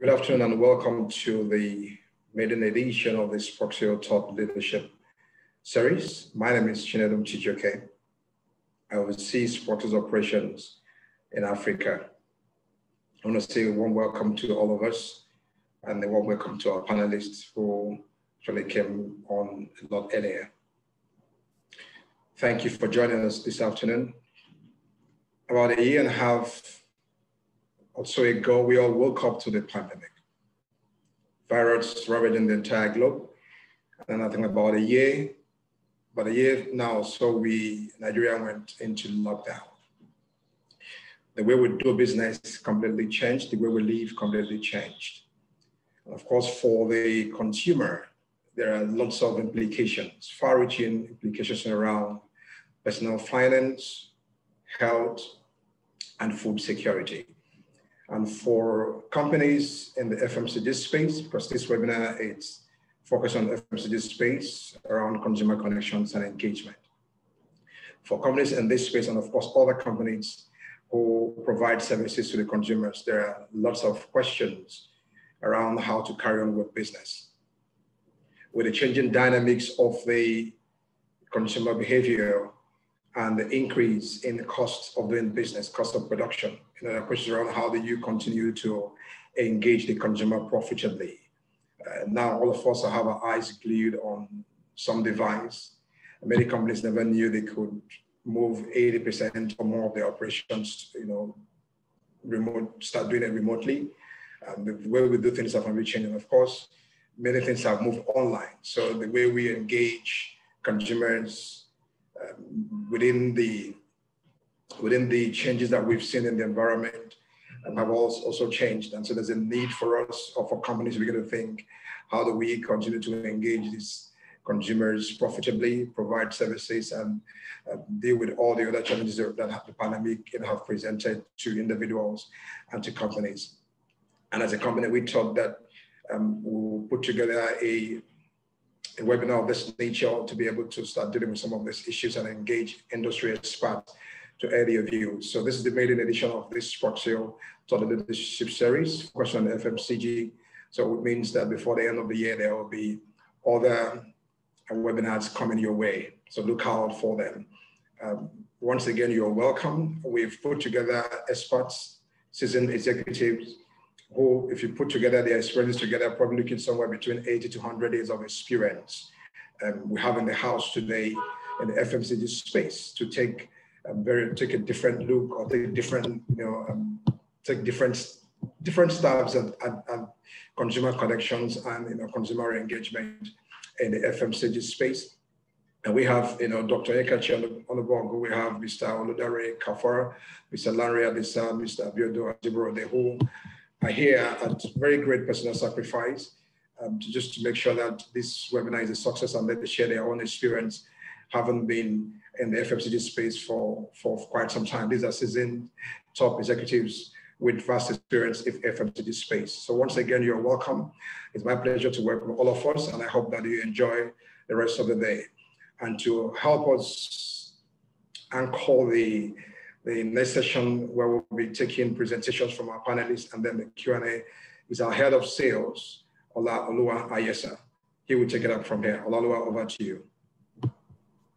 Good afternoon and welcome to the maiden edition of this Sproxil Thought Leadership Series. My name is Chinedum Chijioke. I oversee Sproxil's operations in Africa. I want to say a warm welcome to all of us and a warm welcome to our panelists who actually came on a lot earlier. Thank you for joining us this afternoon. About a year and a half or so ago, we all woke up to the pandemic. Virus ravaging the entire globe. And I think about a year, about a year now, so we, Nigeria went into lockdown. The way we do business completely changed, the way we live completely changed. And of course, for the consumer, there are lots of implications, far-reaching implications around personal finance, health, and food security. And for companies in the FMCG space, because this webinar is focused on FMCG space around consumer connections and engagement. For companies in this space, and of course, other companies who provide services to the consumers, there are lots of questions around how to carry on with business. With the changing dynamics of the consumer behavior and the increase in the cost of doing business, cost of production, you know, the questions around how do you continue to engage the consumer profitably. Uh, now all of us have our eyes glued on some device. Many companies never knew they could move 80% or more of their operations, you know, remote, start doing it remotely. Um, the way we do things have been changing. Of course, many things have moved online. So the way we engage consumers um, within the within the changes that we've seen in the environment um, have also also changed. And so there's a need for us or for companies to begin to think, how do we continue to engage these consumers profitably, provide services, and uh, deal with all the other challenges that the pandemic have presented to individuals and to companies. And as a company, we thought that um, we'll put together a a webinar of this nature to be able to start dealing with some of these issues and engage industry experts to air their views. So this is the maiden edition of this Sproxil Thought Leadership Series, question on FMCG. So it means that before the end of the year, there will be other webinars coming your way. So look out for them. Um, once again, you're welcome. We've put together experts, seasoned executives, who, if you put together their experience together, probably looking somewhere between 80 to 100 years of experience. Um, we have in the house today in the FMCG space to take a very take a different look or take different, you know, um, take different different stabs at, at, at, consumer connections and you know consumer engagement in the FMCG space. And we have, you know, Dr. Ekachi on the, on board, we have Mr. Oludare Kafara, Mr. Lanre Adisa, Mr. Abiodun Ajiborode, the whole are here at very great personal sacrifice um, to just to make sure that this webinar is a success and let them share their own experience, having been in the FMCG space for, for quite some time. These are seasoned top executives with vast experience in FMCG space. So once again, you're welcome. It's my pleasure to work with all of us, and I hope that you enjoy the rest of the day. And to help us anchor the the next session where we'll be taking presentations from our panelists and then the Q&A is our head of sales, Ola Oluwa Ayesa. He will take it up from here. Ola Oluwa, over to you.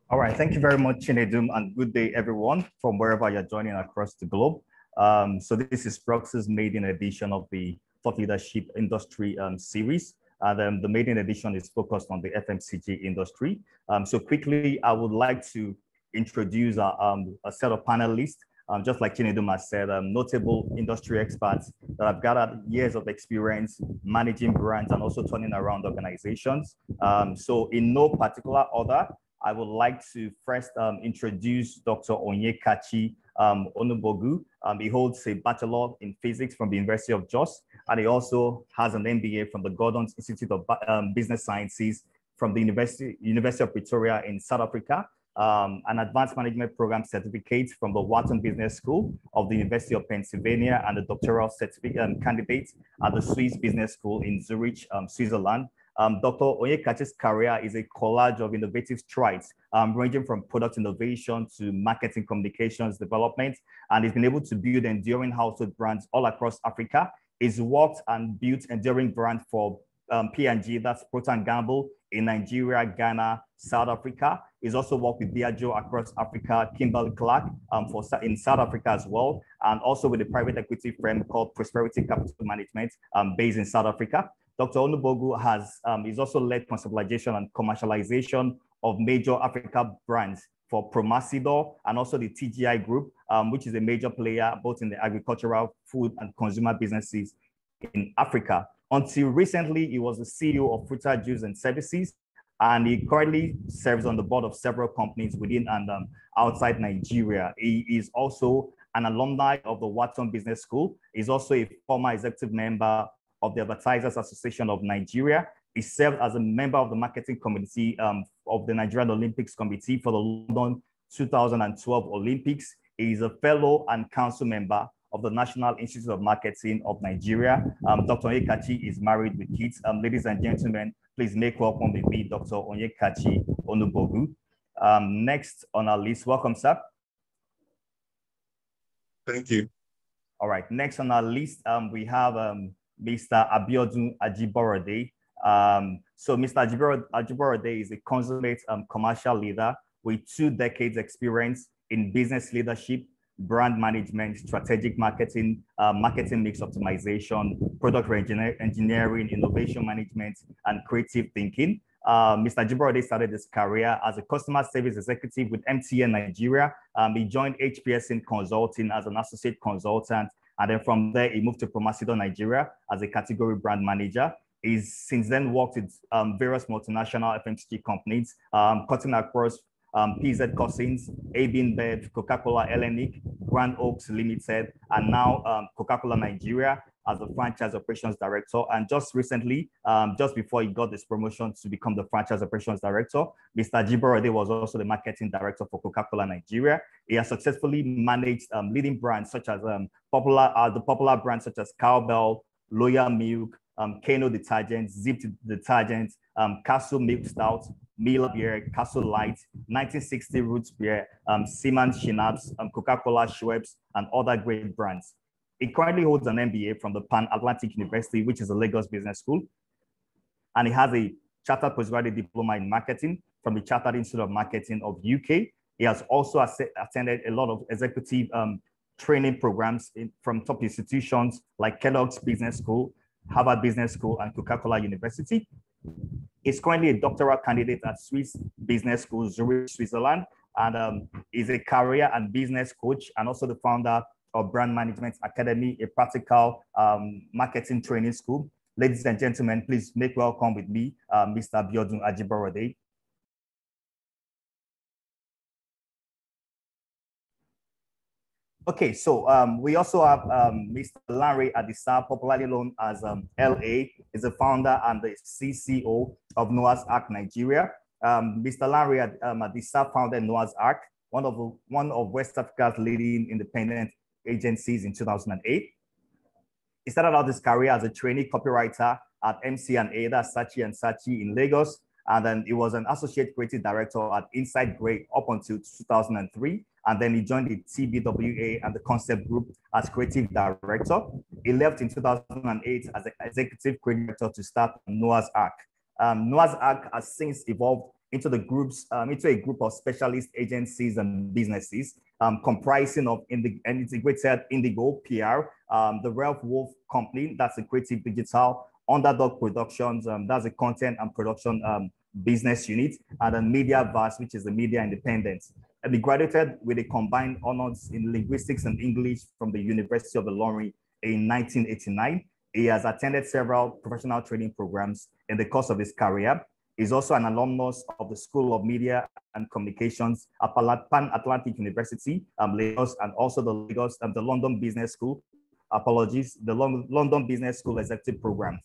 All right, thank you very much, Chinedum, and good day, everyone, from wherever you're joining across the globe. Um, so this is Sproxil's maiden edition of the Thought Leadership Industry um, series. And um, the maiden edition is focused on the FMCG industry. Um, so quickly, I would like to introduce a, um, a set of panelists, um, just like Chineduma said, um, notable industry experts that have gathered years of experience managing brands and also turning around organizations. Um, so in no particular order, I would like to first um, introduce Dr. Onyekachi um, Onubogu. Um, he holds a Bachelor in Physics from the University of Jos, and he also has an MBA from the Gordon Institute of Business Sciences from the University, University of Pretoria in South Africa um, an advanced management program certificate from the Wharton Business School of the University of Pennsylvania and a doctoral certificate um, candidate at the Swiss Business School in Zurich, um, Switzerland. Um, Dr. Onyekachi's career is a collage of innovative strides, um, ranging from product innovation to marketing communications development, and he's been able to build enduring household brands all across Africa He's worked and built enduring brands for um, P&G, that's Procter & Gamble in Nigeria, Ghana, South Africa. He's also worked with Diageo across Africa, Kimberly Clark um, for in South Africa as well, and also with a private equity firm called Prosperity Capital Management um, based in South Africa. Dr. Onubogu has um, is also led conceptualization and commercialization of major Africa brands for Promasidor and also the TGI Group, um, which is a major player both in the agricultural, food, and consumer businesses in Africa. Until recently, he was the CEO of Fruta Juice and Services, and he currently serves on the board of several companies within and um, outside Nigeria. He is also an alumni of the Wharton Business School. He's also a former executive member of the Advertisers Association of Nigeria. He served as a member of the marketing committee um, of the Nigerian Olympics Committee for the London 2012 Olympics. He is a fellow and council member of the National Institute of Marketing of Nigeria. Um, Dr. Onyekachi is married with kids. Um, ladies and gentlemen, please make welcome with me, Dr. Onyekachi Onubogu. Um, next on our list, welcome, sir. Thank you. All right, next on our list, um, we have um, Mr. Abiodun Ajiborode. Um, so Mr. Ajiborode is a consummate um, commercial leader with two decades experience in business leadership brand management, strategic marketing, uh, marketing mix optimization, product engineering, innovation management, and creative thinking. Uh, Mr. Jibrode started his career as a customer service executive with MTN Nigeria. Um, he joined HPS in Consulting as an associate consultant. And then from there, he moved to Promasidor Nigeria as a category brand manager. He's since then worked with um, various multinational FMCG companies, um, cutting across um, PZ Cussons, AB InBev, Coca-Cola Hellenic, Grand Oaks Limited, and now um, Coca-Cola Nigeria as the franchise operations director. And just recently, um, just before he got this promotion to become the franchise operations director, Mr. Jiborode was also the marketing director for Coca-Cola Nigeria. He has successfully managed um, leading brands such as um, popular, uh, the popular brands such as Cowbell, Loya Milk, um, Kano detergents, Zip detergents, um, Castle Milk Stout, Miller Beer, Castle Light, 1960 Roots Beer, um, Seaman's Schnapps, um, Coca-Cola Schweppes, and other great brands. He currently holds an MBA from the Pan Atlantic University, which is a Lagos business school. And he has a chartered postgraduate diploma in marketing from the Chartered Institute of Marketing of UK. He has also attended a lot of executive um, training programs in, from top institutions like Kellogg's Business School, Harvard Business School, and Coca-Cola University. He's currently a doctoral candidate at Swiss Business School, Zurich, Switzerland, and um, is a career and business coach and also the founder of Brand Management Academy, a practical um, marketing training school. Ladies and gentlemen, please make welcome with me, uh, Mr. Biodun Ajiborode. Okay, so um, we also have um, Mr. Larry Adisa, popularly known as um, LA, is the founder and the CCO of Noah's Ark Nigeria. Um, Mr. Larry um, Adisa founded Noah's Ark, one of, one of West Africa's leading independent agencies in 2008. He started out his career as a trainee copywriter at MC and Ada, Saatchi and Saatchi in Lagos. And then he was an associate creative director at Insight Grey up until 2003 and then he joined the TBWA and the Concept Group as creative director. He left in 2008 as an executive creative director to start Noah's Ark. Um, Noah's Ark has since evolved into the groups, um, into a group of specialist agencies and businesses um, comprising of the integrated Indigo PR, um, the Ralph Wolf Company, that's a creative digital, Underdog Productions, um, that's a content and production um, business unit, and then Media Verse, which is the media independence and he graduated with a combined honors in linguistics and English from the University of Ilorin in 1989. He has attended several professional training programs in the course of his career. He's also an alumnus of the School of Media and Communications at Pan Atlantic University, um, Lagos, and also the Lagos um, the London Business School. Apologies, the London Business School Executive Program.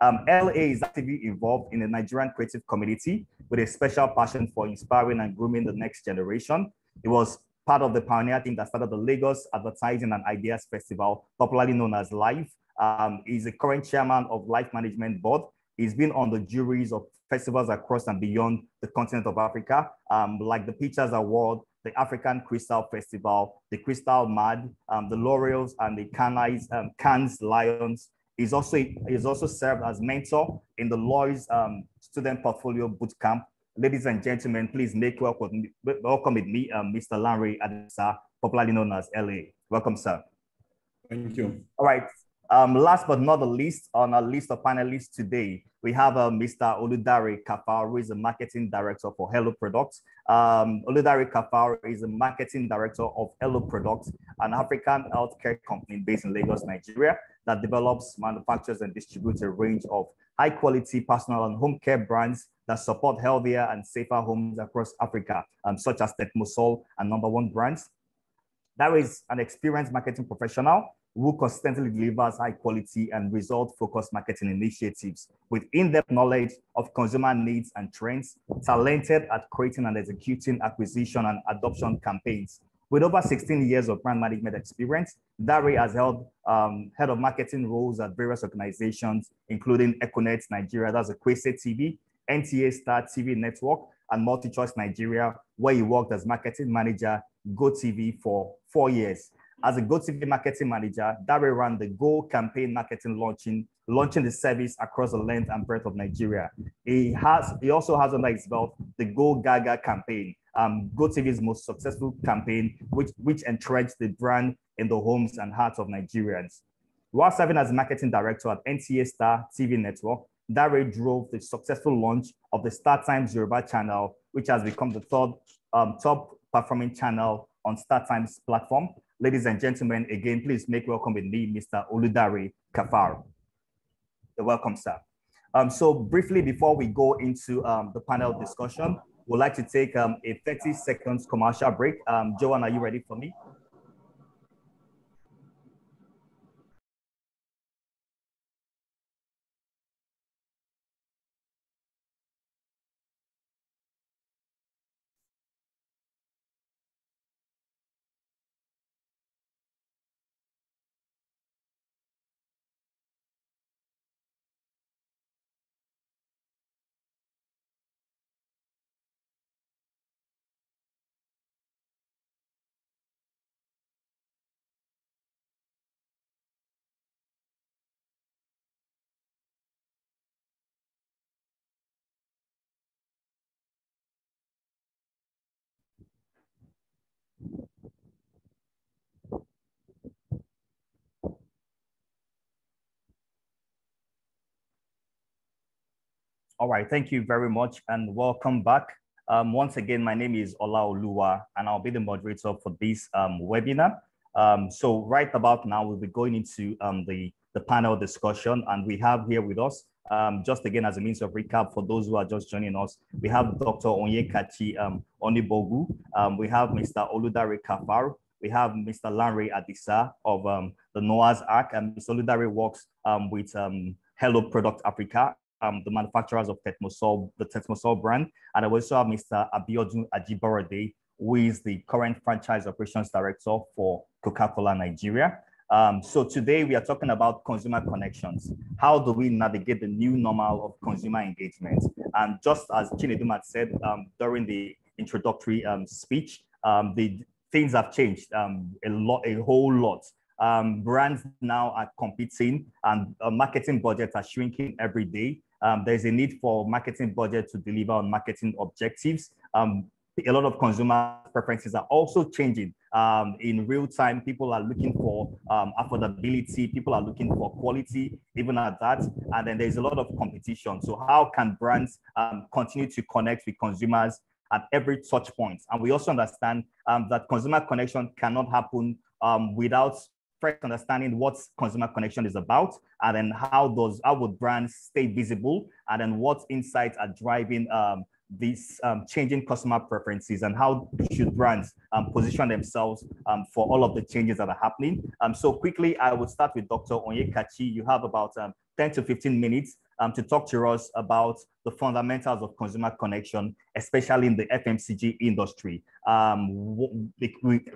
Um, LA is actively involved in the Nigerian creative community with a special passion for inspiring and grooming the next generation. It was part of the pioneer team that started the Lagos Advertising and Ideas Festival, popularly known as LIFE. Um, he's the current chairman of Life Management Board. He's been on the juries of festivals across and beyond the continent of Africa, um, like the Pitcher Award, the African Crystal Festival, the Crystal Mud, um, the Laurels and the Cannes, um, Cannes Lions, He's also he's also served as mentor in the Loy's um, Student Portfolio Bootcamp. Ladies and gentlemen, please make welcome, welcome with me, um, Mr. Larry Adisa, popularly known as LA. Welcome, sir. Thank you. All right. Um, last but not the least, on our list of panelists today, we have uh, Mr. Oludare Kafar, who is the marketing director for Hello Products. Um, Oludare Kafar is the marketing director of Hello Products, an African healthcare company based in Lagos, Nigeria, that develops, manufactures, and distributes a range of high quality personal and home care brands that support healthier and safer homes across Africa, um, such as Tetmosol and number one brands. That is an experienced marketing professional who consistently delivers high quality and result focused marketing initiatives with in depth knowledge of consumer needs and trends, talented at creating and executing acquisition and adoption campaigns. With over 16 years of brand management experience, Dare has held um, head of marketing roles at various organizations, including Econet Nigeria, that's a Kwese TV, NTA Star TV Network, and MultiChoice Nigeria, where he worked as marketing manager, GoTV for four years. As a GoTV marketing manager, Dare ran the Go campaign marketing launching, launching the service across the length and breadth of Nigeria. He has, he also has under his belt the Go Gaga campaign, um, GoTV's most successful campaign, which, which entrenched the brand in the homes and hearts of Nigerians. While serving as marketing director at NTA Star TV Network, Dare drove the successful launch of the Star Times Yoruba channel, which has become the third um, top performing channel on Star Times platform. Ladies and gentlemen, again, please make welcome with me, Mr. Oludare Kafaro. Welcome, sir. Um, so briefly, before we go into um, the panel discussion, we'd like to take um, a 30 seconds commercial break. Um, Joanne, are you ready for me? All right, thank you very much and welcome back. Um, once again, my name is Ola Oluwa and I'll be the moderator for this um, webinar. Um, so right about now, we'll be going into um, the, the panel discussion and we have here with us, um, just again as a means of recap for those who are just joining us, we have Dr. Onyekachi um, Onubogu, um, we have Mr. Oludare Kafar, we have Mr. Lanre Adisa of the Noah's Ark, and Mr. Oludare works with Hello Product Africa, um, the manufacturers of Tetmosol, the Tetmosol brand. And I also have Mr. Abiodun Ajiborode, who is the current franchise operations director for Coca-Cola Nigeria. Um, so today we are talking about consumer connections. How do we navigate the new normal of consumer engagement? And just as Chinedum said um, during the introductory um, speech, um, the things have changed um, a lot, a whole lot. Um, brands now are competing and uh, marketing budgets are shrinking every day. Um, there's a need for marketing budget to deliver on marketing objectives. Um, a lot of consumer preferences are also changing um, in real time. People are looking for um, affordability. People are looking for quality, even at that. And then there's a lot of competition. So how can brands um, continue to connect with consumers at every touch point? And we also understand um, that consumer connection cannot happen um, without first understanding what consumer connection is about, and then how does how would brands stay visible, and then what insights are driving um, these um, changing customer preferences and how should brands um, position themselves um, for all of the changes that are happening. Um, so quickly, I will start with Dr. Onyekachi. You have about um, 10 to 15 minutes um, to talk to us about the fundamentals of consumer connection, especially in the FMCG industry. Um,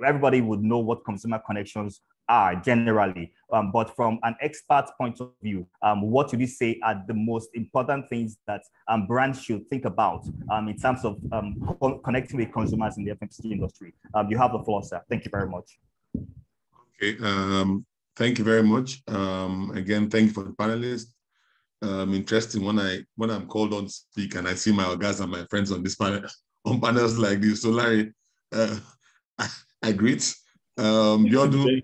everybody would know what consumer connections are generally, um, but from an expert point of view, um, what would you say are the most important things that um, brands should think about um, in terms of co connecting with consumers in the FMCG industry? you have the floor, sir. Thank you very much. Okay. Thank you very much. Um, again, thank you for the panelists. Um, interesting when I when I'm called on to speak and I see my guys and my friends on this panel on panels like this. So Larry, uh, I, I greet. Um, Yodu,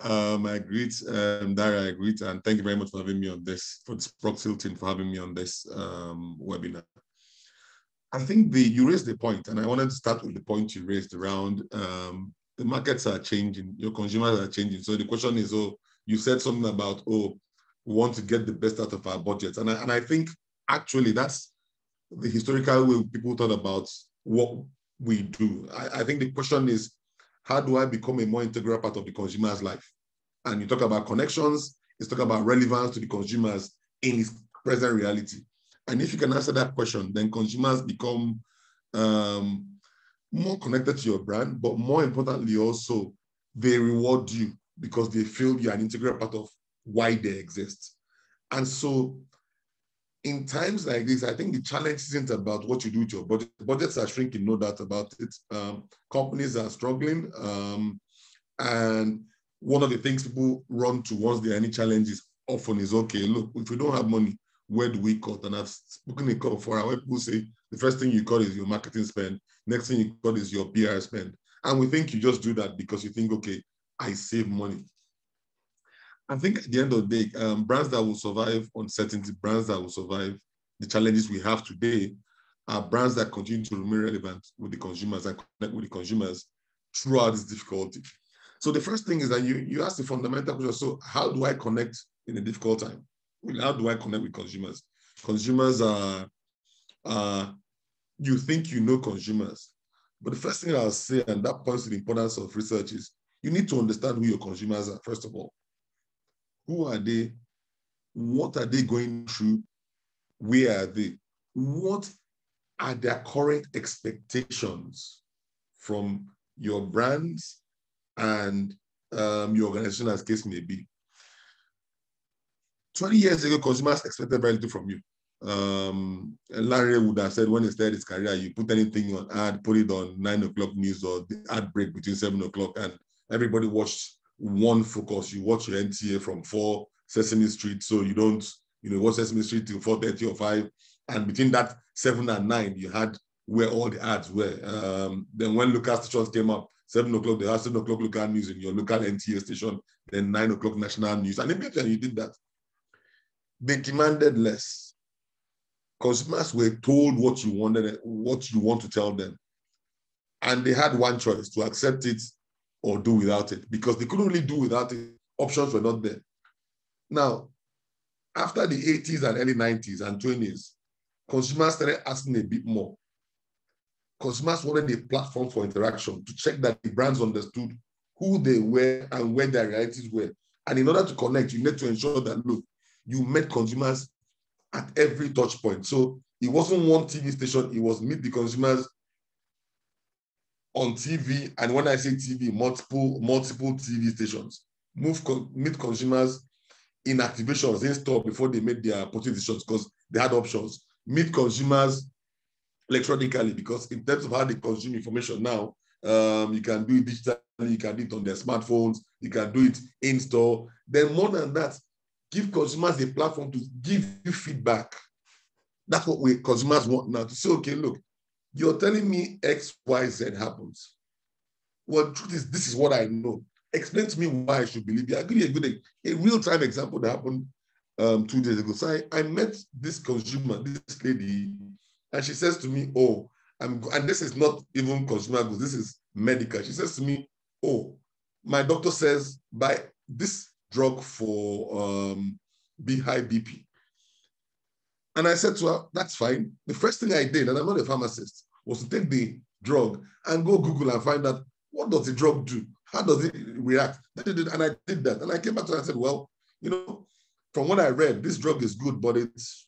um, I greet. Um, Dara, I greet, and thank you very much for having me on this for this Prox Hilton for having me on this um, webinar. I think the you raised the point, and I wanted to start with the point you raised around um, the markets are changing, your consumers are changing. So the question is, oh, you said something about, oh, we want to get the best out of our budgets. And I, and I think actually that's the historical way people thought about what we do. I, I think the question is, how do I become a more integral part of the consumer's life? And you talk about connections, it's talk about relevance to the consumers in its present reality. And if you can answer that question, then consumers become um, more connected to your brand, but more importantly, also they reward you because they feel you're an integral part of why they exist. And so in times like this, I think the challenge isn't about what you do with your budget. Budgets are shrinking, no doubt about it. Um, companies are struggling. Um, and one of the things people run to once there are any challenges often is, okay, look, if we don't have money, where do we cut? And I've spoken in for our people say the first thing you cut is your marketing spend. Next thing you cut is your PR spend. And we think you just do that because you think, okay, I save money. I think at the end of the day, um, brands that will survive uncertainty, brands that will survive the challenges we have today are brands that continue to remain relevant with the consumers and connect with the consumers throughout this difficulty. So the first thing is that you, you ask the fundamental question, so how do I connect in a difficult time? how do I connect with consumers? Consumers are, uh, you think you know consumers. But the first thing I'll say, and that points to the importance of research, is you need to understand who your consumers are, first of all. Who are they? What are they going through? Where are they? What are their current expectations from your brands and um, your organization, as case may be? 20 years ago, consumers expected very little from you. Um, Larry would have said when he started his career, you put anything on ad, put it on nine o'clock news or the ad break between seven o'clock, and everybody watched one focus. You watch your NTA from four Sesame Street, so you don't, you know, watch Sesame Street till 4:30 or 5. And between that seven and nine, you had where all the ads were. Um, then when local stations came up, seven o'clock, they had seven o'clock local news in your local NTA station, then nine o'clock national news. And immediately you did that they demanded less. Consumers were told what you wanted, what you want to tell them. And they had one choice to accept it or do without it because they couldn't really do without it. Options were not there. Now, after the 80s and early 90s and 20s, consumers started asking a bit more. Consumers wanted a platform for interaction to check that the brands understood who they were and where their realities were. And in order to connect, you need to ensure that, look, you met consumers at every touch point. So it wasn't one TV station, it was meet the consumers on TV. And when I say TV, multiple, multiple TV stations. Move meet consumers in activations in store before they made their purchase decisions because they had options. Meet consumers electronically because in terms of how they consume information now, um, you can do it digitally, you can do it on their smartphones, you can do it in store. Then more than that, give consumers a platform to give you feedback. That's what we consumers want now to say, okay, look, you're telling me X, Y, Z happens. Well, truth is, this is what I know. Explain to me why I should believe you. I'll give you a good, a real-time example that happened um, two days ago. So I, I met this consumer, this lady, and she says to me, oh, I'm, and this is not even consumer goods, this is medical. She says to me, oh, my doctor says by this drug for um, high BP. And I said to her, that's fine. The first thing I did, and I'm not a pharmacist, was to take the drug and go Google and find out what does the drug do? How does it react? And I did that. And I came back to and said, well, you know, from what I read, this drug is good, but it's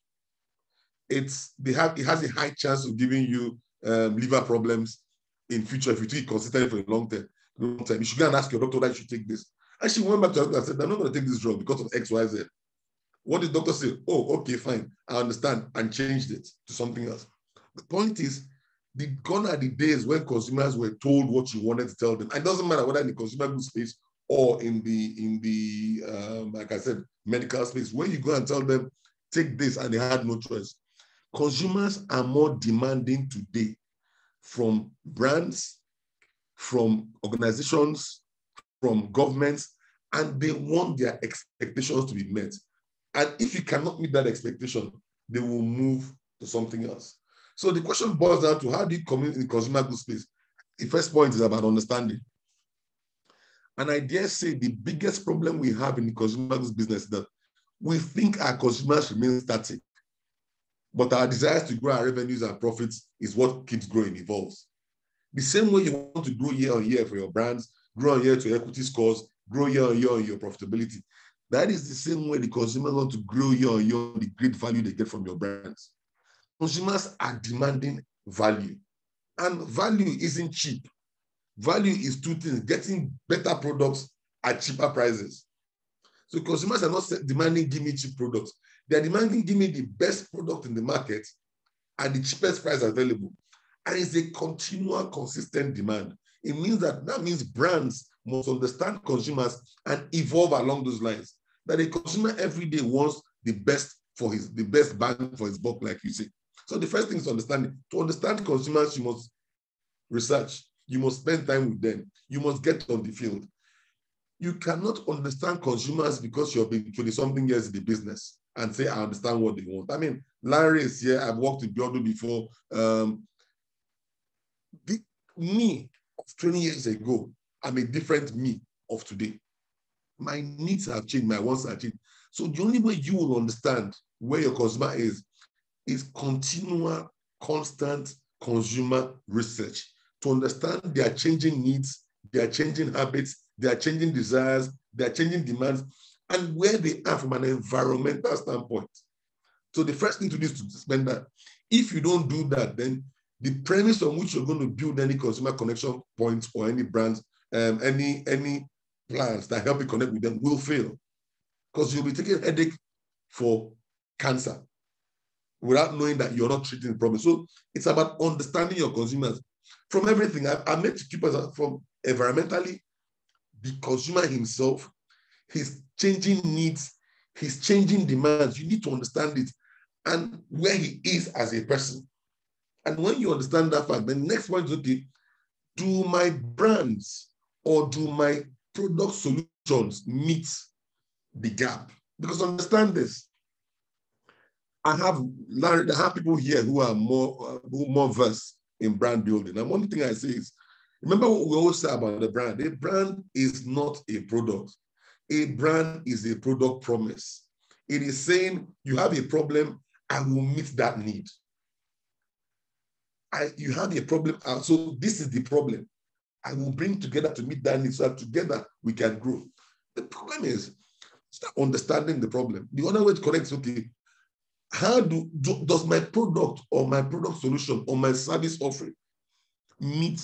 it's they have it has a high chance of giving you um, liver problems in future if you take it consistently for a long time. Long time. You should go and ask your doctor that you should take this. And she went back to her and said, I'm not going to take this drug because of X, Y, Z. What did the doctor say? Oh, okay, fine. I understand. And changed it to something else. The point is, the gone are the days when consumers were told what you wanted to tell them. It doesn't matter whether in the consumer goods space or in the in the um, like I said, medical space, when you go and tell them take this and they had no choice. Consumers are more demanding today from brands, from organizations, from governments, and they want their expectations to be met. And if you cannot meet that expectation, they will move to something else. So the question boils down to how do you communicate in the consumer goods space? The first point is about understanding. And I dare say the biggest problem we have in the consumer goods business is that we think our consumers remain static, but our desires to grow our revenues and profits is what keeps growing, evolves. The same way you want to grow year on year for your brands, grow on year to equity scores, grow year on year on your profitability. That is the same way the consumers want to grow year on year the great value they get from your brands. Consumers are demanding value, and value isn't cheap. Value is two things getting better products at cheaper prices. So consumers are not demanding give me cheap products. They're demanding give me the best product in the market at the cheapest price available. And it's a continual, consistent demand. It means that that means brands must understand consumers and evolve along those lines. That a consumer every day wants the best for his the best bang for his buck, like you say. So the first thing is to understand. To understand consumers, you must research. You must spend time with them. You must get on the field. You cannot understand consumers because you've been 20 something years in the business and say, I understand what they want. I mean, Larry is here. I've worked with Biodo before. Um, the, me of 20 years ago, I'm a different me of today. My needs have changed, my wants have changed. So the only way you will understand where your consumer is is continual, constant consumer research to understand their changing needs, their changing habits, their changing desires, their changing demands, and where they are from an environmental standpoint. So the first thing to do is to spend that. If you don't do that, then the premise on which you're going to build any consumer connection points or any brands, um, any any plans that help you connect with them will fail, because you'll be taking headache for cancer without knowing that you're not treating the problem. So it's about understanding your consumers from everything. I, I met keepers from environmentally, the consumer himself, his changing needs, his changing demands. You need to understand it and where he is as a person. And when you understand that fact, the next one is okay, do my brands or do my product solutions meet the gap? Because understand this. I have I have people here who are more who more versed in brand building. And one thing I say is, remember what we always say about the brand. A brand is not a product. A brand is a product promise. It is saying you have a problem, I will meet that need. I, you have a problem, so this is the problem. I will bring together to meet that need so that together we can grow. The problem is start understanding the problem. The other way to correct is okay, how do, do, does my product or my product solution or my service offering meet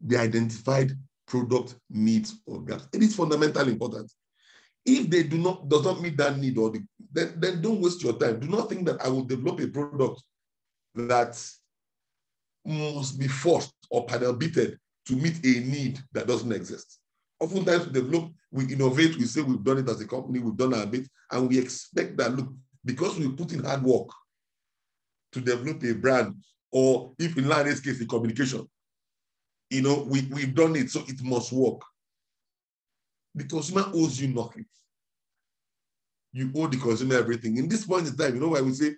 the identified product needs or gaps? It is fundamentally important. If they do not does not meet that need or the, then, then don't waste your time. Do not think that I will develop a product that must be forced or panel beaten to meet a need that doesn't exist. Oftentimes we develop, we innovate, we say we've done it as a company, we've done our bit, and we expect that, look, because we put in hard work to develop a brand, or if in Larry's case, the communication, you know, we, we've done it, so it must work. The consumer owes you nothing. You owe the consumer everything. In this point in time, you know why we say,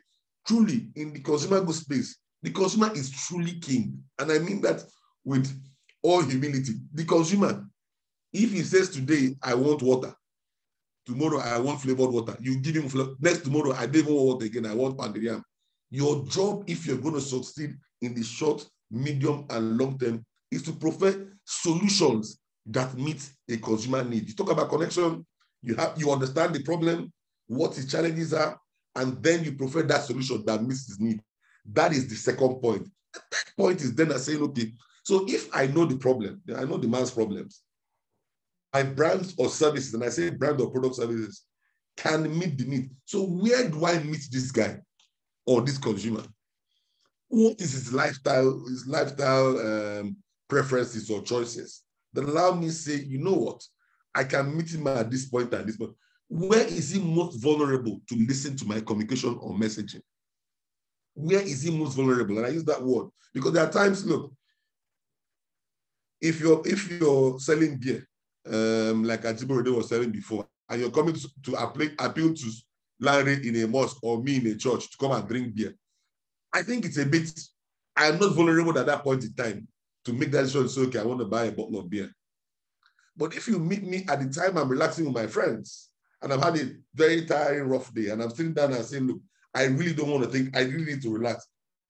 truly, in the consumer goods space, the consumer is truly king. And I mean that with all humility. The consumer, if he says today, I want water, tomorrow I want flavored water, you give him flavor. Next tomorrow, I don't want water again, I want pandiriam. Your job, if you're going to succeed in the short, medium, and long term, is to provide solutions that meet a consumer need. You talk about connection, you have you understand the problem, what his challenges are, and then you provide that solution that meets his need. That is the second point. The third point is then I say, okay, so if I know the problem, I know the man's problems, my brands or services, and I say brand or product services, can meet the need. So where do I meet this guy or this consumer? What is his lifestyle, his lifestyle um, preferences or choices that allow me say, you know what? I can meet him at this point and this point. Where is he most vulnerable to listen to my communication or messaging? Where is he most vulnerable? And I use that word because there are times, look, if you're if you're selling beer, um, like Ajibore was selling before, and you're coming to, to appeal, appeal to Larry in a mosque or me in a church to come and drink beer, I think it's a bit, I'm not vulnerable at that point in time to make that decision. So, okay, I want to buy a bottle of beer. But if you meet me at the time I'm relaxing with my friends and I've had a very tiring, rough day, and I'm sitting down and saying, look, I really don't want to think, I really need to relax.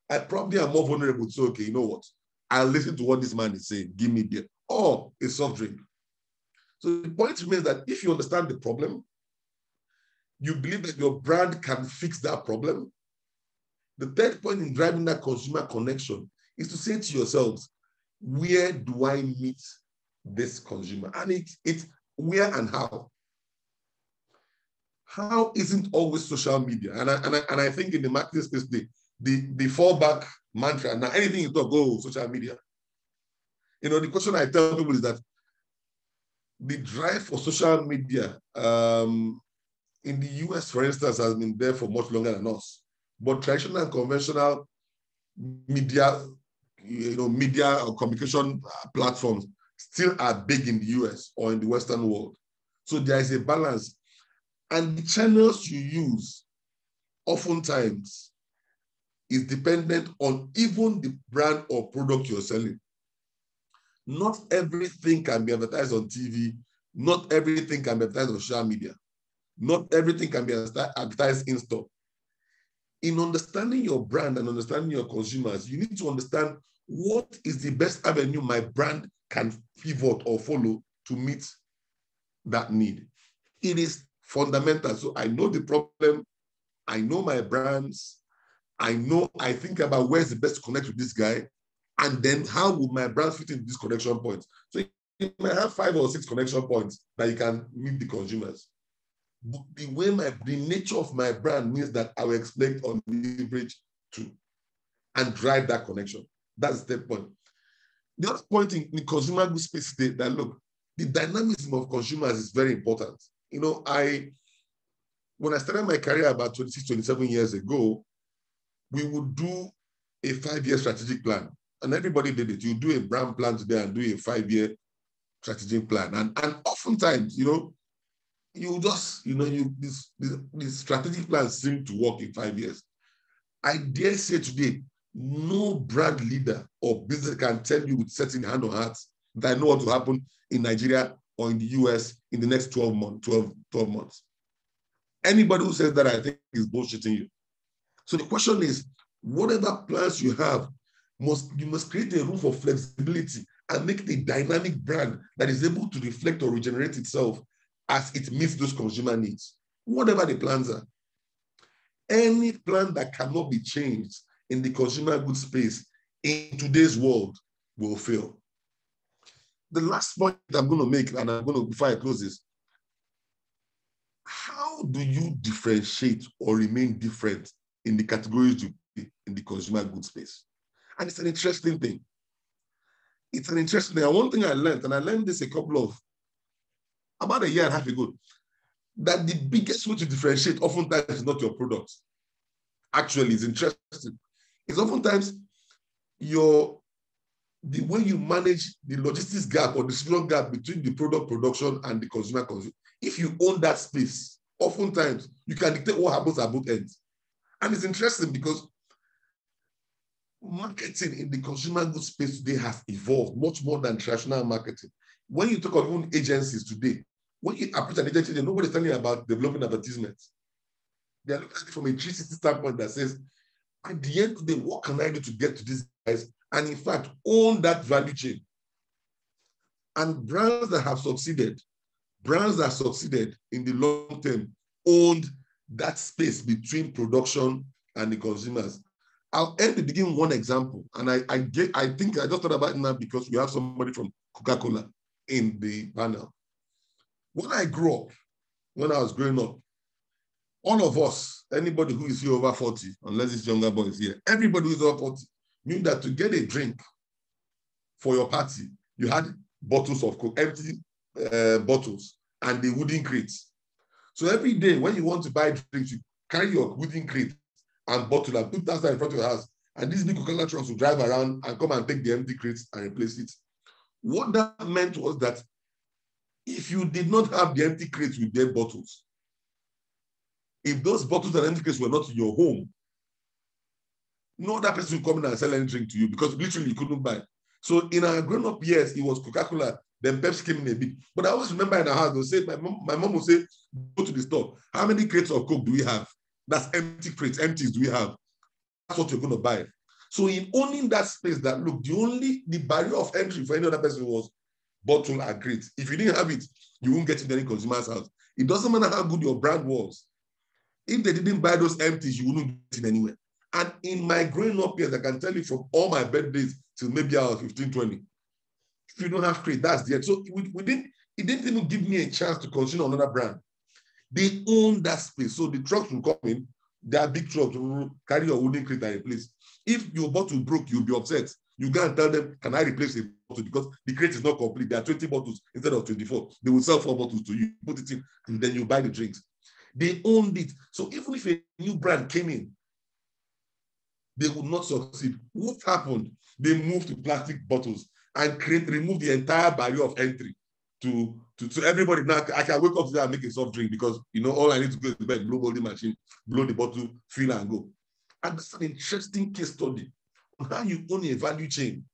I probably am more vulnerable to say, okay, you know what? I'll listen to what this man is saying, give me beer, or a soft drink. So the point remains that if you understand the problem, you believe that your brand can fix that problem. The third point in driving that consumer connection is to say to yourselves, where do I meet this consumer? And it's it's where and how. How isn't always social media. And I, and I, and I think in the marketing space, the, the, the fallback mantra, now anything you talk, go social media. You know, the question I tell people is that the drive for social media um, in the US, for instance, has been there for much longer than us. But traditional and conventional media, you know, media or communication platforms still are big in the US or in the Western world. So there is a balance. And the channels you use oftentimes is dependent on even the brand or product you're selling. Not everything can be advertised on TV. Not everything can be advertised on social media. Not everything can be advertised in store. In understanding your brand and understanding your consumers, you need to understand what is the best avenue my brand can pivot or follow to meet that need. It is fundamental. So I know the problem. I know my brands. I know, I think about where's the best to connect with this guy. And then how will my brand fit in these connection points? So you might have five or six connection points that you can meet the consumers. But the way my, the nature of my brand means that I will explain on leverage to and drive that connection. That's the point. The other point in the consumer goods space is that look, the dynamism of consumers is very important. You know, I when I started my career about 26, 27 years ago, we would do a five-year strategic plan. And everybody did it. You do a brand plan today and do a five-year strategic plan. And, and oftentimes, you know, you just, you know, you this, this, this strategic plan seem to work in five years. I dare say today, no brand leader or business can tell you with setting hand on heart that I know what will happen in Nigeria or in the US in the next 12 months, 12, 12 months. Anybody who says that I think is bullshitting you. So the question is, whatever plans you have, must you must create a room for flexibility and make a dynamic brand that is able to reflect or regenerate itself as it meets those consumer needs, whatever the plans are. Any plan that cannot be changed in the consumer goods space in today's world will fail. The last point I'm going to make, and I'm going to, before I close this, how do you differentiate or remain different in the categories you in the consumer goods space? And it's an interesting thing. It's an interesting thing. And one thing I learned, and I learned this a couple of, about a year and a half ago, that the biggest way to differentiate oftentimes is not your product. Actually, it's interesting. It's oftentimes your the way you manage the logistics gap or the distribution gap between the product production and the consumer consumer. If you own that space, oftentimes you can dictate what happens at both ends. And it's interesting because marketing in the consumer goods space today has evolved much more than traditional marketing. When you talk of even agencies today, when you approach an agency, nobody's telling you about developing advertisements. They're looking at it from a 360 standpoint that says, at the end of the day, what can I do to get to these guys? And in fact, own that value chain. And brands that have succeeded, brands that succeeded in the long term owned that space between production and the consumers. I'll end with giving one example. And I, I get, I think I just thought about it now because we have somebody from Coca-Cola in the panel. When I grew up, when I was growing up, all of us, anybody who is here over 40, unless it's younger boys here, everybody who is over 40 knew that to get a drink for your party, you had bottles of Coke, empty uh, bottles and the wooden crates. So every day when you want to buy drinks, you carry your wooden crate and bottle and put that in front of your house. And these big Coca-Cola trucks will drive around and come and take the empty crates and replace it. What that meant was that if you did not have the empty crates with their bottles, if those bottles and empty crates were not in your home, no other person will come in and sell any drink to you because literally you couldn't buy. So in our grown-up years, it was Coca-Cola, then Pepsi came in a bit. But I always remember in our house, they'll say, my mom, my mom will say, go to the store. How many crates of Coke do we have? That's empty crates, empties do we have? That's what you're going to buy. So in owning that space that look, the only the barrier of entry for any other person was bottle and crate. If you didn't have it, you won't get in any consumer's house. It doesn't matter how good your brand was. If they didn't buy those empties, you wouldn't get in anywhere. And in my growing up years, I can tell you from all my birthdays till maybe I was 15, 20. If you don't have crate, that's the end. So we, we didn't, it didn't even give me a chance to consider another brand. They own that space. So the trucks will come in, are big trucks, will carry your wooden crate and replace. If your bottle broke, you'll be upset. You go and tell them, can I replace the bottle? Because the crate is not complete. There are 20 bottles instead of 24. They will sell four bottles to you, put it in, and then you buy the drinks. They owned it. So even if a new brand came in, they would not succeed. What happened? They moved to plastic bottles and create, remove the entire barrier of entry to, to, to everybody. Now I can wake up today and make a soft drink because you know all I need to go is the PET, blow molding machine, blow the bottle, fill and go. And that's an interesting case study on how you own a value chain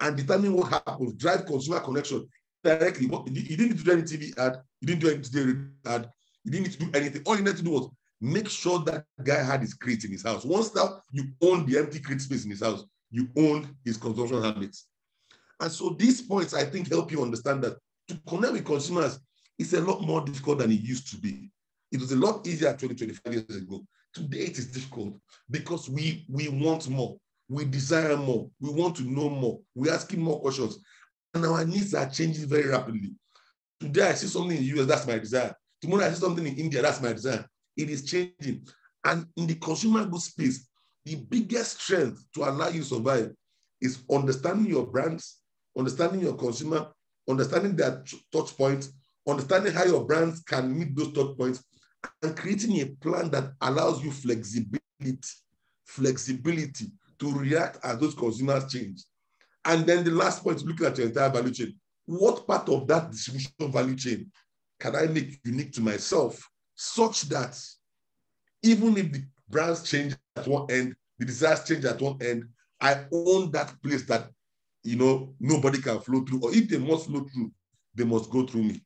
and determine what happens, drive consumer connection directly. What, you didn't need to do any TV ad, you didn't do any TV ad, you didn't need to do anything. All you need to do was make sure that guy had his crate in his house. Once that you own the empty crate space in his house, you own his consumption habits. And so these points, I think, help you understand that to connect with consumers is a lot more difficult than it used to be. It was a lot easier 20, 25 years ago. Today it is difficult because we, we want more. We desire more. We want to know more. We're asking more questions. And our needs are changing very rapidly. Today I see something in the US, that's my desire. Tomorrow I see something in India, that's my desire. It is changing. And in the consumer goods space, the biggest strength to allow you to survive is understanding your brands, understanding your consumer, understanding their touch points, understanding how your brands can meet those touch points, and creating a plan that allows you flexibility, flexibility to react as those consumers change. And then the last point, looking at your entire value chain. What part of that distribution value chain can I make unique to myself such that even if the brands change at one end, the desires change at one end, I own that place that you know nobody can flow through, or if they must flow through, they must go through me.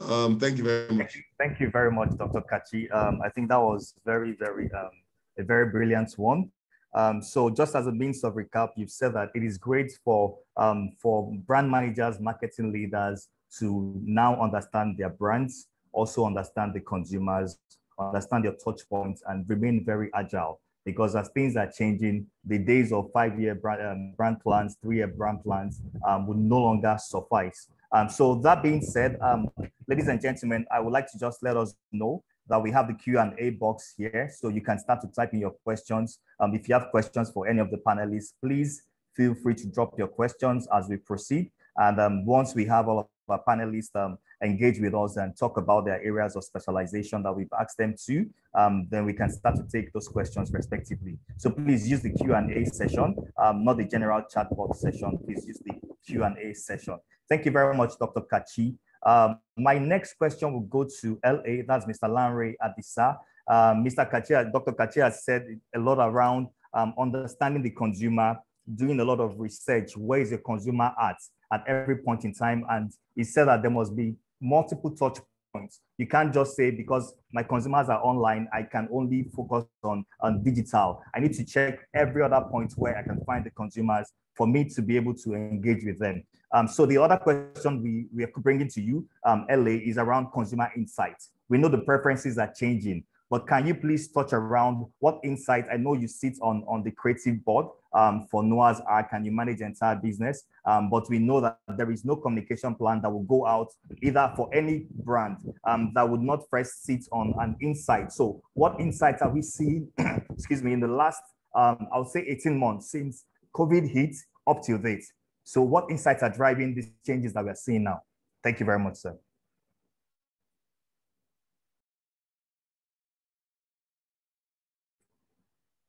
Um, thank you very much. Thank you very much, Dr. Kachi. Um, I think that was very, very um, a very brilliant one. Um, so just as a means of recap, you've said that it is great for um, for brand managers, marketing leaders to now understand their brands also understand the consumers, understand your touch points, and remain very agile. Because as things are changing, the days of five-year brand, um, brand plans, three-year brand plans um, will no longer suffice. Um, so that being said, um, ladies and gentlemen, I would like to just let us know that we have the Q&A box here, so you can start to type in your questions. Um, if you have questions for any of the panelists, please feel free to drop your questions as we proceed. And um, once we have all of our panelists um, engage with us and talk about their areas of specialization that we've asked them to, um, then we can start to take those questions respectively. So please use the Q&A session, um, not the general chat box session. Please use the Q&A session. Thank you very much, Dr. Kachi. Um, my next question will go to LA. That's Mr. Lanre Adisa. Um, Mr. Kachi, Dr. Kachi has said a lot around um, understanding the consumer, doing a lot of research. Where is the consumer at at every point in time? And he said that there must be multiple touch points. You can't just say because my consumers are online, I can only focus on, on digital. I need to check every other point where I can find the consumers for me to be able to engage with them. Um, so the other question we, we are bringing to you, um, LA, is around consumer insights. We know the preferences are changing. But can you please touch around what insights? I know you sit on, on the creative board um, for Noah's Ark and you manage the entire business, um, but we know that there is no communication plan that will go out either for any brand um, that would not first sit on an insight. So what insights are we seeing, excuse me, in the last, um, I would say 18 months since COVID hit up till date? So what insights are driving these changes that we're seeing now? Thank you very much, sir.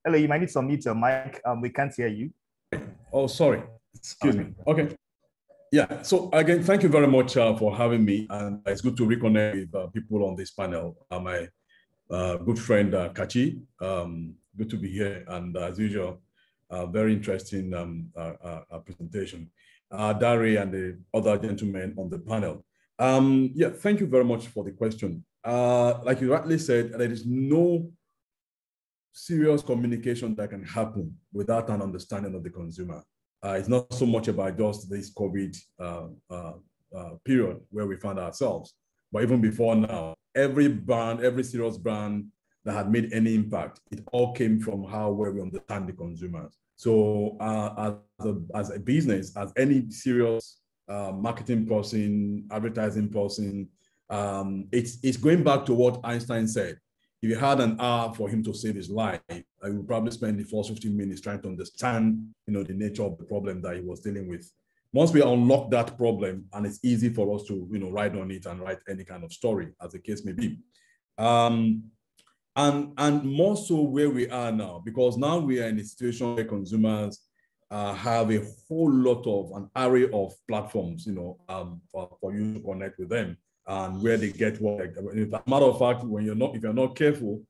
Hello, you might need to unmute your mic. Um, we can't hear you. Oh, sorry. Excuse me. Okay. Yeah. So again, thank you very much uh, for having me, and it's good to reconnect with uh, people on this panel. Uh, my uh, good friend uh, Kachi, um, good to be here, and as usual, very interesting um, uh, presentation. Dari and the other gentlemen on the panel. Um, yeah, thank you very much for the question. like you rightly said, there is no serious communication that can happen without an understanding of the consumer. Uh, it's not so much about just this COVID uh, uh, uh, period where we found ourselves, but even before now, every brand, every serious brand that had made any impact, it all came from how well we understand the consumers. So uh, as, a, as a business, as any serious marketing person, advertising person, um, it's, it's going back to what Einstein said if you had an hour for him to save his life, I would probably spend the first 15 minutes trying to understand, you know, the nature of the problem that he was dealing with. Once we unlock that problem, and it's easy for us to, you know, write on it and write any kind of story, as the case may be. Um, and, and more so where we are now, because now we are in a situation where consumers uh, have a whole lot of an array of platforms, you know, um, for, for you to connect with them and where they get what. As a matter of fact, when you're not, if you're not careful,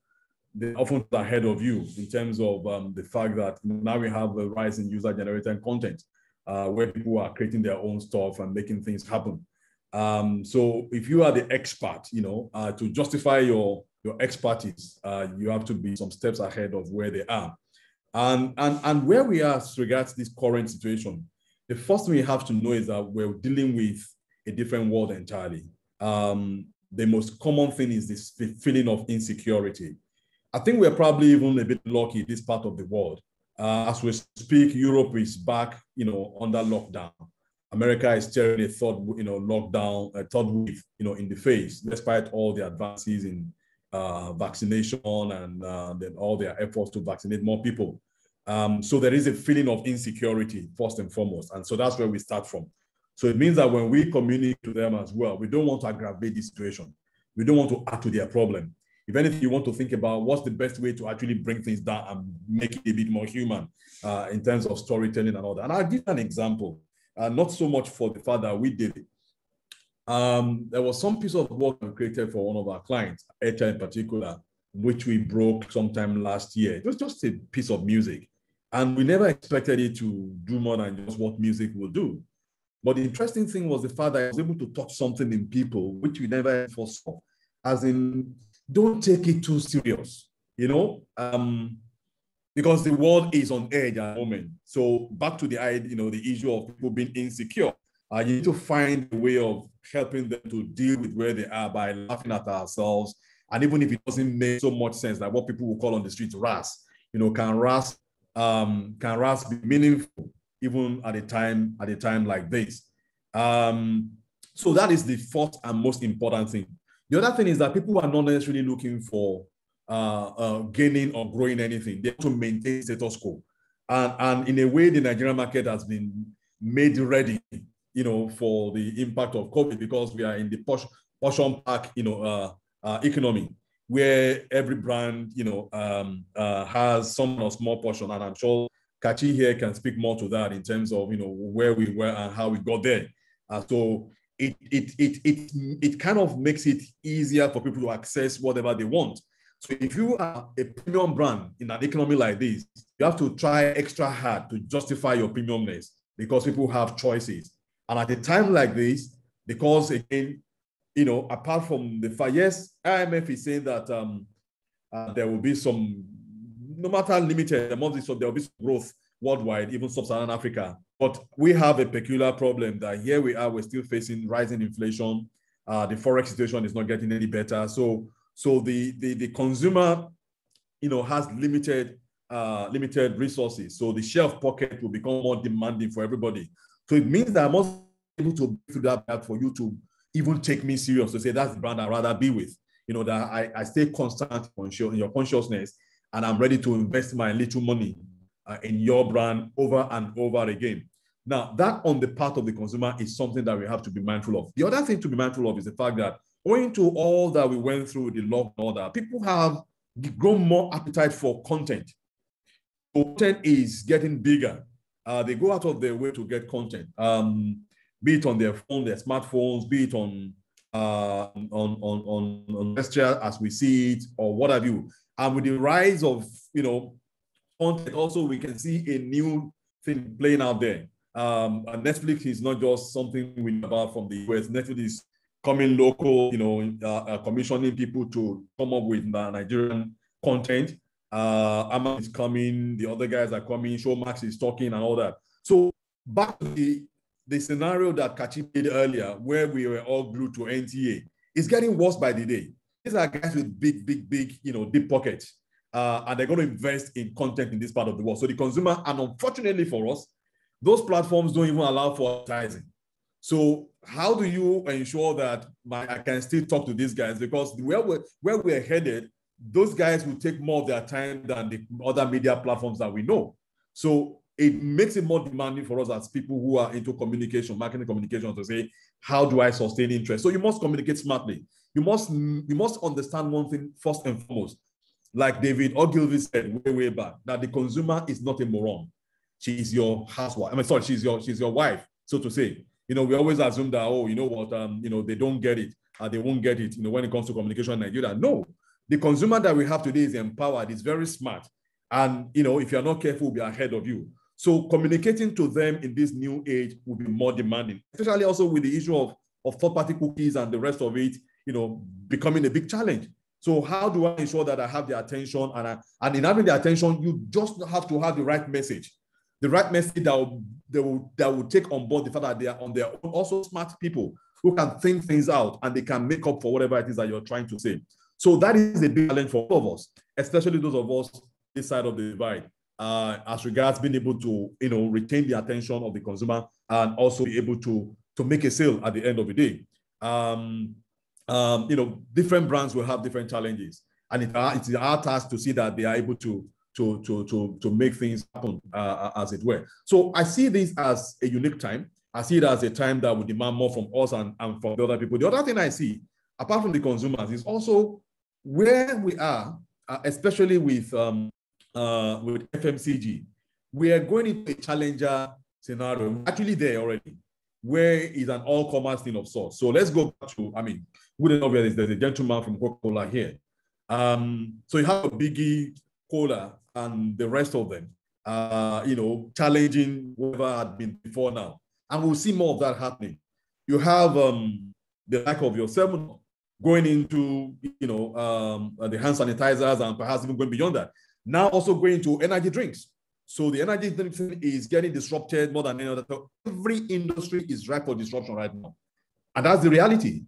they often ahead of you in terms of um, the fact that now we have a rise in user-generated content, uh, where people are creating their own stuff and making things happen. Um, so if you are the expert, you know, uh, to justify your your expertise, uh, you have to be some steps ahead of where they are. And, and, and where we are as regards this current situation, the first thing we have to know is that we're dealing with a different world entirely um, the most common thing is this feeling of insecurity. I think we're probably even a bit lucky this part of the world. Uh, as we speak, Europe is back, you know, under lockdown. America is staring a third, you know, lockdown, a third wave, you know, in the face, despite all the advances in uh, vaccination and uh, then all their efforts to vaccinate more people. Um, so there is a feeling of insecurity first and foremost, and so that's where we start from. So it means that when we communicate to them as well, we don't want to aggravate the situation. We don't want to add to their problem. If anything, you want to think about what's the best way to actually bring things down and make it a bit more human uh, in terms of storytelling and all that. And I'll give an example, uh, not so much for the fact that we did it. Um, there was some piece of work we created for one of our clients, Airtel in particular, which we broke sometime last year. It was just a piece of music. And we never expected it to do more than just what music will do. But the interesting thing was the fact that I was able to touch something in people which we never foresaw. As in, don't take it too serious, you know, um, because the world is on edge at the moment. So back to the you know, the issue of people being insecure. Uh, you need to find a way of helping them to deal with where they are by laughing at ourselves. And even if it doesn't make so much sense, like what people will call on the streets RAS, you know, can RAS um, can RAS be meaningful? Even at a time at a time like this. Um, so that is the first and most important thing. The other thing is that people are not necessarily looking for uh, uh, gaining or growing anything. They want to maintain status quo. And, and in a way, the Nigerian market has been made ready, you know, for the impact of COVID because we are in the portion pack, you know, uh, uh, economy where every brand, you know, um, uh, has some or small portion. And I'm sure Kachi here can speak more to that in terms of you know where we were and how we got there. So it, it it it it kind of makes it easier for people to access whatever they want. So if you are a premium brand in an economy like this, you have to try extra hard to justify your premiumness because people have choices. And at a time like this, because again, you know, apart from the fact, yes, IMF is saying that um, uh, there will be some no matter limited among this, so there will be growth worldwide, even sub-Saharan Africa. But we have a peculiar problem that here we are, we're still facing rising inflation. Uh, the forex situation is not getting any better. So, so the, the, the consumer, you know, has limited uh, limited resources. So the shelf pocket will become more demanding for everybody. So it means that I must be able to through that for you to even take me serious to say that's the brand I'd rather be with. You know, that I, I stay constant in your consciousness and I'm ready to invest my little money uh, in your brand over and over again. Now, that on the part of the consumer is something that we have to be mindful of. The other thing to be mindful of is the fact that owing to all that we went through the lockdown, order, people have grown more appetite for content. content is getting bigger. Uh, they go out of their way to get content, um, be it on their phone, their smartphones, be it on uh, on on on on as we see it, or what have you. And with the rise of you know content, also we can see a new thing playing out there. Um, Netflix is not just something we know about from the US. Netflix is coming local, you know, uh, uh, commissioning people to come up with Nigerian content. Uh, Amma is coming, the other guys are coming, Showmax is talking and all that. So back to the, the scenario that Kachi made earlier, where we were all glued to NTA, it's getting worse by the day. These are guys with big, big, big, you know, deep pockets. Uh, and they're going to invest in content in this part of the world. So the consumer, and unfortunately for us, those platforms don't even allow for advertising. So how do you ensure that my, I can still talk to these guys? Because where we're, where we're headed, those guys will take more of their time than the other media platforms that we know. So it makes it more demanding for us as people who are into communication, marketing communication, to say, how do I sustain interest? So you must communicate smartly. You must you must understand one thing first and foremost. Like David Ogilvy said way, way back, that the consumer is not a moron. She is your housewife. I mean, sorry, she's your she's your wife, so to say. You know, we always assume that, oh, you know what, um, you know, they don't get it, uh, they won't get it, you know, when it comes to communication in Nigeria. No, the consumer that we have today is empowered, is very smart. And, you know, if you're not careful, will be ahead of you. So communicating to them in this new age will be more demanding, especially also with the issue of, of third-party cookies and the rest of it, you know, becoming a big challenge. So how do I ensure that I have the attention and, I, and in having the attention, you just have to have the right message, the right message that will, that will, that will take on board the fact that they are on their own, also smart people who can think things out and they can make up for whatever it is that you're trying to say. So that is a big challenge for all of us, especially those of us this side of the divide, uh, as regards being able to, you know, retain the attention of the consumer and also be able to, to make a sale at the end of the day. Um, um, you know, different brands will have different challenges, and it, uh, it's our task to see that they are able to to to to, to make things happen, uh, as it were. So I see this as a unique time. I see it as a time that will demand more from us and, and from the other people. The other thing I see, apart from the consumers, is also where we are, uh, especially with um, uh, with FMCG, we are going into a challenger scenario. Actually there already, where is an all-commerce thing of sorts. So let's go back to, I mean, wouldn't know there's, there's a gentleman from Coca-Cola here. Um, so you have a Bigi Cola and the rest of them, uh, you know, challenging whatever had been before now. And we'll see more of that happening. You have um, the lack of your seven going into you know um, uh, the hand sanitizers and perhaps even going beyond that. Now also going to energy drinks. So the energy drinks is getting disrupted more than any other. Every industry is ripe for disruption right now, and that's the reality.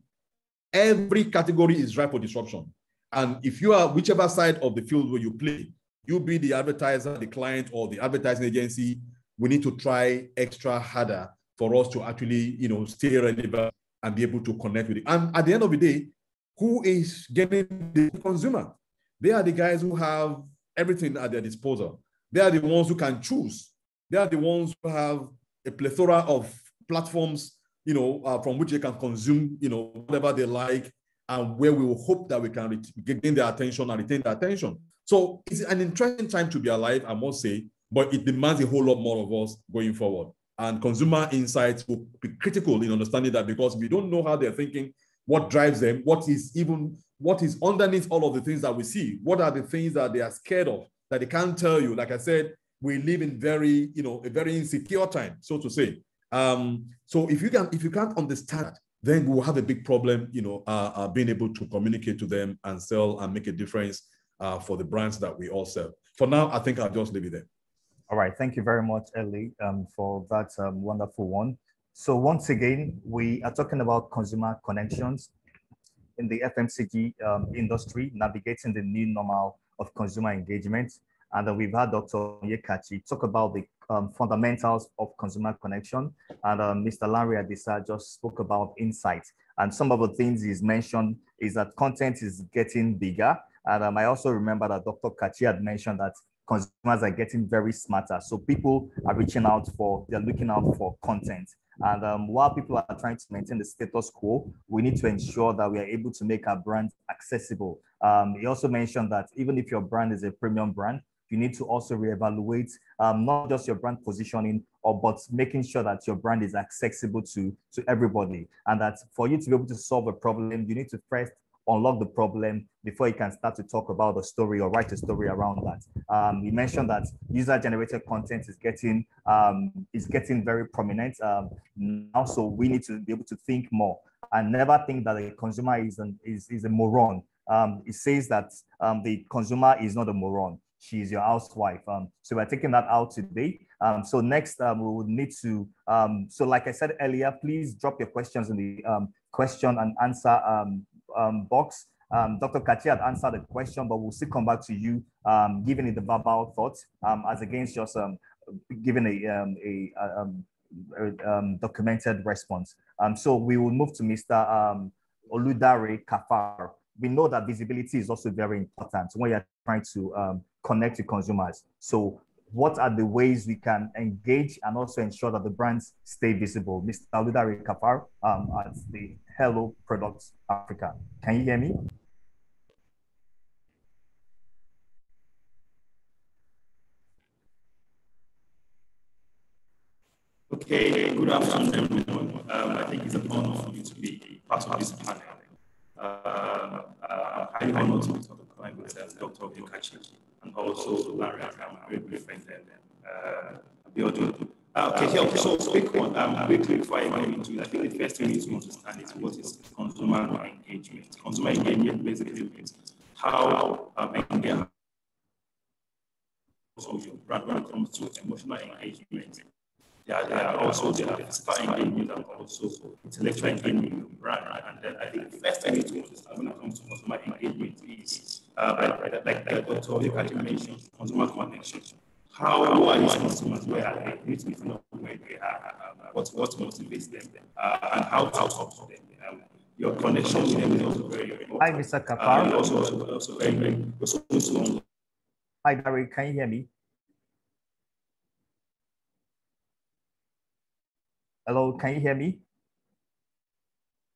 Every category is ripe for disruption, and if you are whichever side of the field where you play, you be the advertiser, the client, or the advertising agency. We need to try extra harder for us to actually you know stay relevant and be able to connect with it. And at the end of the day, who is getting the consumer. They are the guys who have everything at their disposal. They are the ones who can choose. They are the ones who have a plethora of platforms, you know, uh, from which they can consume, you know, whatever they like, and where we will hope that we can gain their attention and retain their attention. So it's an interesting time to be alive, I must say, but it demands a whole lot more of us going forward. And consumer insights will be critical in understanding that because we don't know how they're thinking, what drives them, what is even what is underneath all of the things that we see. What are the things that they are scared of that they can't tell you? Like I said, we live in very, you know, a very insecure time, so to say. Um, so if you can, if you can't understand, then we will have a big problem, you know, uh, uh, being able to communicate to them and sell and make a difference uh, for the brands that we all sell. For now, I think I'll just leave it there. All right, thank you very much, LA, um, for that um, wonderful one. So once again, we are talking about consumer connections in the FMCG um, industry, navigating the new normal of consumer engagement. And then we've had Dr. Yekachi talk about the um, fundamentals of consumer connection. And um, Mr. Lanre Adisa just spoke about insights. And some of the things he's mentioned is that content is getting bigger. And um, I also remember that Dr. Kachi had mentioned that consumers are getting very smarter. So people are reaching out for, they're looking out for content. And um, while people are trying to maintain the status quo, we need to ensure that we are able to make our brand accessible. Um, he also mentioned that even if your brand is a premium brand, you need to also reevaluate um, not just your brand positioning, or but making sure that your brand is accessible to, to everybody. And that for you to be able to solve a problem, you need to first unlock the problem before you can start to talk about the story or write a story around that. Um, you mentioned that user-generated content is getting um, is getting very prominent um, now, so we need to be able to think more and never think that the consumer is an, is, is a moron. Um, it says that um, the consumer is not a moron. She is your housewife. Um, so we're taking that out today. Um, so next, um, we would need to, um, so like I said earlier, please drop your questions in the um, question and answer um, um, box. Um, Dr. Kachi had answered the question, but we'll still come back to you, um, giving it the verbal thoughts um, as against just um, giving a, um, a, um, a um, documented response. Um, so we will move to Mr. Um, Oludare Kafar. We know that visibility is also very important when you're trying to um, connect to consumers. So what are the ways we can engage and also ensure that the brands stay visible? Mr. Oludare Kafar um, at the Hello Products Africa. Can you hear me? Okay, good afternoon, everyone. Um, I think it's an honor for me to be part of this panel. Uh, uh, I'm honored to be talking with uh, Dr. Okachi and also a very good friend, and uh, Abiodun. Uh, okay, yeah, so quick one, um, quickly before I go into it, I think the first thing need to understand is what is consumer engagement. Consumer engagement basically means how um, engage also your brand when it comes to emotional engagement. Yeah, there are also the physical engagement and also intellectual engagement with brand. And then I think the first thing to understand when it comes to consumer engagement is, uh, like, like, like Dr. Yokati mentioned, consumer connection how who are these consumers? Where are they? Need to know where they are, uh, what what motivates them, uh, and how to talk to them. Um, your connection with them is also very, very important. Hi, Mr. Kafar. Uh, also, also, also very, very, also, also Hi, Gary. Can you hear me? Hello, can you hear me?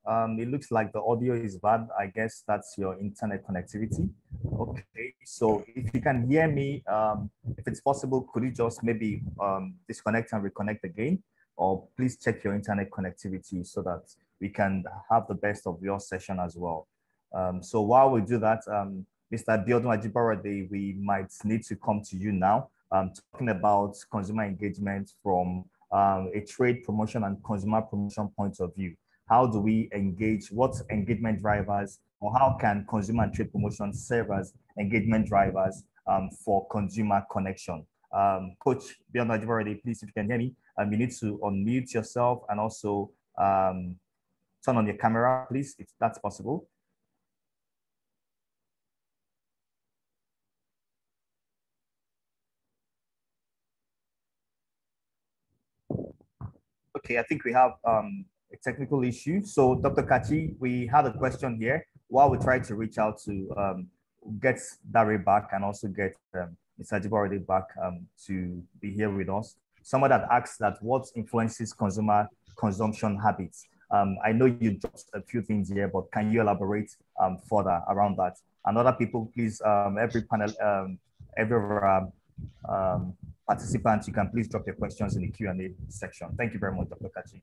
Um, it looks like the audio is bad. I guess that's your internet connectivity. Okay, so if you can hear me, um, if it's possible, could you just maybe um, disconnect and reconnect again? Or please check your internet connectivity so that we can have the best of your session as well. Um, so while we do that, um, Mr. Biodun Ajiborode, we might need to come to you now, um, talking about consumer engagement from um, a trade promotion and consumer promotion point of view how do we engage, what engagement drivers, or how can consumer and trade promotion serve as engagement drivers um, for consumer connection? Um, Coach Beyond already, please, if you can hear me, um, you need to unmute yourself and also um, turn on your camera, please, if that's possible. Okay, I think we have um, a technical issue. So Dr. Kachi, we had a question here while we try to reach out to um, get Dari back and also get um, Mr. Jiboridi back um, to be here with us. Someone that asks that what influences consumer consumption habits? Um, I know you dropped a few things here, but can you elaborate um, further around that? And other people, please, um, every panel, um, every um, um, participant, you can please drop your questions in the Q&A section. Thank you very much, Dr. Kachi.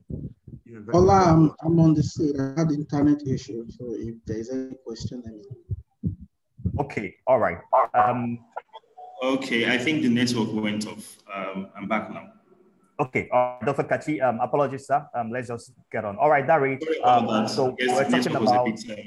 Hola, I'm, I'm on the stage. I had internet issue, so if there's any question, let me. Okay, all right. Um, okay, I think the network went off. Um, I'm back now. Okay, uh, Dr. Kachi, um, apologies, sir. Um, let's just get on. All right, Dari. Um, so we're talking about. Bit, uh,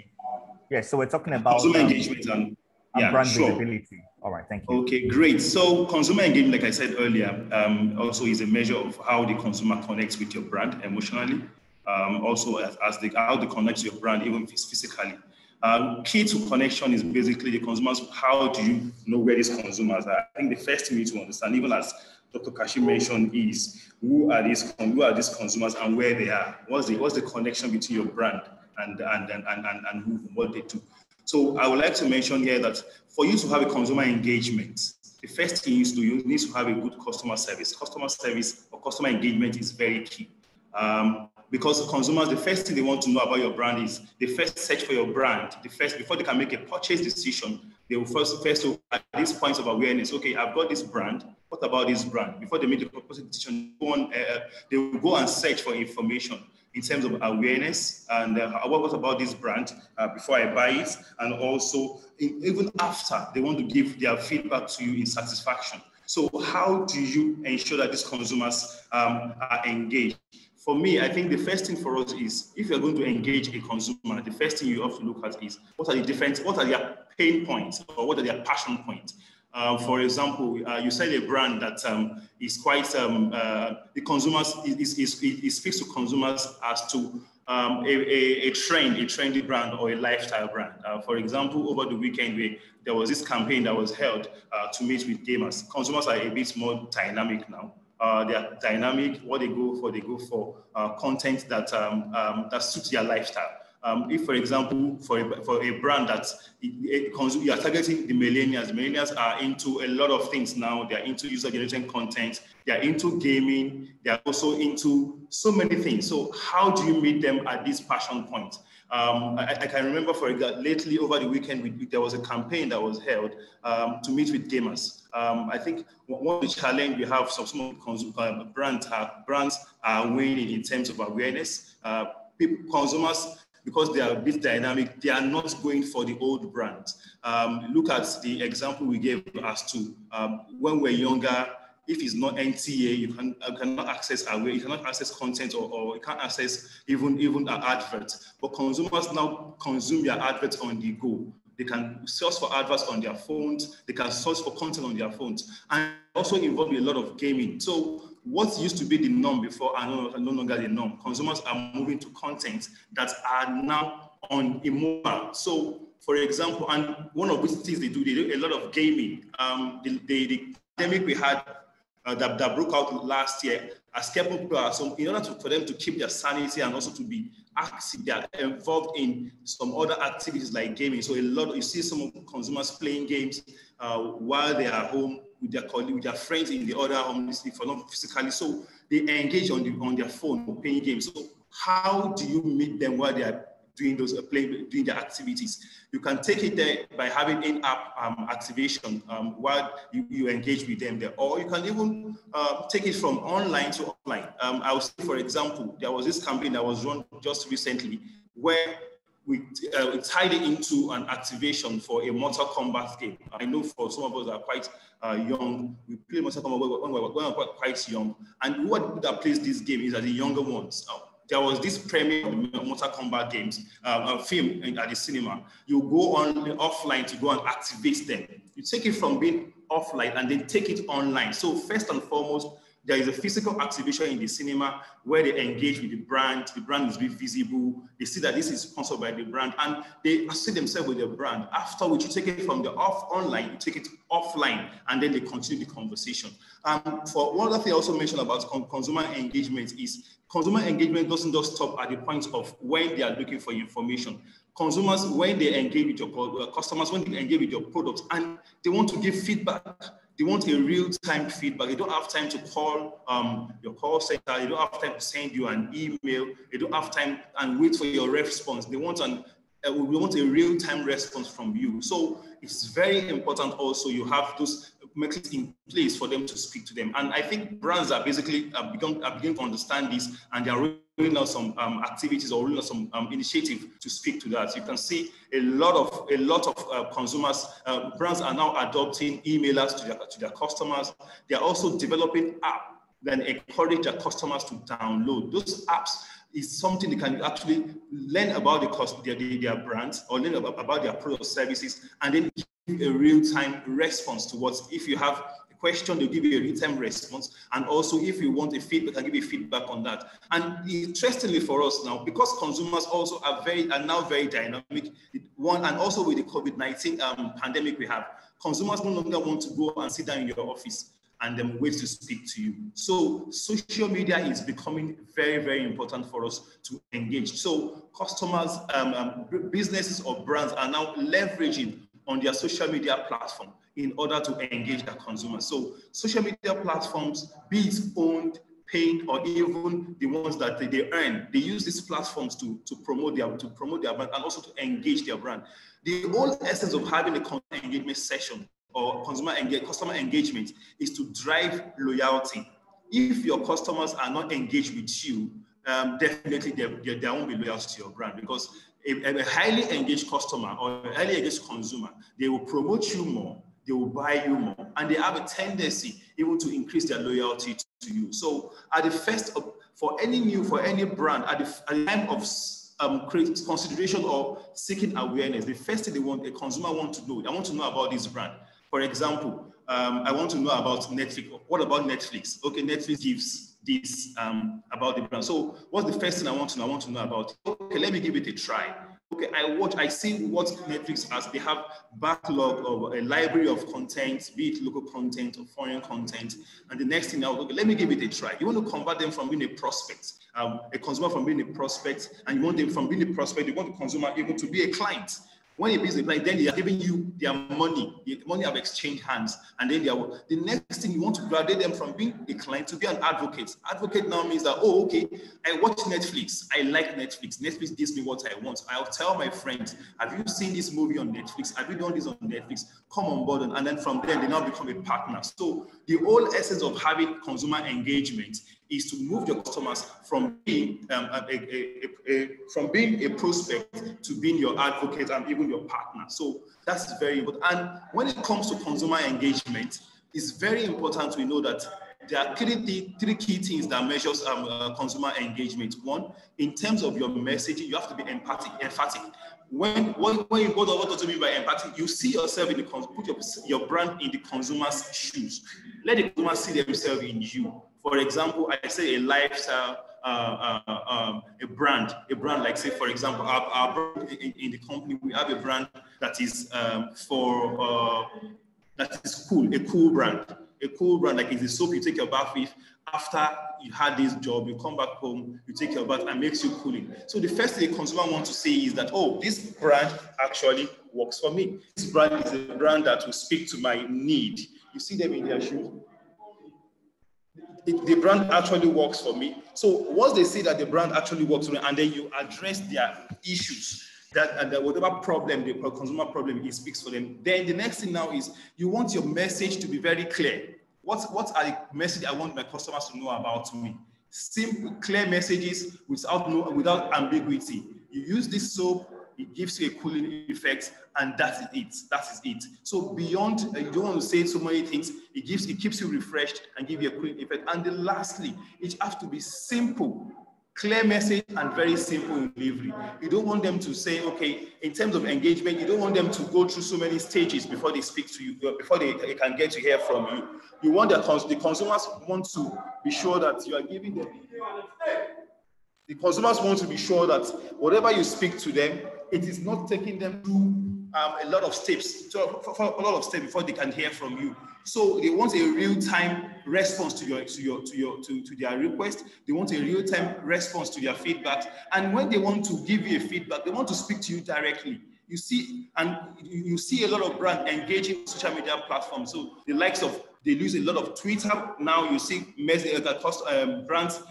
yeah, so we're talking about consumer um, engagement and, yeah, brand sure. visibility. All right, thank you. Okay, great. So consumer engagement, like I said earlier, um, also is a measure of how the consumer connects with your brand emotionally. Um, also as, as the, how they connect to your brand, even if it's physically. Um, key to connection is basically the consumers. How do you know where these consumers are? I think the first thing you need to understand, even as Dr. Kachi mentioned, is who are these who are these consumers and where they are. What's the what's the connection between your brand and and and and, and, and who, what they do? So I would like to mention here that for you to have a consumer engagement, the first thing is to you need to have a good customer service. Customer service or customer engagement is very key. Um, because consumers, the first thing they want to know about your brand is they first search for your brand. The first, before they can make a purchase decision, they will first, first at these points of awareness, okay, I've got this brand. What about this brand? Before they make the purchase decision, go on, uh, they will go and search for information in terms of awareness and uh, what about this brand uh, before I buy it, and also in, even after they want to give their feedback to you in satisfaction. So how do you ensure that these consumers um, are engaged? For me, I think the first thing for us is if you're going to engage a consumer, the first thing you have to look at is what are the different, what are their pain points or what are their passion points? Uh, for example, uh, you said a brand that um, is quite, um, uh, the consumers, is, is, is, speaks to consumers as to um, a, a, a, trend, a trendy brand or a lifestyle brand. Uh, for example, over the weekend, we, there was this campaign that was held uh, to meet with gamers. Consumers are a bit more dynamic now. Uh, they are dynamic. What they go for, they go for content that, um, um, that suits their lifestyle. Um, if, for example, for a, for a brand that you are targeting the millennials, millennials are into a lot of things now. They are into user generated content. They are into gaming. They are also into so many things. So how do you meet them at this passion point? Um, I, I, can remember, for example, lately over the weekend, we, there was a campaign that was held um, to meet with gamers. Um, I think one of the challenge we have, some small uh, brands, are, brands are winning in terms of awareness. Uh, people, consumers because they are a bit dynamic, they are not going for the old brand. Um, look at the example we gave as to um, when we're younger, if it's not NTA, you, can, you cannot access away, you cannot access content or, or you can't access even, even an advert. But consumers now consume their adverts on the go. They can search for adverts on their phones. They can search for content on their phones. And also involve a lot of gaming. So what used to be the norm before are no, longer the norm. Consumers are moving to content that are now on immobile. So, for example, and one of the things they do, they do a lot of gaming. Um, the, the, the pandemic we had uh, that, that broke out last year has kept people, so in order to, for them to keep their sanity and also to be active, they are involved in some other activities like gaming. So a lot, you see some consumers playing games uh, while they are home with their colleagues, with their friends in the other homes, if not physically. So they engage on, the, on their phone playing games. So how do you meet them while they are doing those uh, playing doing their activities? You can take it there by having in-app um, activation um, while you, you engage with them there, or you can even uh, take it from online to offline. Um, I will say, for example, there was this campaign that was run just recently where we, uh, we tied it into an activation for a Mortal Kombat game. I know for some of us that are quite uh, young, we play Mortal Kombat when we were quite young. And what that plays this game is that the younger ones. Uh, there was this premiere of Mortal Kombat games, a film at the cinema. You go on the offline to go and activate them. You take it from being offline and then take it online. So first and foremost, there is a physical activation in the cinema where they engage with the brand. The brand is visible. They see that this is sponsored by the brand and they associate themselves with the brand. After which you take it from the off online, you take it offline, and then they continue the conversation. Um, for one other thing I also mentioned about con consumer engagement is consumer engagement doesn't just stop at the point of when they are looking for information. Consumers, when they engage with your uh, customers, when they engage with your products, and they want to give feedback they want a real-time feedback. They don't have time to call um, your call center. They don't have time to send you an email. They don't have time and wait for your response. They want an uh, we want a real-time response from you. So it's very important also you have those metrics in place for them to speak to them. And I think brands are basically uh, begun, are beginning to understand this and they are rolling out some um, activities or rolling out some um, initiative to speak to that. You can see a lot of a lot of uh, consumers, uh, brands are now adopting emailers to their, to their customers. They are also developing apps that encourage their customers to download. Those apps is something they can actually learn about the cost, their, their brands or learn about, about their product services and then a real-time response to what if you have a question, they'll give you a real-time response. And also if you want a feedback, I'll give you feedback on that. And interestingly for us now, because consumers also are very are now very dynamic, one and also with the COVID-19 um, pandemic we have, consumers no longer want to go and sit down in your office and then wait to speak to you. So social media is becoming very, very important for us to engage. So customers, um, um, businesses or brands are now leveraging on their social media platform in order to engage their consumers. So social media platforms, be it owned paid, or even the ones that they, they earn, they use these platforms to, to promote their to promote their brand and also to engage their brand. The whole essence of having a consumer engagement session or consumer engage, customer engagement is to drive loyalty. If your customers are not engaged with you, um, definitely there, there, there won't be loyalty to your brand because a, a, highly engaged customer or a highly engaged consumer, they will promote you more, they will buy you more, and they have a tendency even to increase their loyalty to, you. So at the first, of, for any new, for any brand, at the, at the time of um, consideration or seeking awareness, the first thing they want, a consumer want to know, I want to know about this brand. For example, um, I want to know about Netflix. What about Netflix? Okay, Netflix gives this um, about the brand. So what's the first thing I want to know? I want to know about, okay, let me give it a try. Okay, I watch, I see what Netflix has. They have backlog of a library of content, be it local content or foreign content. And the next thing I'll, okay, let me give it a try. You want to convert them from being a prospect, um, a consumer from being a prospect, and you want them from being a prospect, you want the consumer able to be a client. When a business like then they are giving you their money, the money have exchanged hands, and then they are the next thing you want to graduate them from being a client to be an advocate. Advocate now means that oh okay, I watch Netflix, I like Netflix. Netflix gives me what I want. I'll tell my friends, have you seen this movie on Netflix? Have you done this on Netflix? Come on board, and then from there they now become a partner. So the whole essence of having consumer engagement is to move your customers from being um, a, a, a, from being a prospect to being your advocate and even your partner. So that's very important. And when it comes to consumer engagement, it's very important to know that there are three, three key things that measures um, uh, consumer engagement. One, in terms of your messaging, you have to be empathic. emphatic. When, when, when you go to what to mean by empathy, you see yourself in the put your, your brand in the consumer's shoes. Let the consumer see themselves in you. For example, I say a lifestyle, uh, uh, um, a brand, a brand like say, for example, our, our in, in, the company, we have a brand that is um, for, uh, that is cool, a cool brand. A cool brand, like it's a soap you take your bath with after you had this job, you come back home, you take your bath and makes you cooling. So the first thing the consumer wants to see is that, oh, this brand actually works for me. This brand is a brand that will speak to my need. You see them in their shoes the brand actually works for me. So once they see that the brand actually works for me, and then you address their issues, that that whatever problem the consumer problem is speaks for them. Then the next thing now is you want your message to be very clear. What what are the message I want my customers to know about me? Simple, clear messages without no without ambiguity. You use this soap it gives you a cooling effect, and that's it. That is it. So beyond, uh, you don't want to say so many things. It gives, it keeps you refreshed and give you a cooling effect. And then lastly, it has to be simple, clear message, and very simple in delivery. You don't want them to say, okay, in terms of engagement, you don't want them to go through so many stages before they speak to you, uh, before they, they can get to hear from you. You want the, cons the consumers want to be sure that you are giving them the consumers want to be sure that whatever you speak to them, it is not taking them through um, a lot of steps, so for, for a lot of steps before they can hear from you. So they want a real-time response to your to your to your to, to their request. They want a real-time response to their feedback. And when they want to give you a feedback, they want to speak to you directly. You see, and you see a lot of brand engaging social media platforms. So the likes of they use a lot of Twitter. Now you see um, brands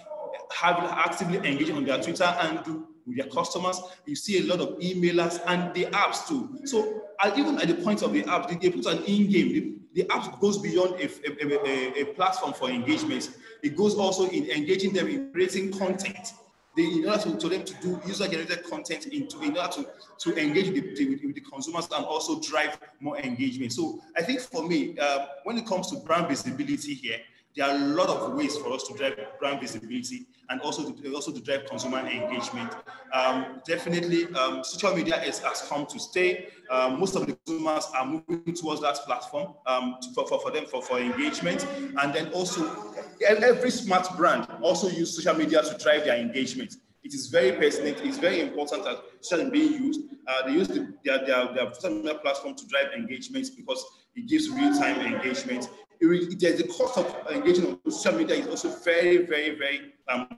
have actively engaging on their Twitter and with their customers. You see a lot of emailers and the apps too. So even at the point of the app, they put an in-game. The, the app goes beyond a, a, a, a, platform for engagement. It goes also in engaging them in creating content. They, in order to, to them to do user-generated content into in order to, to engage with the, with the, consumers and also drive more engagement. So I think for me, uh, when it comes to brand visibility here, there are a lot of ways for us to drive brand visibility and also to, also to drive consumer engagement. Um, definitely, um, social media is, has come to stay. Um, most of the consumers are moving towards that platform um, to, for, for, for them for, for engagement. And then also, every smart brand also use social media to drive their engagement. It is very pertinent. It's very important that social being used. Uh, they use the, their, their, their social media platform to drive engagement because it gives real-time engagement there's the cost of engaging on social media is also very, very, very um,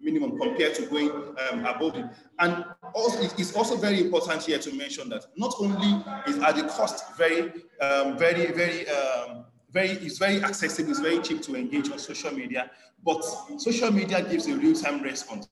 minimum compared to going um, above it. And also, it's also very important here to mention that not only is are the cost very, um, very, very, um, very, it's very accessible, it's very cheap to engage on social media, but social media gives a real-time response.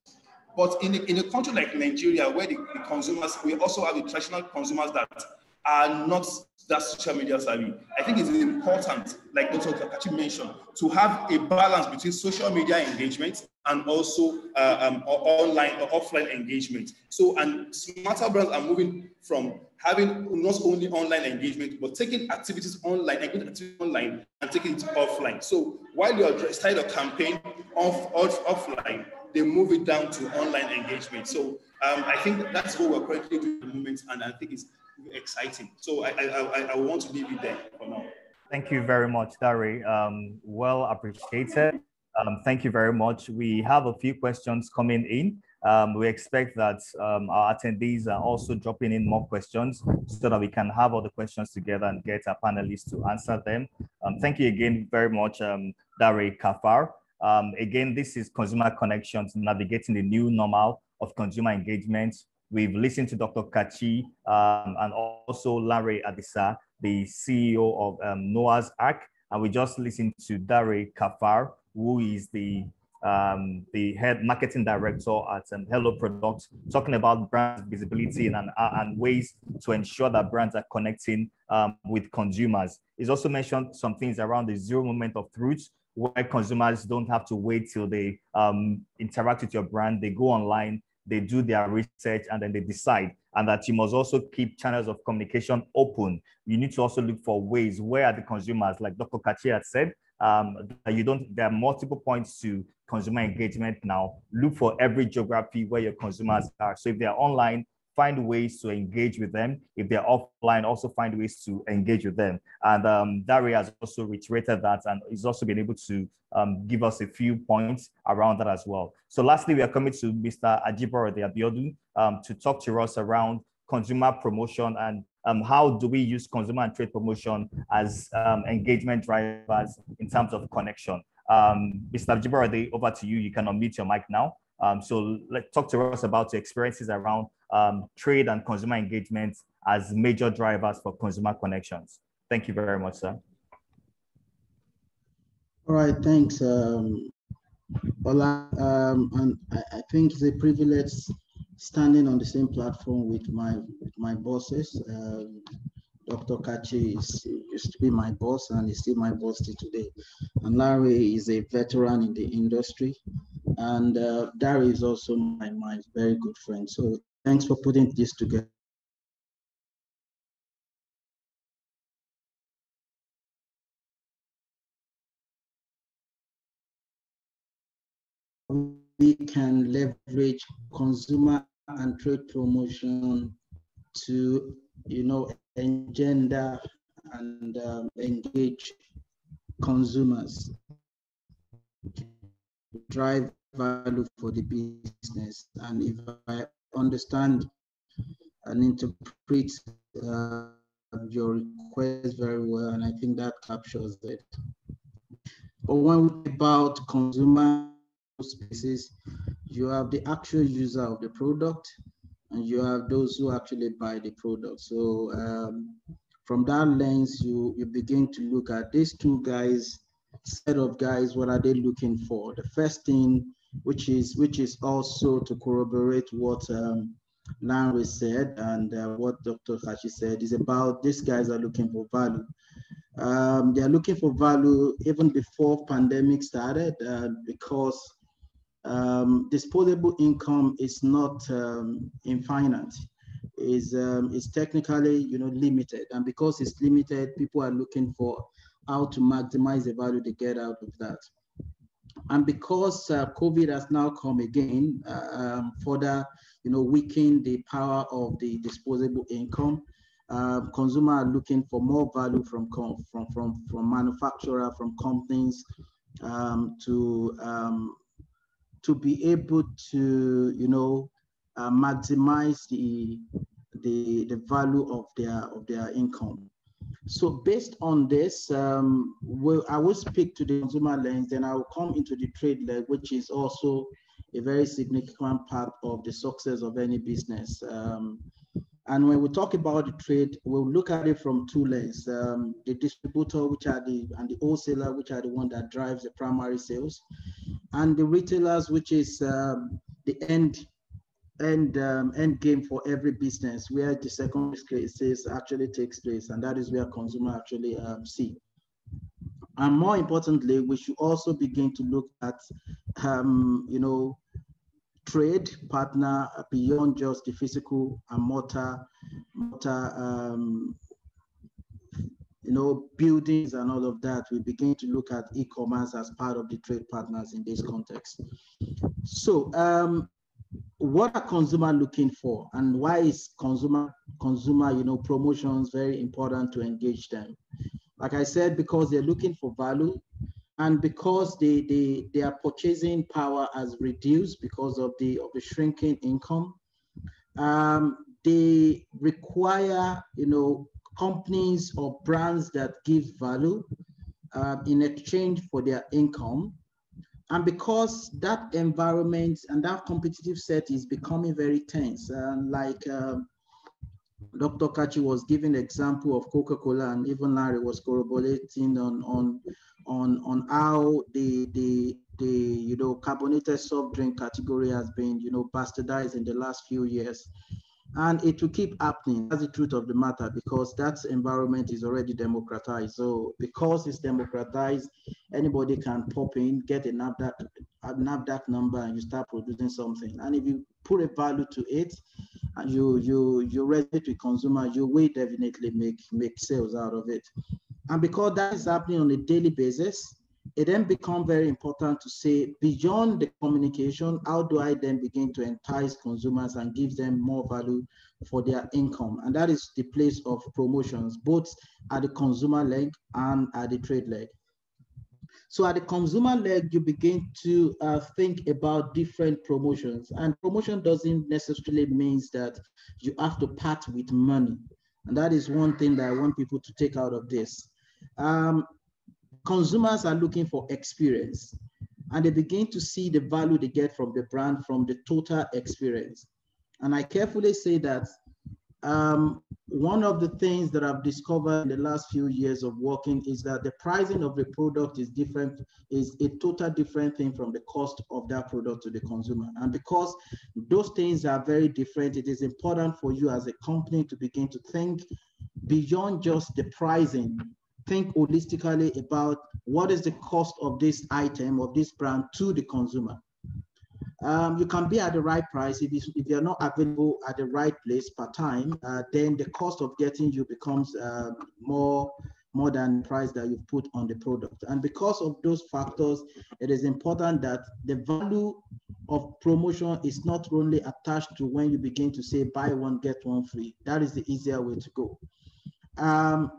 But in a, in a country like Nigeria, where the, the consumers, we also have the traditional consumers that are not that social media savvy. I think it's important, like Dr. Kachi mentioned, to have a balance between social media engagement and also uh, um, online or offline engagement. So, and smarter brands are moving from having not only online engagement, but taking activities online, activities online, and taking it offline. So, while you're starting a campaign off, off offline, they move it down to online engagement. So, um, I think that's what we're currently doing at the moment, and I think it's exciting. So I, I, I, want to leave it there for now. Thank you very much, Dari. Um, well appreciated. Um, thank you very much. We have a few questions coming in. Um, we expect that um, our attendees are also dropping in more questions so that we can have all the questions together and get our panelists to answer them. Um, thank you again very much, um, Dari Kafar. Again, this is Consumer Connections, navigating the new normal of consumer engagement We've listened to Dr. Kachi um, and also Lanre Adisa, the CEO of um, Noah's Ark. And we just listened to Dare Kafar, who is the um, the head marketing director at um, Hello Products, talking about brand visibility and, uh, and ways to ensure that brands are connecting um, with consumers. He's also mentioned some things around the zero moment of truth, where consumers don't have to wait till they um, interact with your brand. They go online, they do their research and then they decide. And that you must also keep channels of communication open. You need to also look for ways where are the consumers like dr kachi had said um, you don't there are multiple points to consumer engagement now. Look for every geography where your consumers are. So if they're online find ways to engage with them. If they're offline, also find ways to engage with them. And um, Daria has also reiterated that and he's also been able to um, give us a few points around that as well. So lastly, we are coming to Mr. Ajibor Abiodun um, to talk to us around consumer promotion and um, how do we use consumer and trade promotion as um, engagement drivers in terms of connection. Um, Mr. Jiborode, over to you. You can unmute your mic now. Um, so let's talk to us about your experiences around um, trade and consumer engagement as major drivers for consumer connections. Thank you very much, sir. All right, thanks. Um, Ola, um, and I, I, think it's a privilege standing on the same platform with my with my bosses. Um, Dr. Kachi is, used to be my boss and is still my boss today. And Larry is a veteran in the industry. And uh, is also my, my very good friend. So thanks for putting this together. We can leverage consumer and trade promotion to, you know, engender and um, engage consumers, drive value for the business. And if I understand and interpret uh, your request very well, and I think that captures it. But when we about consumer spaces, you have the actual user of the product, and you have those who actually buy the product. So um, from that lens, you, you begin to look at these two guys, set of guys, what are they looking for? The first thing, which is which is also to corroborate what um, Larry said and uh, what Dr. Kachi said, is about these guys are looking for value. Um, they are looking for value even before pandemic started uh, because um, disposable income is not um, infinite. Is um, is technically you know limited, and because it's limited, people are looking for how to maximize the value they get out of that. And because uh, COVID has now come again, uh, um, further you know weaken the power of the disposable income. Uh, consumer are looking for more value from from from from manufacturer, from companies um, to um, to be able to, you know, uh, maximize the, the, the value of their, of their income. So based on this, um, well, I will speak to the consumer lens, then I will come into the trade leg, which is also a very significant part of the success of any business. Um, And when we talk about the trade, we'll look at it from two lenses. Um, the distributor, which are the, and the wholesaler, which are the one that drives the primary sales, and the retailers, which is um, the end end um, end game for every business, where the second sales actually takes place, and that is where consumer actually um, see. And more importantly, we should also begin to look at, um, you know, trade partner beyond just the physical and mortar, mortar um, you know, buildings and all of that, we begin to look at e-commerce as part of the trade partners in this context. So, um, what are consumer looking for, and why is consumer consumer you know promotions very important to engage them? Like I said, because they're looking for value, and because they, they, their purchasing power has reduced because of the, of the shrinking income, um, they require, you know, companies or brands that give value uh, in exchange for their income. And because that environment and that competitive set is becoming very tense, and like um, Dr. Kachi was giving the example of Coca-Cola and even Larry was corroborating on, on on on how the the the you know carbonated soft drink category has been you know bastardized in the last few years and it will keep happening. That's the truth of the matter because that environment is already democratized. So because it's democratized anybody can pop in get a NAFDAC, a NAFDAC number and you start producing something. And if you put a value to it and you you you resonate with consumer you will definitely make make sales out of it. And because that is happening on a daily basis, it then becomes very important to say beyond the communication, how do I then begin to entice consumers and give them more value for their income? And that is the place of promotions, both at the consumer leg and at the trade leg. So at the consumer leg, you begin to uh, think about different promotions. And promotion doesn't necessarily means that you have to part with money. And that is one thing that I want people to take out of this. Um, consumers are looking for experience and they begin to see the value they get from the brand from the total experience. And I carefully say that um, one of the things that I've discovered in the last few years of working is that the pricing of the product is different, is a total different thing from the cost of that product to the consumer. And because those things are very different, it is important for you as a company to begin to think beyond just the pricing think holistically about what is the cost of this item, of this brand to the consumer. Um, you can be at the right price. If, if you're not available at the right place per time, uh, then the cost of getting you becomes uh, more, more than the price that you've put on the product. And because of those factors, it is important that the value of promotion is not only attached to when you begin to say buy one, get one free. That is the easier way to go. Um,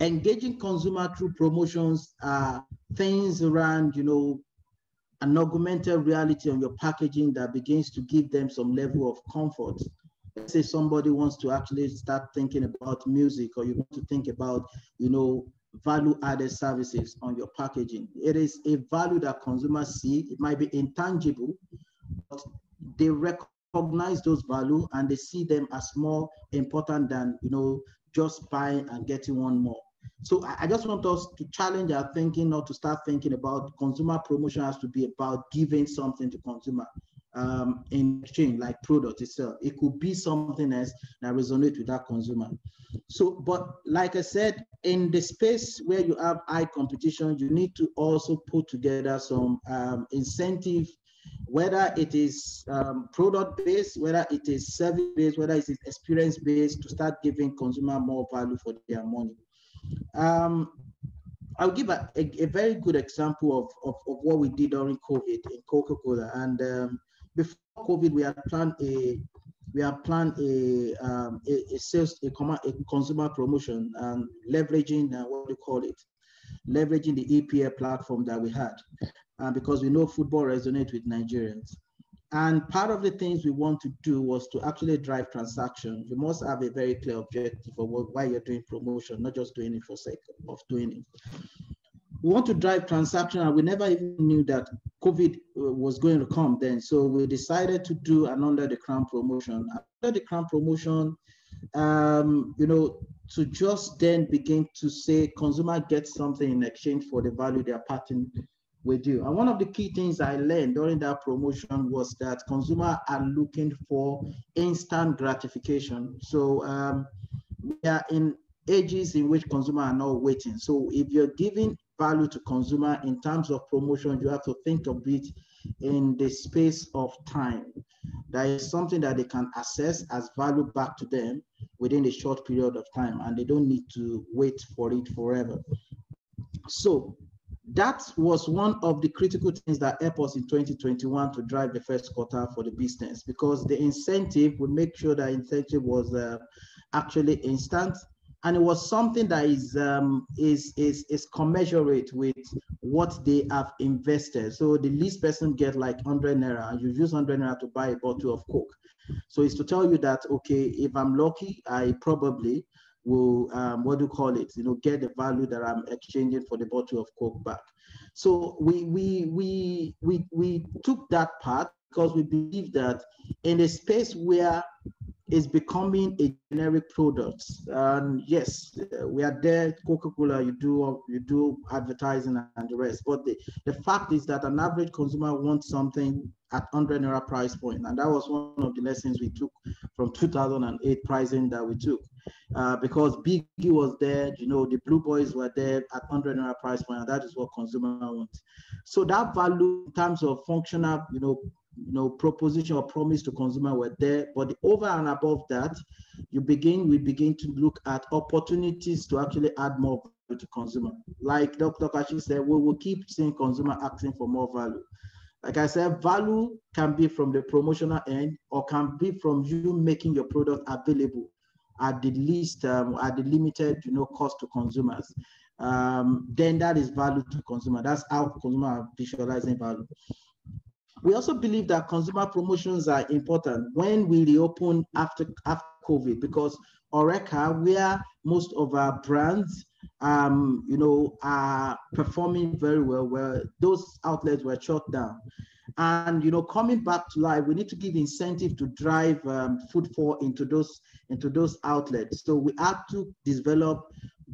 engaging consumer through promotions are things around, you know, an augmented reality on your packaging that begins to give them some level of comfort. Let's say somebody wants to actually start thinking about music or you want to think about, you know, value added services on your packaging. It is a value that consumers see. It might be intangible, but they recognize those value and they see them as more important than, you know, just buying and getting one more. So I just want us to challenge our thinking, not to start thinking about consumer promotion has to be about giving something to consumer um, in exchange, like product itself. It could be something else that resonates with that consumer. So, but like I said, in the space where you have high competition, you need to also put together some um, incentive whether it is um, product based, whether it is service based, whether it is experience based, to start giving consumer more value for their money. Um, I'll give a, a, a, very good example of, of, of, what we did during COVID in Coca-Cola. And um, before COVID, we had planned a we had planned a um, a, a, sales a, a consumer promotion and leveraging uh, what do you call it, leveraging the EPL platform that we had uh, because we know football resonates with Nigerians. And part of the things we want to do was to actually drive transaction. You must have a very clear objective of why you're doing promotion, not just doing it for sake of doing it. We want to drive transaction, and we never even knew that COVID uh, was going to come then. So we decided to do an under the crown promotion. Under the crown promotion, um, you know, to just then begin to say consumer gets something in exchange for the value they're parting with you. And one of the key things I learned during that promotion was that consumers are looking for instant gratification. So um, we are in ages in which consumers are not waiting. So if you're giving value to consumer in terms of promotion, you have to think of it in the space of time. That is something that they can assess as value back to them within a short period of time, and they don't need to wait for it forever. So that was one of the critical things that helped us in 2021 to drive the first quarter for the business because the incentive would make sure that incentive was uh, actually instant and it was something that is um, is is is commensurate with what they have invested. So the least person get like 100 naira, and you use 100 naira to buy a bottle of Coke. So it's to tell you that okay, if I'm lucky, I probably will um, what do you call it? You know, get the value that I'm exchanging for the bottle of Coke back. So we we we we we took that part because we believe that in a space where is becoming a generic product. And yes, we are there. Coca-Cola, you do you do advertising and the rest. But the, the fact is that an average consumer wants something at 100 naira price point, and that was one of the lessons we took from 2008 pricing that we took. Uh, because Bigi was there, you know, the Blue Boys were there at 100 naira price point, and that is what consumer wants. So that value in terms of functional, you know, you know, proposition or promise to consumer were there. But over and above that, you begin, we begin to look at opportunities to actually add more value to consumer. Like Dr. Kachi said, we will keep seeing consumer asking for more value. Like I said, value can be from the promotional end or can be from you making your product available at the least, um, at the limited, you know, cost to consumers. Um, then that is value to consumer. That's how consumer are visualizing value. We also believe that consumer promotions are important when we reopen after, after COVID because HORECA, where most of our brands, um, you know, are performing very well, where those outlets were shut down. And you know, coming back to life, we need to give incentive to drive um, footfall into those into those outlets. So we have to develop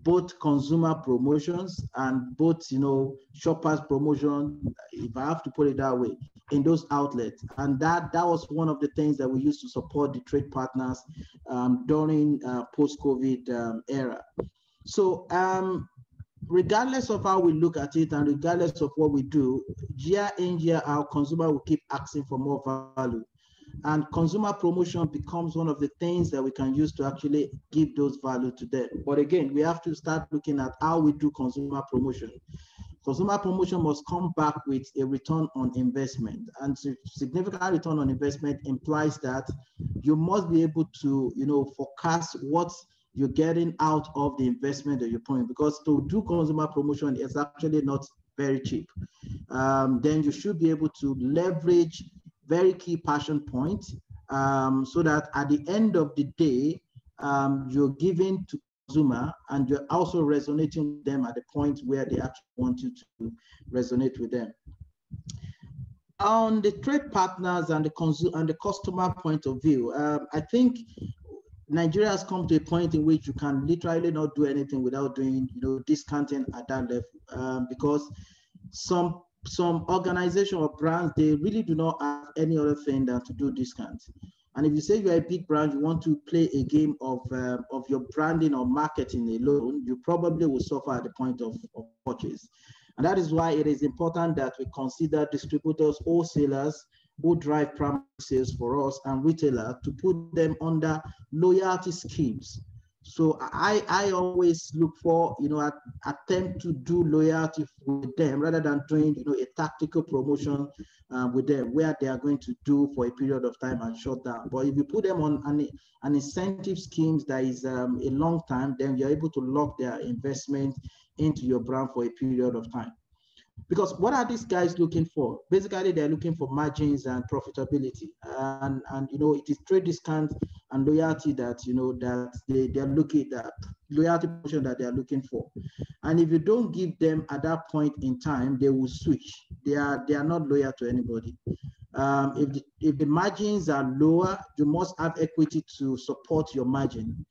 both consumer promotions and both you know shoppers promotion if i have to put it that way in those outlets. And that that was one of the things that we used to support the trade partners um, during uh, post-covid um, era. So um, regardless of how we look at it and regardless of what we do year in year our consumer will keep asking for more value and consumer promotion becomes one of the things that we can use to actually give those value to them. But again, we have to start looking at how we do consumer promotion. Consumer promotion must come back with a return on investment. And significant return on investment implies that you must be able to, you know, forecast what you're getting out of the investment that you're putting because to do consumer promotion is actually not very cheap. Um, then you should be able to leverage very key passion point um, so that at the end of the day, um, you're giving to consumer and you're also resonating with them at the point where they actually want you to resonate with them. On the trade partners and the consumer and the customer point of view, um, I think Nigeria has come to a point in which you can literally not do anything without doing, you know, discounting at that level um, because some some organization or brands, they really do not have any other thing than to do discounts. And if you say you're a big brand, you want to play a game of, uh, of your branding or marketing alone, you probably will suffer at the point of, of purchase. And that is why it is important that we consider distributors, wholesalers who drive primary sales for us and retailers to put them under loyalty schemes so I, I always look for, you know, attempt to do loyalty with them rather than doing, you know, a tactical promotion uh, with them where they are going to do for a period of time and shut down. But if you put them on an, an incentive schemes that is um, a long time, then you're able to lock their investment into your brand for a period of time. Because what are these guys looking for? Basically, they're looking for margins and profitability. And, and you know, it is trade discount and loyalty that, you know, that they, they're looking at, loyalty portion that they're looking for. And if you don't give them at that point in time, they will switch. They are, they are not loyal to anybody. um, if, the, if the margins are lower, you must have equity to support your margin.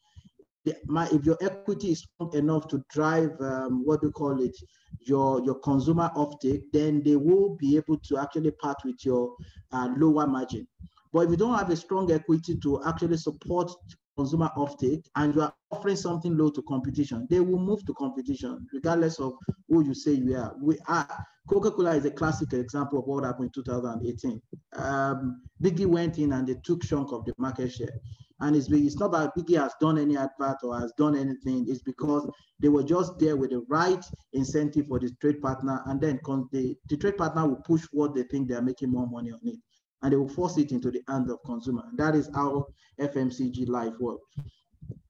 My, if your equity is strong enough to drive, um, what you call it, your, your consumer offtake, then they will be able to actually part with your uh, lower margin. But if you don't have a strong equity to actually support consumer offtake and you are offering something low to competition, they will move to competition regardless of who you say you are. We are Coca-Cola is a classic example of what happened in 2018. Um, Bigi went in and they took chunk of the market share. And it's, it's not that Bigi has done any advert or has done anything. It's because they were just there with the right incentive for the trade partner. And then the, the trade partner will push what they think they're making more money on it. And they will force it into the hands of consumer. That is how FMCG life works.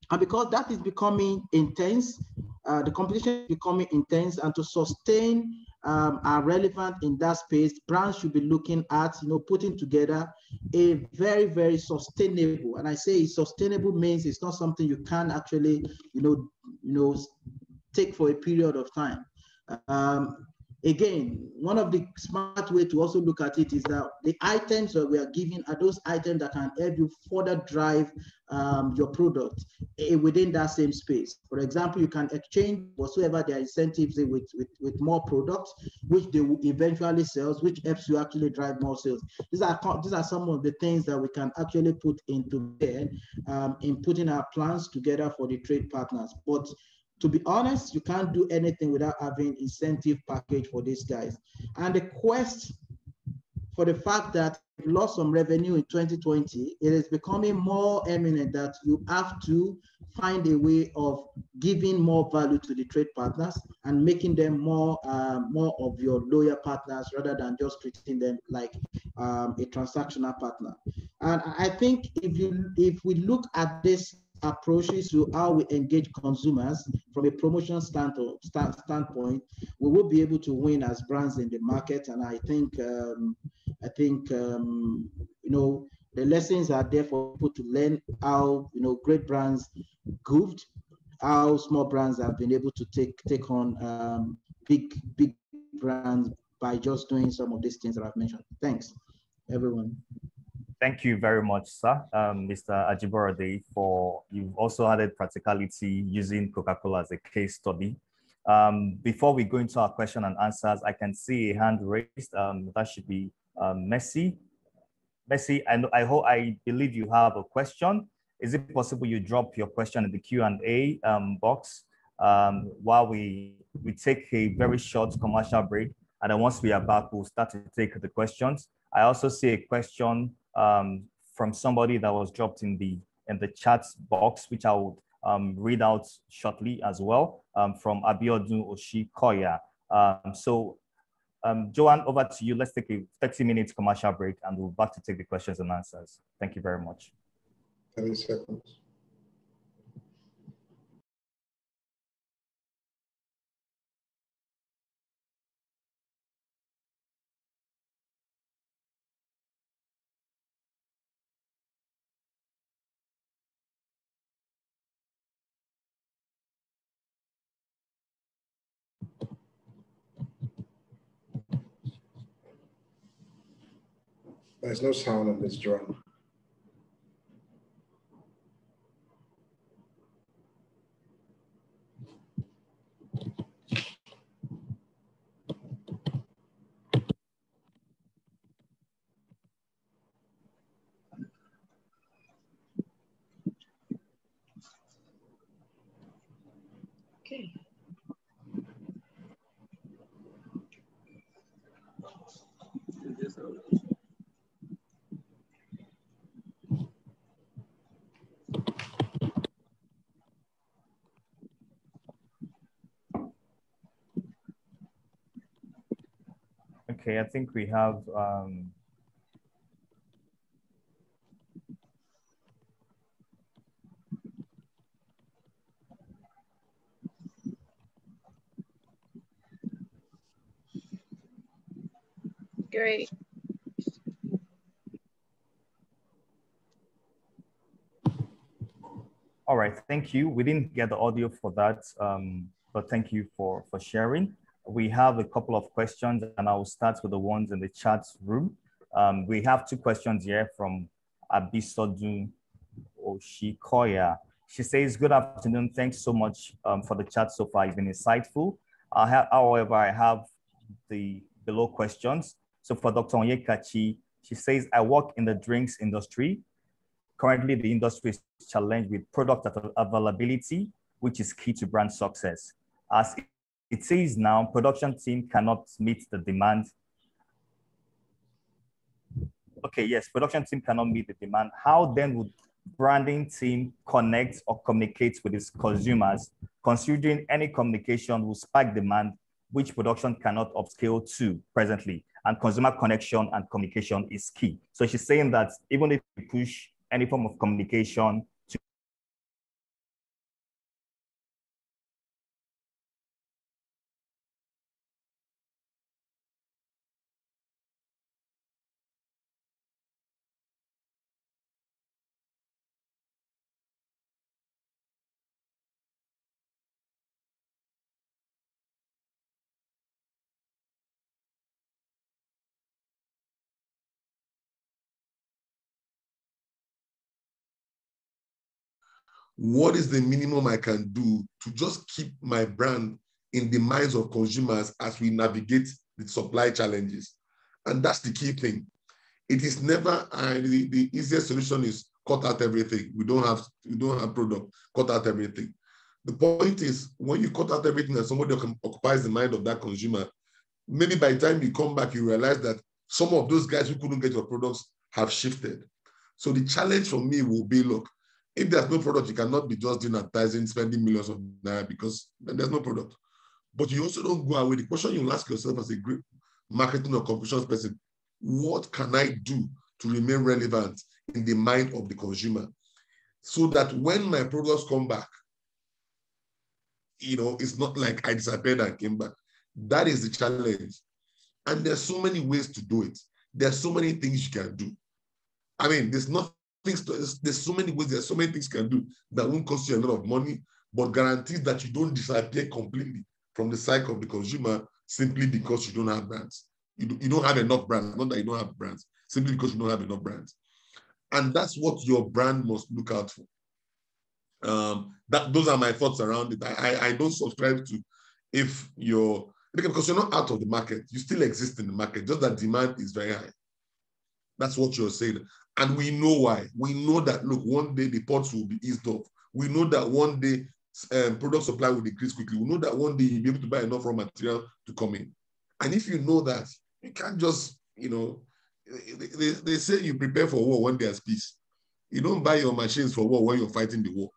And because that is becoming intense, uh, the competition is becoming intense, and to sustain um, are relevant in that space, brands should be looking at, you know, putting together a very, very sustainable. And I say sustainable means it's not something you can actually, you know, you know, take for a period of time. Um, again, one of the smart way to also look at it is that the items that we are giving are those items that can help you further drive um, your product eh, within that same space. For example, you can exchange whatsoever their incentives with, with, with more products, which they will eventually sell, which helps you actually drive more sales. These are, these are some of the things that we can actually put into there um, in putting our plans together for the trade partners. But to be honest, you can't do anything without having incentive package for these guys. And the quest for the fact that we lost some revenue in 2020, it is becoming more eminent that you have to find a way of giving more value to the trade partners and making them more uh, more of your loyal partners rather than just treating them like um, a transactional partner. And I think if you if we look at this approaches to how we engage consumers from a promotion standpoint, standpoint, we will be able to win as brands in the market. And I think, um, I think, um, you know, the lessons are there for people to learn how, you know, great brands goofed, how small brands have been able to take take on um, big big brands by just doing some of these things that I've mentioned. Thanks, everyone. Thank you very much, sir, um, Mr. Ajiborode, for you've also added practicality using Coca-Cola as a case study. Um, before we go into our question and answers, I can see a hand raised. Um, that should be um, Messi. Messi, I, I hope I believe you have a question. Is it possible you drop your question in the Q&A um, box um, while we, we take a very short commercial break? And then once we are back, we'll start to take the questions. I also see a question um, from somebody that was dropped in the in the chat box, which I will um, read out shortly as well um, from Abiodun Oshikoya. Um, so, um, Joanne, over to you. Let's take a 30 minutes commercial break and we'll back to take the questions and answers. Thank you very much. 30 seconds. There's no sound on this drum. Okay, I think we have um, Great. All right, thank you. We didn't get the audio for that, um, but thank you for, for sharing we have a couple of questions and I'll start with the ones in the chat room. Um, we have two questions here from Abisodu Oshikoya. She says, good afternoon. Thanks so much um, for the chat so far. It's been insightful. I have, however, I have the below questions. So for Dr. Onyekachi, she says, I work in the drinks industry. Currently, the industry is challenged with product availability, which is key to brand success. As it says now, production team cannot meet the demand. Okay, yes, production team cannot meet the demand. How then would branding team connect or communicate with its consumers, considering any communication will spike demand, which production cannot upscale to presently? And consumer connection and communication is key. So she's saying that even if you push any form of communication what is the minimum I can do to just keep my brand in the minds of consumers as we navigate the supply challenges? And that's the key thing. It is never uh, the, the easiest solution is cut out everything. We don't have we don't have product. Cut out everything. The point is when you cut out everything and somebody occupies the mind of that consumer, maybe by the time you come back, you realize that some of those guys who couldn't get your products have shifted. So the challenge for me will be, look, if there's no product, you cannot be just doing advertising, spending millions of naira because there's no product. But you also don't go away. The question you ask yourself as a great marketing or communications person, what can I do to remain relevant in the mind of the consumer? So that when my products come back, you know, it's not like I disappeared and came back. That is the challenge. And there's so many ways to do it. There's so many things you can do. I mean, there's not things to, there's so many ways, there's so many things you can do that won't cost you a lot of money, but guarantees that you don't disappear completely from the cycle of the consumer simply because you don't have brands. You, do, you don't have enough brands, not that you don't have brands, simply because you don't have enough brands. And that's what your brand must look out for. Um, that those are my thoughts around it. I, I, I don't subscribe to if you're because you're not out of the market, you still exist in the market, just that demand is very high. That's what you're saying. And we know why. We know that, look, one day the ports will be eased off. We know that one day um, product supply will decrease quickly. We know that one day you'll be able to buy enough raw material to come in. And if you know that, you can't just, you know, they, they say you prepare for war when there's peace. You don't buy your machines for war when you're fighting the war.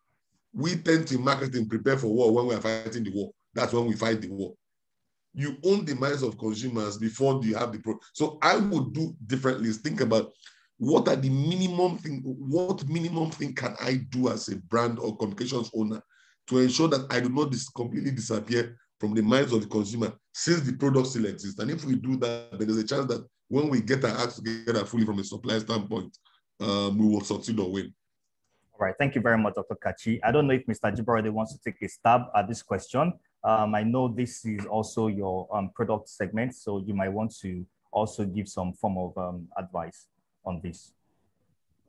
We tend to marketing prepare for war when we're fighting the war. That's when we fight the war. You own the minds of consumers before you have the product. So I would do differently. Think about what are the minimum thing, what minimum thing can I do as a brand or communications owner to ensure that I do not dis completely disappear from the minds of the consumer since the product still exists? And if we do that, then there's a chance that when we get our acts together fully from a supply standpoint, um, we will succeed or win. All right, thank you very much, Dr. Kachi. I don't know if Mr. Jiborode wants to take a stab at this question. Um, I know this is also your um, product segment, so you might want to also give some form of um, advice on this?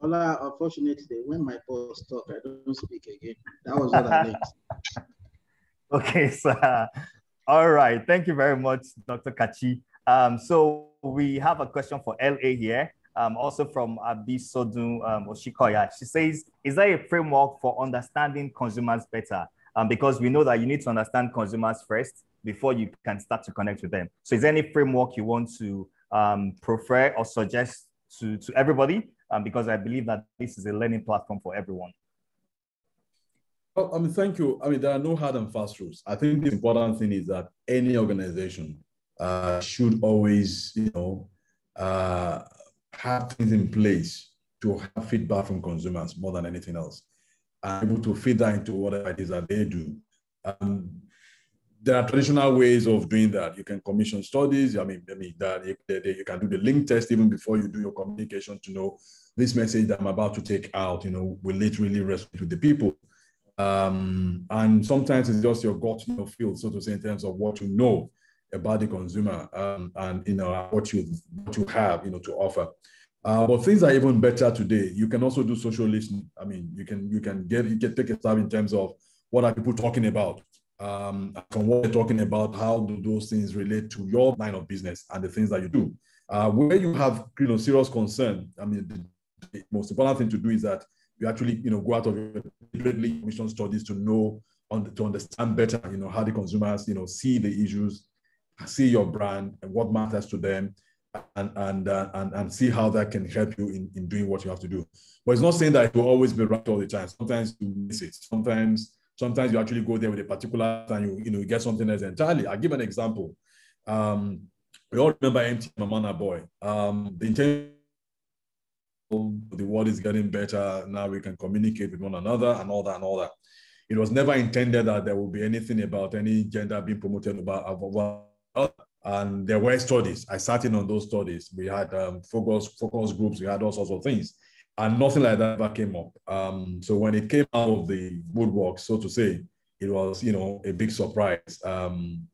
Well, unfortunately, when my boss talk, I don't speak again. That was what I learned. okay, so all right. Thank you very much, Dr. Kachi. Um, so we have a question for LA here, um, also from Abisodun um, Oshikoya. She says, is there a framework for understanding consumers better? Um, because we know that you need to understand consumers first before you can start to connect with them. So is there any framework you want to um, prefer or suggest to, to everybody um, because I believe that this is a learning platform for everyone. Well, I mean, thank you. I mean, there are no hard and fast rules. I think the important thing is that any organization uh, should always, you know, uh, have things in place to have feedback from consumers more than anything else, and able to feed that into whatever it is that they do. Um, there are traditional ways of doing that. You can commission studies. I mean, I mean that you, you, can do the link test even before you do your communication to know this message that I'm about to take out. You know, will it really resonate with the people? Um, and sometimes it's just your gut, you know, feel, so to say, in terms of what you know about the consumer um, and you know what you what you have you know to offer. Uh, but things are even better today. You can also do social listening. I mean, you can you can get you can take a stab in terms of what are people talking about. Um, from what they're talking about, how do those things relate to your line of business and the things that you do? Uh, where you have you know serious concern, I mean, the, the, most important thing to do is that you actually you know go out of your mission studies to know on, to understand better you know how the consumers you know see the issues, see your brand and what matters to them, and and uh, and, and see how that can help you in, in doing what you have to do. But it's not saying that it will always be right all the time. Sometimes you miss it. Sometimes sometimes you actually go there with a particular and you you know you get something else entirely. I'll give an example. Um, we all remember MTN Mamana Boy. Um, the intention the world is getting better. Now we can communicate with one another and all that and all that. It was never intended that there would be anything about any gender being promoted about, about and there were studies. I sat in on those studies. We had um, focus focus groups. We had all sorts of things, and nothing like that ever came up. Um, so when it came out of the woodwork, so to say, it was you know a big surprise. Um,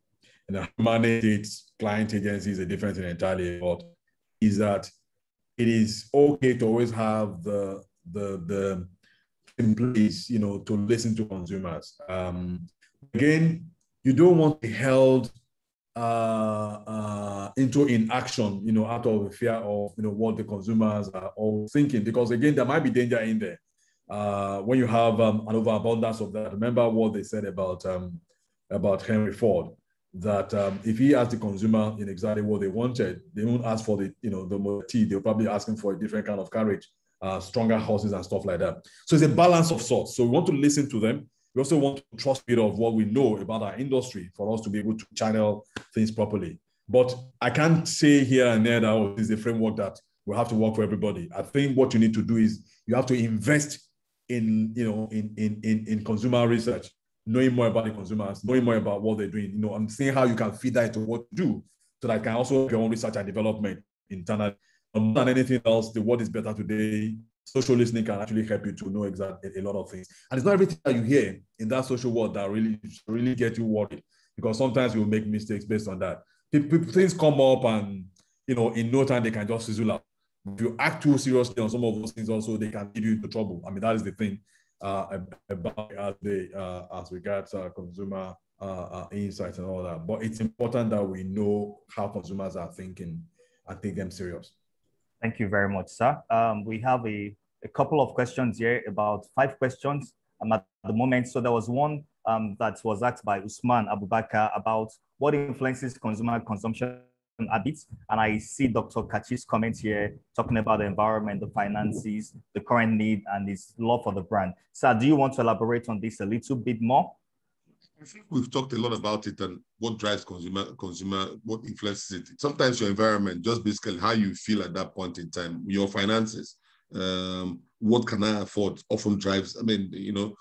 and managed client agency is a different thing entirely. But is that it is okay to always have the the the in place, you know, to listen to consumers. Um, again, you don't want to be held uh, uh, into inaction, you know, out of fear of, you know, what the consumers are all thinking. Because again, there might be danger in there. Uh, when you have um, an overabundance of that, remember what they said about um, about Henry Ford, that um, if he asked the consumer in exactly what they wanted, they won't ask for the, you know, the Model. They'll probably ask him for a different kind of carriage, uh, stronger horses and stuff like that. So it's a balance of sorts. So we want to listen to them we also want to trust a bit of what we know about our industry for us to be able to channel things properly. But I can't say here and there that oh, this is a framework that will have to work for everybody. I think what you need to do is you have to invest in, you know, in, in, in, in consumer research, knowing more about the consumers, knowing more about what they're doing, you know, and seeing how you can feed that into what you do so that can also your own research and development internally. More than anything else, the world is better today social listening can actually help you to know exactly a lot of things. And it's not everything that you hear in that social world that really, really get you worried because sometimes you make mistakes based on that. Things come up and, you know, in no time they can just sizzle up. If you act too seriously on some of those things also, they can give you into trouble. I mean, that is the thing uh, about as, they, uh, as regards uh, consumer uh, uh, insights and all that. But it's important that we know how consumers are thinking and take them serious. Thank you very much, sir. Um, we have a, a couple of questions here, about five questions um, at the moment. So there was one um, that was asked by Usman Abubakar about what influences consumer consumption habits. And I see Dr. Kachi's comment here talking about the environment, the finances, the current need, and his love for the brand. Sir, do you want to elaborate on this a little bit more? I think we've talked a lot about it and what drives consumer, consumer, what influences it. Sometimes your environment, just basically how you feel at that point in time, your finances, um, what can I afford often drives. I mean, you know,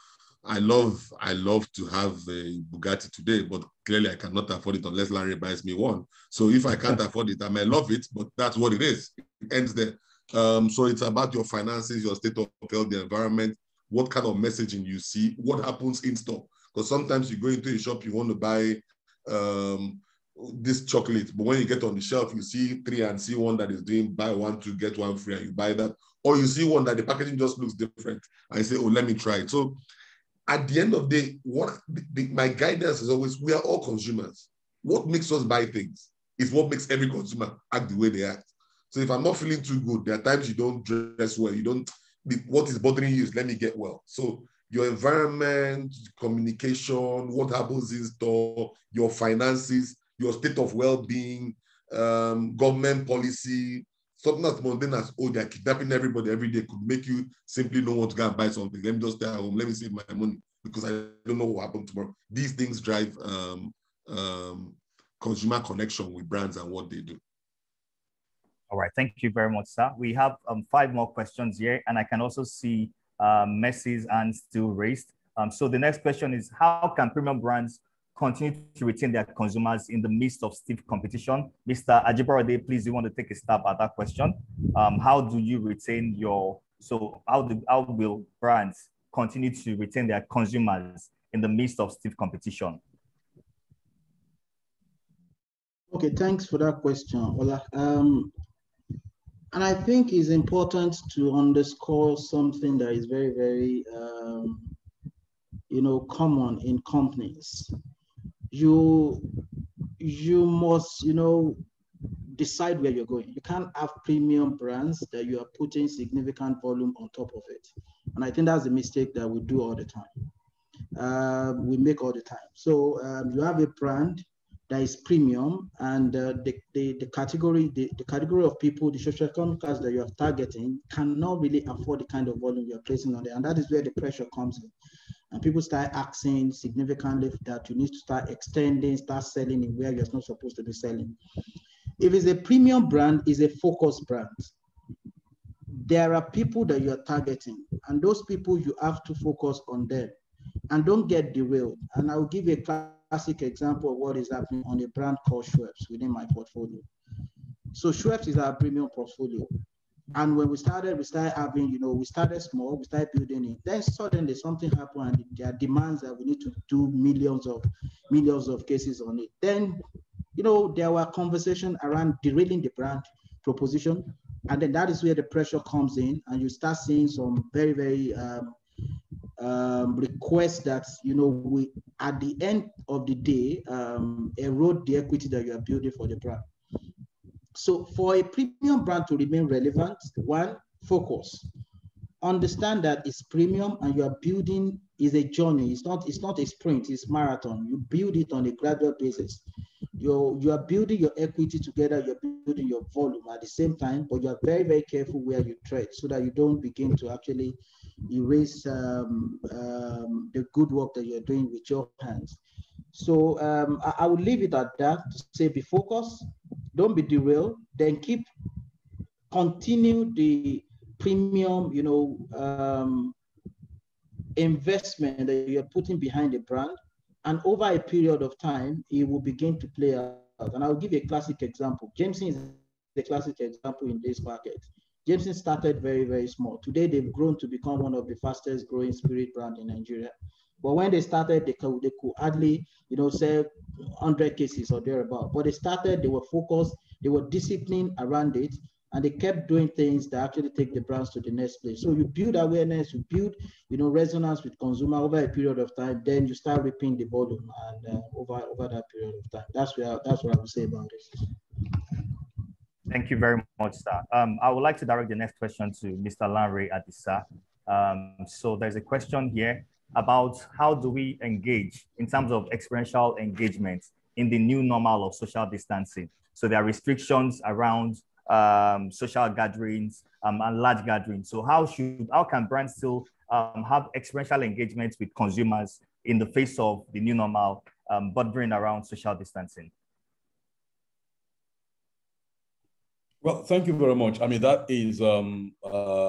I love I love to have a Bugatti today, but clearly I cannot afford it unless Larry buys me one. So if I can't afford it, I may love it, but that's what it is. It ends there. Um, so it's about your finances, your state of health, the environment, what kind of messaging you see, what happens in store. Because sometimes you go into a shop, you want to buy um, this chocolate, but when you get on the shelf, you see three and see one that is doing buy one to get one free, and you buy that. Or you see one that the packaging just looks different, and you say, "Oh, let me try it." So, at the end of the day, what the, my guidance is always: we are all consumers. What makes us buy things is what makes every consumer act the way they act. So, if I'm not feeling too good, there are times you don't dress well. You don't. What is bothering you is let me get well. So your environment, communication, what happens in store, your finances, your state of well-being, um, government policy, something as mundane as, oh, they're kidnapping everybody every day could make you simply not want to go and buy something. Let me just stay at home. Let me save my money because I don't know what happened tomorrow. These things drive um, um, consumer connection with brands and what they do. All right, thank you very much, sir. We have um, five more questions here, and I can also see um, Messi's and still raised. Um, so the next question is, how can premium brands continue to retain their consumers in the midst of stiff competition? Mr. Ajiborode, please, you want to take a stab at that question? Um, how do you retain your, so how, do, how will brands continue to retain their consumers in the midst of stiff competition? Okay, thanks for that question, Ola. Um, and I think it's important to underscore something that is very, very, um, you know, common in companies. You, you must, you know, decide where you're going. You can't have premium brands that you are putting significant volume on top of it. And I think that's a mistake that we do all the time. Uh, we make all the time. So um, you have a brand that is premium and uh, the, the, the, category the, the category of people the social economic class that you're targeting cannot really afford the kind of volume you're placing on there and that is where the pressure comes in and people start asking significantly that you need to start extending start selling in where you're not supposed to be selling if it's a premium brand is a focus brand there are people that you're targeting and those people you have to focus on them and don't get derailed and i'll give you a classic example of what is happening on a brand called Schweppes within my portfolio. So Schweppes is our premium portfolio. And when we started, we started having, you know, we started small, we started building it. Then suddenly something happened and there are demands that we need to do millions of millions of cases on it. Then, you know, there were conversations around derailing the brand proposition. And then that is where the pressure comes in and you start seeing some very, very um, um, request that you know we at the end of the day um, erode the equity that you are building for the brand. So for a premium brand to remain relevant, one focus, understand that it's premium and you are building is a journey. It's not it's not a sprint. It's marathon. You build it on a gradual basis. You you are building your equity together. You're building your volume at the same time, but you are very very careful where you tread so that you don't begin to actually erase um, um, the good work that you're doing with your hands. So um, I, I would leave it at that to say be focused, don't be derailed, then keep, continue the premium, you know, um, investment that you're putting behind the brand. And over a period of time, it will begin to play out. And I'll give a classic example. Jameson is the classic example in this market. Jameson started very, very small. Today, they've grown to become one of the fastest growing spirit brand in Nigeria. But when they started, they could, they could hardly, you know, sell 100 cases or thereabout. But they started, they were focused, they were disciplined around it, and they kept doing things that actually take the brands to the next place. So you build awareness, you build, you know, resonance with consumer over a period of time, then you start reaping the volume and uh, over over that period of time. That's where that's what I would say about it. Thank you very much, sir. Um, I would like to direct the next question to Mr. Lanre Adisa. Um, so there's a question here about how do we engage in terms of experiential engagement in the new normal of social distancing. So there are restrictions around um, social gatherings um, and large gatherings. So how should how can brands still um, have experiential engagement with consumers in the face of the new normal, um, bordering around social distancing? Well, thank you very much. I mean, that is um, uh,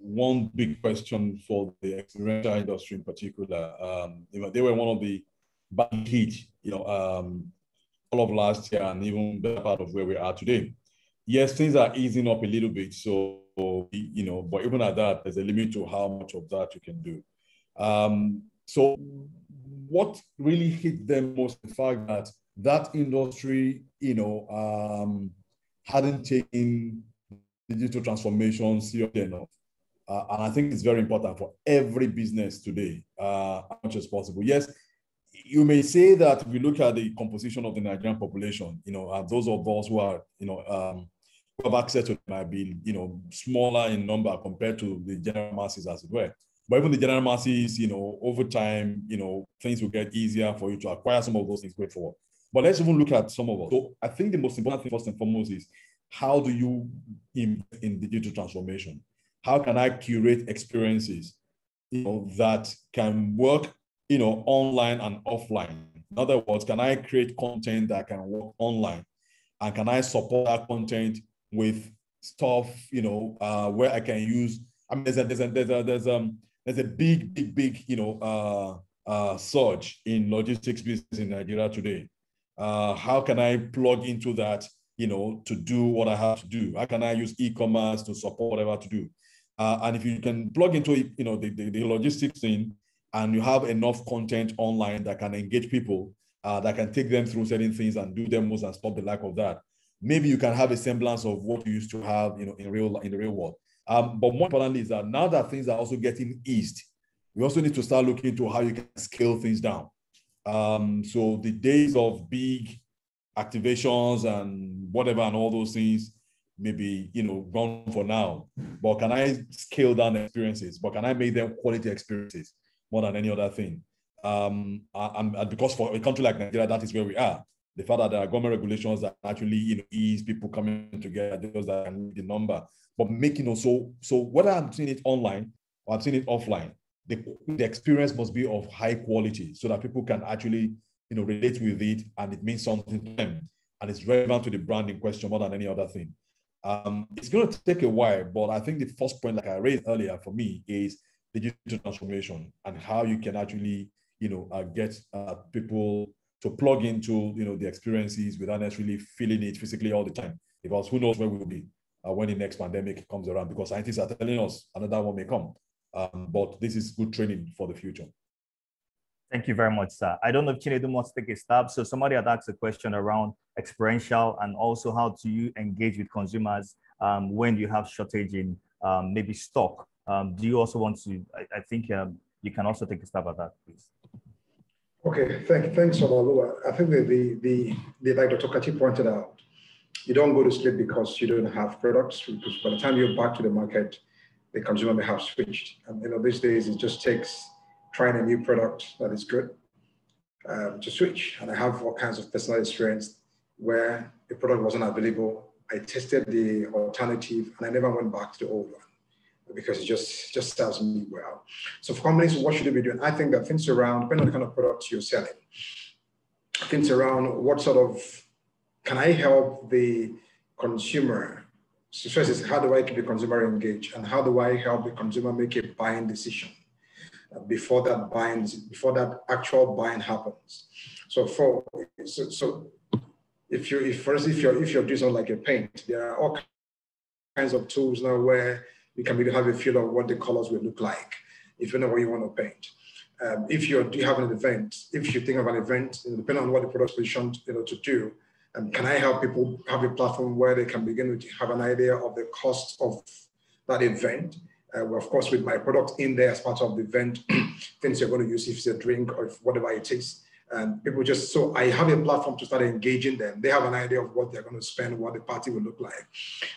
one big question for the experiential industry in particular. Um, they, were, they were one of the bad hit, you know, um, all of last year and even better part of where we are today. Yes, things are easing up a little bit. So, you know, but even at that, there's a limit to how much of that you can do. Um, so what really hit them most the fact that that industry, you know, um, hadn't taken digital transformation seriously enough. Uh, and I think it's very important for every business today, uh, as much as possible. Yes, you may say that if we look at the composition of the Nigerian population, you know, uh, those of us who are, you know, um, who have access to it might be, you know, smaller in number compared to the general masses, as it were. But even the general masses, you know, over time, you know, things will get easier for you to acquire some of those things going forward. But let's even look at some of us. So I think the most important thing, first and foremost, is how do you in digital transformation? How can I curate experiences, you know, that can work, you know, online and offline? In other words, can I create content that can work online, and can I support that content with stuff, you know, uh, where I can use? I mean, there's a there's a there's a there's um there's a big big big you know uh, uh, surge in logistics business in Nigeria today uh, how can I plug into that, you know, to do what I have to do? How can I use e-commerce to support whatever to do? Uh, and if you can plug into, you know, the, the, the logistics thing and you have enough content online that can engage people, uh, that can take them through certain things and do demos and stop the lack of that. Maybe you can have a semblance of what you used to have, you know, in real in the real world. Um, but more importantly is that now that things are also getting eased, we also need to start looking into how you can scale things down. Um, so the days of big activations and whatever and all those things maybe you know gone for now. But can I scale down experiences? But can I make them quality experiences more than any other thing? Um, and, and because for a country like Nigeria, that is where we are. The fact that there are government regulations that actually you know ease people coming together, those that can the number, but making also so whether I'm seeing it online or I'm seeing it offline, the, the experience must be of high quality so that people can actually you know relate with it and it means something to them and it's relevant to the brand in question more than any other thing. Um, it's going to take a while, but I think the first point, like I raised earlier, for me is digital transformation and how you can actually, you know, uh, get uh, people to plug into, you know, the experiences without necessarily feeling it physically all the time. Because who knows where we will be uh, when the next pandemic comes around? Because scientists are telling us another one may come. Um, but this is good training for the future. Thank you very much, sir. I don't know if Chinedum wants to take a stab. So somebody had asked a question around experiential and also how do you engage with consumers um, when you have shortage in um, maybe stock. Um, do you also want to, I, I think um, you can also take a stab at that, please. Okay, thank, thanks, Omalua. I think that the, the, the, like Dr. Kachi pointed out, you don't go to sleep because you don't have products, because by the time you're back to the market, the consumer may have switched. And you know, these days it just takes trying a new product that is good um, to switch. And I have all kinds of personal experience where the product wasn't available. I tested the alternative and I never went back to the old one because it just, just serves me well. So for companies, what should they be doing? I think that things around, depending on the kind of product you're selling, things around what sort of, can I help the consumer? So first is how do I keep the consumer engaged and how do I help the consumer make a buying decision? Before that binds, before that actual bind happens. So for so, so if you if first if you're if you're doing something like a paint, there are all kinds of tools now where you can maybe have a feel of what the colors will look like if you know what you want to paint. Um, if you do you have an event, if you think of an event, depending on what the product positioned you know to do, um, can I help people have a platform where they can begin to have an idea of the cost of that event uh, of course, with my product in there as part of the event, things you're going to use if it's a drink or whatever it is. And people just, so I have a platform to start engaging them. They have an idea of what they're going to spend, what the party will look like.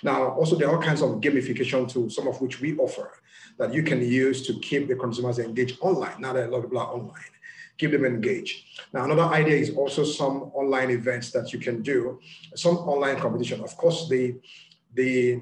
Now, also, there are all kinds of gamification tools, some of which we offer that you can use to keep the consumers engaged online. Now that a lot of people are online, keep them engaged. Now, another idea is also some online events that you can do, some online competition. Of course, the, the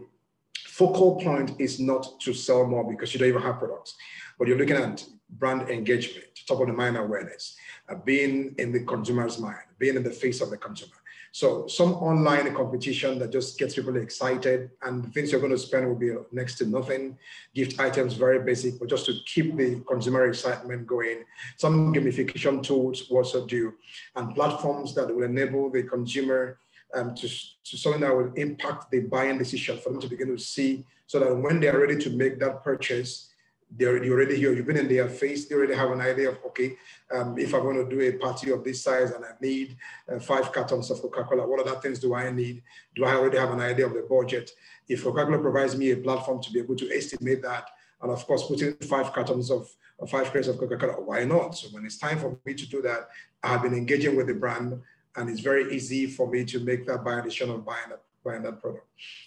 focal point is not to sell more because you don't even have products, but you're looking at brand engagement, top of the mind awareness, uh, being in the consumer's mind, being in the face of the consumer. So some online competition that just gets people excited and the things you're going to spend will be next to nothing. Gift items, very basic, but just to keep the consumer excitement going. Some gamification tools also do and platforms that will enable the consumer um, to, to something that will impact the buying decision for them to begin to see so that when they are ready to make that purchase, they're you already here, you've been in their face, they already have an idea of, okay, um, if I'm going to do a party of this size and I need uh, five cartons of Coca-Cola, what other things do I need? Do I already have an idea of the budget? If Coca-Cola provides me a platform to be able to estimate that, and of course, putting five cartons of, of five crates of Coca-Cola, why not? So when it's time for me to do that, I've been engaging with the brand and it's very easy for me to make that buy decision on buying that, buying that product.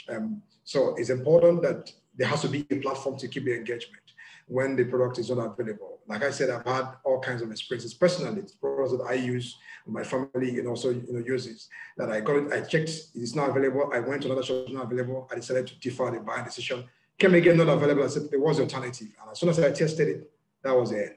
Um, so it's important that there has to be a platform to keep the engagement when the product is not available. Like I said, I've had all kinds of experiences personally, It's products that I use, my family and also you know uses that I got it, I checked it's not available. I went to another shop, not available. I decided to defer the buying decision. Came again, not available. I said there was an alternative. And as soon as I tested it, that was the end.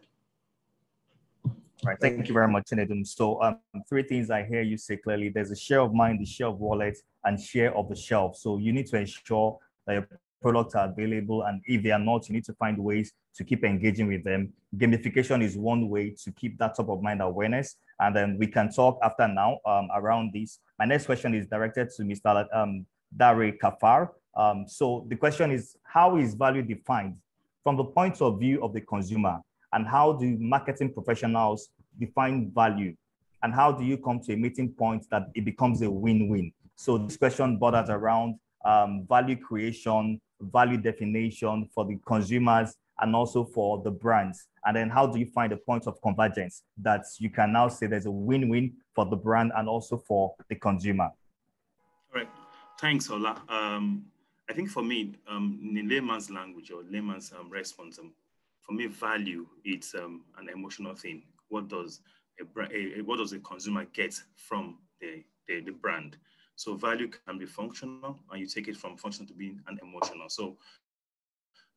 Right. Thank you very much, Chinedum. So um, three things I hear you say clearly. There's a share of mind, the share of wallet, and share of the shelf. So you need to ensure that your products are available. And if they are not, you need to find ways to keep engaging with them. Gamification is one way to keep that top of mind awareness. And then we can talk after now um, around this. My next question is directed to Mr. Um, Dare Kafar. Um, so the question is, how is value defined from the point of view of the consumer? and how do marketing professionals define value And how do you come to a meeting point that it becomes a win-win? So this question borders around um, value creation, value definition for the consumers, and also for the brands. And then how do you find a point of convergence that you can now say there's a win-win for the brand and also for the consumer? All right. Thanks, Ola. Um, I think for me, um, in layman's language or layman's um, response, um, for me, value it's um, an emotional thing. What does a, a, what does a consumer get from the, the, the brand? So value can be functional, and you take it from functional to being an emotional. So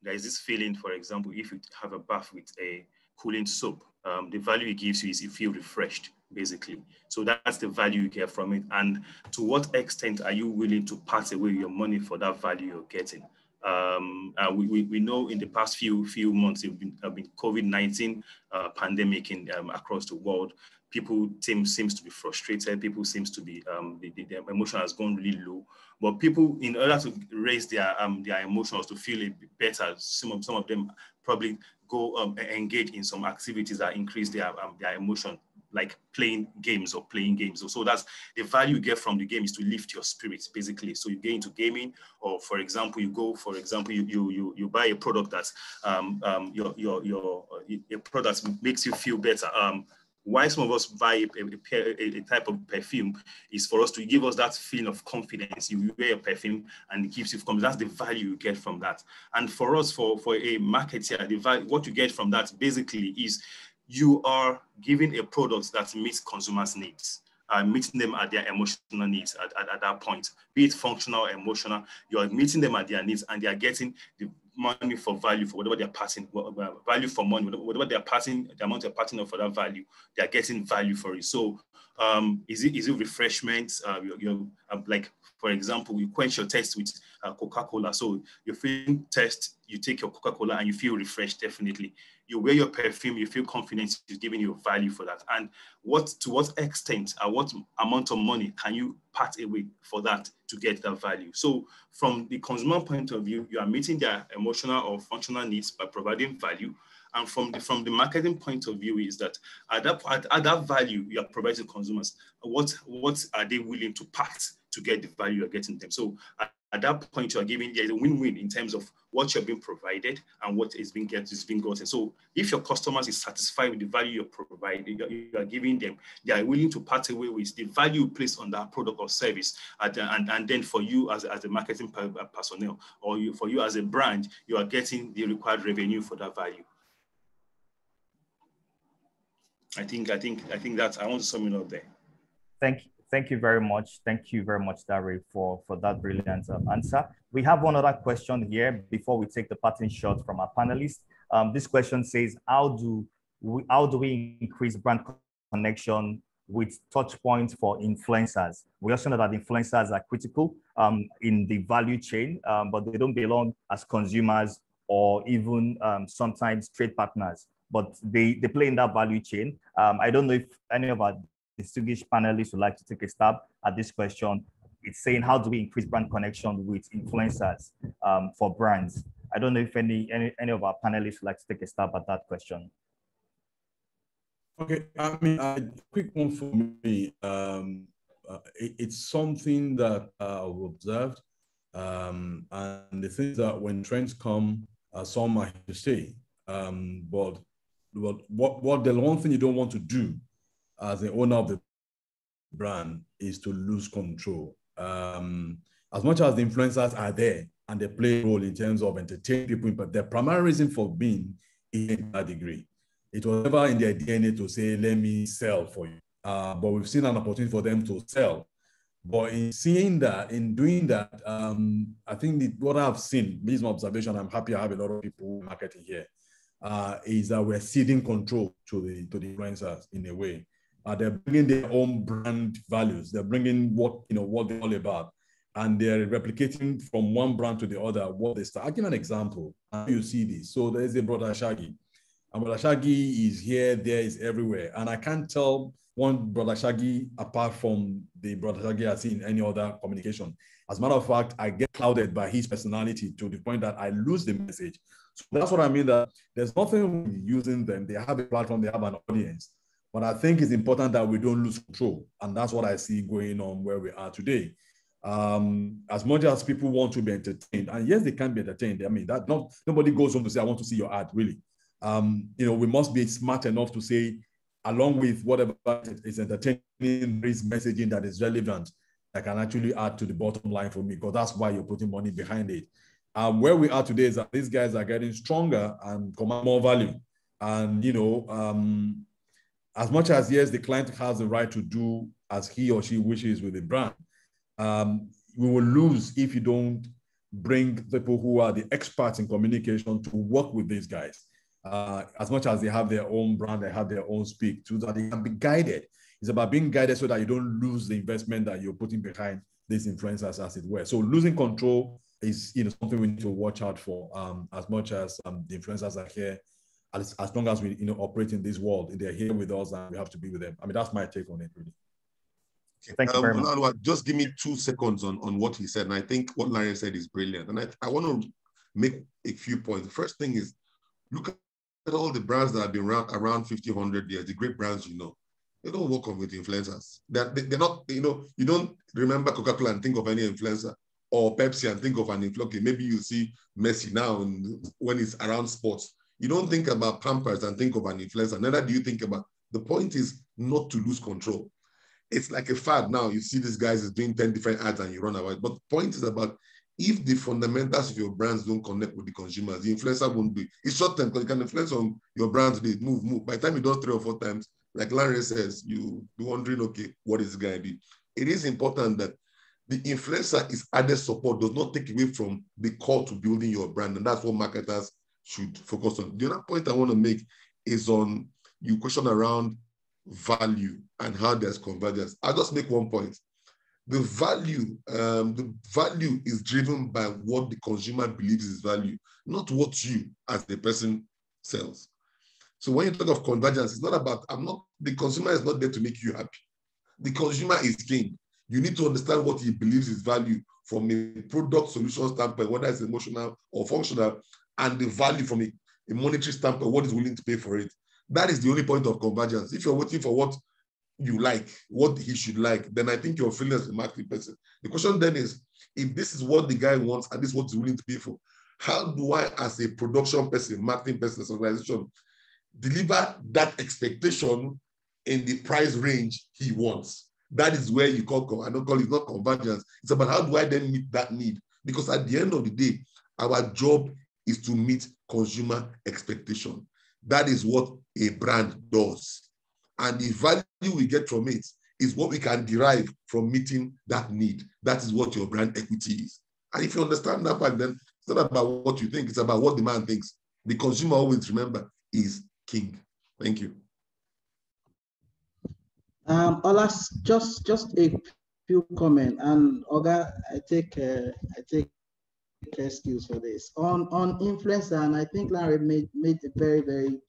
there is this feeling, for example, if you have a bath with a cooling soap, um, the value it gives you is you feel refreshed, basically. So that's the value you get from it. And to what extent are you willing to part away your money for that value you're getting? Um, uh, we, we, we, know in the past few few months, have been, been COVID-19 uh, pandemic in, um, across the world people seem, seems to be frustrated. People seems to be um, the, the, their emotion has gone really low. But people, in order to raise their um, their emotions to feel it better, some of some of them probably go um, engage in some activities that increase their um, their emotion, like playing games or playing games. So that's the value you get from the game is to lift your spirits, basically. So you get into gaming, or for example, you go, for example, you you you, you buy a product that's um, um, your your your a product makes you feel better. Um, why some of us buy a, a, a, type of perfume is for us to give us that feeling of confidence. You wear a perfume and it gives you confidence. That's the value you get from that. And for us, for, for a marketer, the value, what you get from that basically is you are giving a product that meets consumers' needs. Uh, meeting them at their emotional needs at, at, at, that point, be it functional or emotional, you are meeting them at their needs and they are getting the money for value for whatever they're passing, value for money, whatever they're passing, the amount they're passing for that value, they're getting value for it. So um, is it is it refreshments? Uh, you're, you're uh, like, for example, you quench your test with uh, Coca-Cola. So you're feeling test, you take your Coca-Cola and you feel refreshed, definitely you wear your perfume, you feel confident it's giving you value for that. And what to what extent or what amount of money can you part away for that to get that value? So from the consumer point of view, you are meeting their emotional or functional needs by providing value. And from the from the marketing point of view, is that at that at, at that value you are providing consumers, what what are they willing to part to get the value you're getting them? So at, at that point you are giving there's a win-win in terms of what you're being provided and what is being get is being gotten. So if your customers is satisfied with the value you're providing, you are giving them, they are willing to part away with the value placed on that product or service. And, and, and then for you as, as a marketing uh, personnel or you, for you as a brand, you are getting the required revenue for that value. I think I think I think that's I want to sum it up there. Thank you. Thank you very much. Thank you very much, Dare, for, for that brilliant um, answer. We have one other question here before we take the parting shot from our panelists. Um, this question says, how do we, how do we increase brand connection with touch points for influencers? We also know that influencers are critical um, in the value chain, um, but they don't belong as consumers or even um, sometimes trade partners but they, they play in that value chain. Um, I don't know if any of our distinguished panelists would like to take a stab at this question. It's saying, how do we increase brand connection with influencers um, for brands? I don't know if any, any, any of our panelists would like to take a stab at that question. Okay, I mean, a quick one for me. Um, uh, it, it's something that uh, I've observed. Um, and the things that when trends come, uh, some to stay. Um, but, but what, what the one thing you don't want to do as the owner of the brand is to lose control. Um, as much as the influencers are there and they play a role in terms of entertaining people, but their primary reason for being is in that degree. It was never in their DNA to say, let me sell for you. Uh, but we've seen an opportunity for them to sell. But in seeing that, in doing that, um, I think the, what I've seen, based on observation, I'm happy I have a lot of people marketing here, uh, is that we're ceding control to the to the influencers in a way. Uh, they're bringing their own brand values. They're bringing what you know what they're all about, and they're replicating from one brand to the other what they start. I'll give an example. You see this. So there's a Broda Shaggi, and Broda Shaggi is here, there, is everywhere, and I can't tell one Broda Shaggi apart from the Broda Shaggi I see in any other communication. As a matter of fact, I get clouded by his personality to the point that I lose the message. So that's what I mean. That there's nothing using them. They have a platform. They have an audience But I think it's important that we don't lose control. And that's what I see going on where we are today. Um, as much as people want to be entertained, and yes, they can be entertained. I mean, that not nobody goes home to say, I want to see your ad, really. Um, you know, we must be smart enough to say, along with whatever is entertaining, there is messaging that is relevant that can actually add to the bottom line for me, because that's why you're putting money behind it. Um, where we are today is that these guys are getting stronger and command more value. And you know, um, as much as yes, the client has the right to do as he or she wishes with the brand, um, we will lose if you don't bring people who are the experts in communication to work with these guys. Uh, as much as they have their own brand, they have their own speak, so that they can be guided. It's about being guided so that you don't lose the investment that you're putting behind these influencers, as it were. So losing control is you know something we need to watch out for. Um, as much as um, the influencers are here, as, as long as we you know operate in this world, they're here with us, and we have to be with them. I mean, that's my take on it, really. Okay. Thank you very um, much. Just give me two seconds on, on what he said. And I think what Larry said is brilliant. And I, I want to make a few points. The first thing is look at all the brands that have been around, around 50, 100 years, the great brands you know. They don't work on with influencers. They're, they're not, you know, you don't remember Coca-Cola and think of any influencer or Pepsi and think of an influencer. Maybe you see Messi now and when it's around sports. You don't think about Pampers and think of an influencer. Neither do you think about, the point is not to lose control it's like a fad now. You see these guys is doing 10 different ads and you run away. But the point is about if the fundamentals of your brands don't connect with the consumers, the influencer won't be. It's short term because you can influence on your brand move, move. By the time you do it three or four times, like Larry says, you be wondering, okay, what is going to be? It is important that the influencer is added support, does not take away from the core to building your brand. And that's what marketers should focus on. The other point I want to make is on your question around value and how there's convergence. I'll just make one point. The value, um, the value is driven by what the consumer believes is value, not what you as the person sells. So when you talk of convergence, it's not about, I'm not, the consumer is not there to make you happy. The consumer is king. You need to understand what he believes is value from a product solution standpoint, whether it's emotional or functional, and the value from a, a monetary standpoint, what is willing to pay for it. That is the only point of convergence. If you're waiting for what you like, what he should like, then I think you're feeling as a marketing person. The question then is, if this is what the guy wants and this is what he's willing to pay for, how do I, as a production person, marketing person, organization, deliver that expectation in the price range he wants? That is where you call, I don't call it not convergence. It's about how do I then meet that need? Because at the end of the day, our job is to meet consumer expectation. That is what a brand does. And the value we get from it is what we can derive from meeting that need. That is what your brand equity is. And if you understand that part, then it's not about what you think, it's about what the man thinks. The consumer always remember is king. Thank you. Um, Olas, just just a few comment, and Oga, I take uh, I take excuse for this on on influencer, and I think Larry made made a very very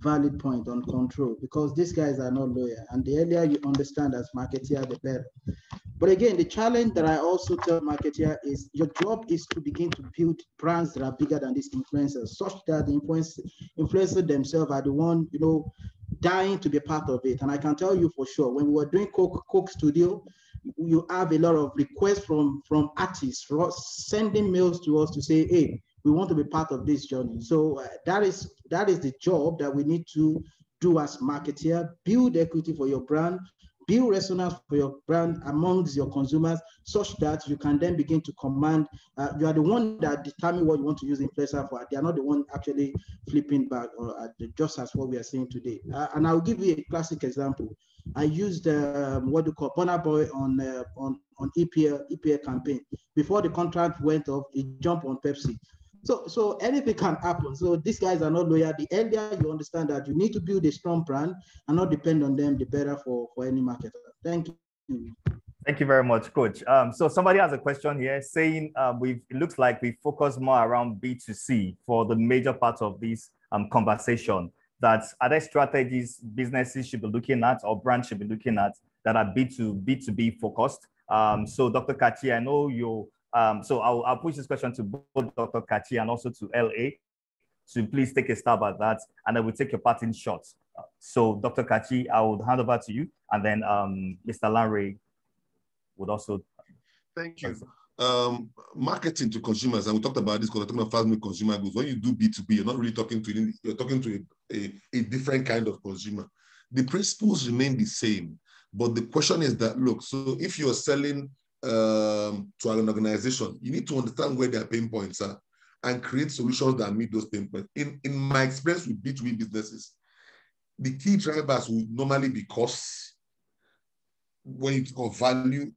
valid point on control because these guys are not loyal, and the earlier you understand as marketer, the better. But again, the challenge that I also tell marketer is your job is to begin to build brands that are bigger than these influencers, such that the influence, influencers themselves are the one you know dying to be part of it. And I can tell you for sure, when we were doing Coke, Coke Studio, you have a lot of requests from from artists sending mails to us to say, hey, we want to be part of this journey. So uh, that is that is the job that we need to do as marketer, build equity for your brand, build resonance for your brand amongst your consumers such that you can then begin to command. Uh, you are the one that determine what you want to use influencer for. They are not the one actually flipping back or uh, just as what we are seeing today. Uh, and I'll give you a classic example. I used um, what you call Burna Boy on uh, on on EPL EPL campaign. Before the contract went off, it jumped on Pepsi. So so anything can happen. So these guys are not loyal. The earlier you understand that you need to build a strong brand and not depend on them, the better for for any marketer. Thank you. Thank you very much, Coach. Um, so somebody has a question here saying um, we it looks like we focus more around B2C for the major part of this um, conversation that other strategies businesses should be looking at or brands should be looking at that are B2, B2B focused. Um, so Dr. Kachi, I know you, um, so I'll, I'll push this question to both Dr. Kachi and also to LA. So please take a stab at that and I will take your parting shots so Dr. Kachi, I would hand over to you, and then um, Mr. Larry would also. Thank you. Um, marketing to consumers, and we talked about this because we're talking about fast-moving consumer goods. When you do B2B, you're not really talking to you're talking to a, a, a different kind of consumer. The principles remain the same, but the question is that look, so if you're selling um, to an organization, you need to understand where their pain points are and create solutions that meet those pain points. In, in my experience with B2B businesses, the key drivers will normally be costs when you talk of value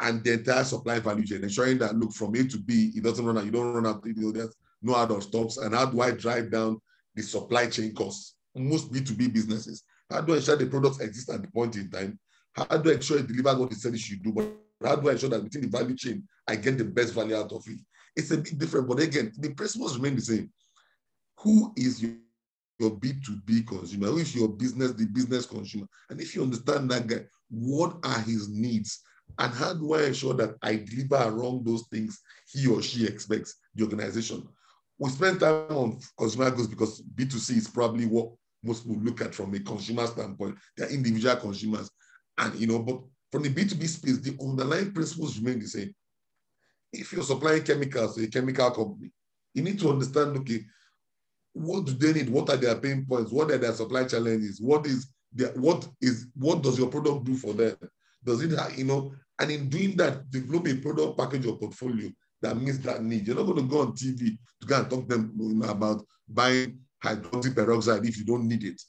and the entire supply value chain, ensuring that look from A to B, it doesn't run out, you don't run out, you know, there's no out of stocks. And how do I drive down the supply chain costs? Most B2B businesses. How do I ensure the products exist at the point in time? How do I ensure it delivers what it said it should do? But how do I ensure that within the value chain, I get the best value out of it? It's a bit different, but again, the principles remain the same. Who is your, your B2B consumer? Who is your business, the business consumer? And if you understand that guy, what are his needs? And how do I ensure that I deliver around those things he or she expects the organization? We spend time on consumer goods because B2C is probably what most people look at from a consumer standpoint. They're individual consumers. And, you know, but from the B2B space, the underlying principles remain the same. If you're supplying chemicals to a chemical company, you need to understand, okay, what do they need? What are their pain points? What are their supply challenges? What is their, what is what does your product do for them? Does it, you know, and in doing that, develop a product package or portfolio that meets that need. You're not going to go on TV to go and talk to them you know, about buying hydroxy peroxide if you don't need it.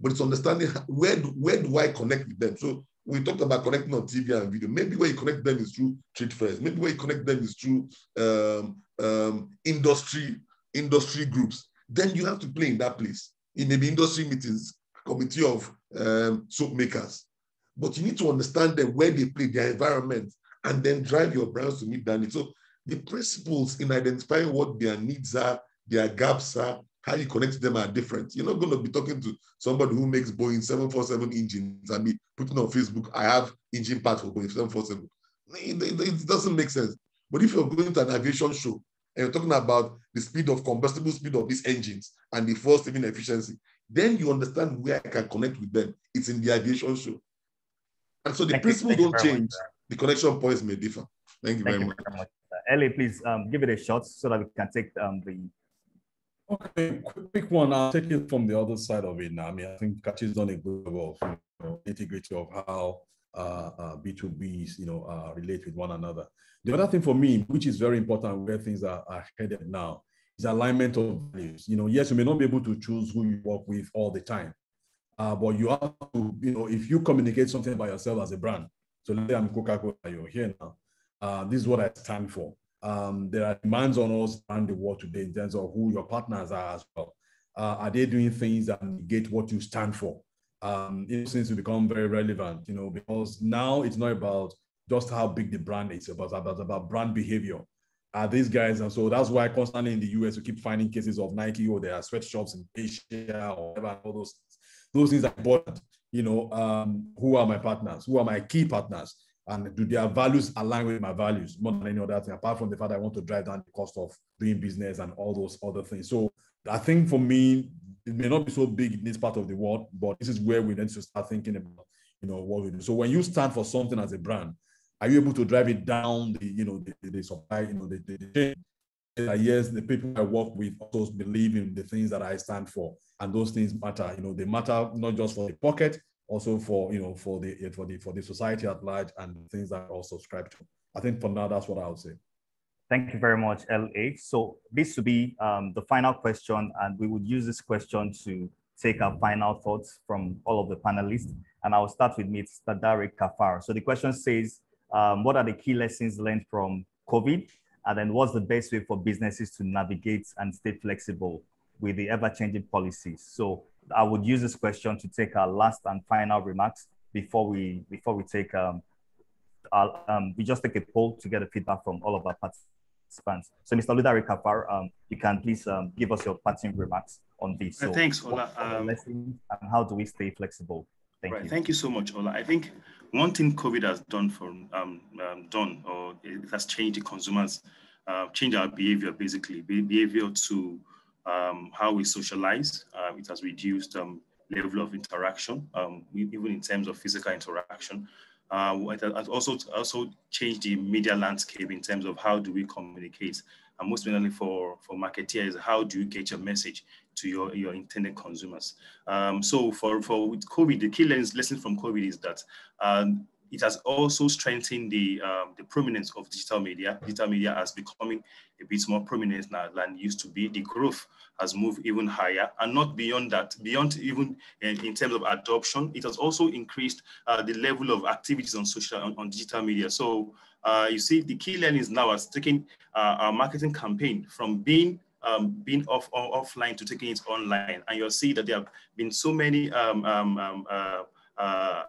But it's understanding where do, where do I connect with them? So we talked about connecting on TV and video. Maybe where you connect them is through trade fairs. Maybe where you connect them is through um, um, industry industry groups. Then you have to play in that place. It may be industry meetings, committee of um, soap makers. But you need to understand them where they play, their environment, and then drive your brands to meet that need. So the principles in identifying what their needs are, their gaps are, how you connect them are different. You're not going to be talking to somebody who makes Boeing 747 engines and be putting on Facebook, I have engine parts for Boeing 747. It, it, it doesn't make sense. But if you're going to an aviation show and you're talking about the speed of combustible speed of these engines and the fuel saving efficiency, then you understand where I can connect with them. It's in the aviation show. And so the Thank principles you. don't change. The connection points may differ. Thank you Thank very you much. very much. Uh, LA, please um, give it a shot so that we can take um, the Okay, quick, quick one. I'll take it from the other side of it now. I mean, I think Kachi's done a good job of you know, integrating of how uh, uh, B2Bs, you know, uh, relate with one another. The other thing for me, which is very important where things are, are headed now, is alignment of values. You know, yes, you may not be able to choose who you work with all the time, uh, but you have to, you know, if you communicate something about yourself as a brand, so let's say I'm Coca-Cola, you're here now, uh, this is what I stand for. Um, there are demands on us around the world today in terms of who your partners are as well. Uh, are they doing things that negate what you stand for? Um, it seems to become very relevant, you know, because now it's not about just how big the brand is, but about, about brand behavior. Are these guys, and so that's why constantly in the US, we keep finding cases of Nike or there are sweatshops in Asia or whatever, all those. Those things are important. You know, um, who are my partners? Who are my key partners? and do their values align with my values more than any other thing apart from the fact i want to drive down the cost of doing business and all those other things so i think for me it may not be so big in this part of the world but this is where we need to start thinking about you know what we do so when you stand for something as a brand are you able to drive it down the you know the, the supply you know the, the, yes, the people I work with also believe in the things that I stand for, and those things matter. You know, they matter not just for the pocket, also for you know for the for the for the society at large and things that are also subscribe to. I think for now that's what I would say. Thank you very much, LA. So this will be um, the final question, and we would use this question to take our final thoughts from all of the panelists. And I'll start with Mr. Dare Kafar. So the question says, um, what are the key lessons learned from COVID? And then what's the best way for businesses to navigate and stay flexible with the ever-changing policies? So I would use this question to take our last and final remarks before we before we take um, our, um we just take a poll to get a feedback from all of our participants. So Mr. Ludari Kafar, um, you can please um, give us your parting remarks on this. So thanks, Ola. Um, and how do we stay flexible? Thank right. you. Thank you so much, Ola. I think one thing COVID has done for um, um, done or it has changed the consumers, uh, changed our behavior basically, behavior to um, how we socialize. Uh, it has reduced um, level of interaction, um, even in terms of physical interaction. Uh, it has also, also changed the media landscape in terms of how do we communicate. And most importantly for, for marketeers, how do you get your message to your, your intended consumers? Um, so for, for with COVID, the key lesson from COVID is that um, it has also strengthened the, um, the prominence of digital media. Digital media has becoming a bit more prominent now than it used to be. The growth has moved even higher and not beyond that, beyond even in, in terms of adoption, it has also increased uh, the level of activities on social, on, on digital media. So uh, you see the key learnings now is taking uh, our marketing campaign from being um, being off, off offline to taking it online. And you'll see that there have been so many um, um, um uh, uh,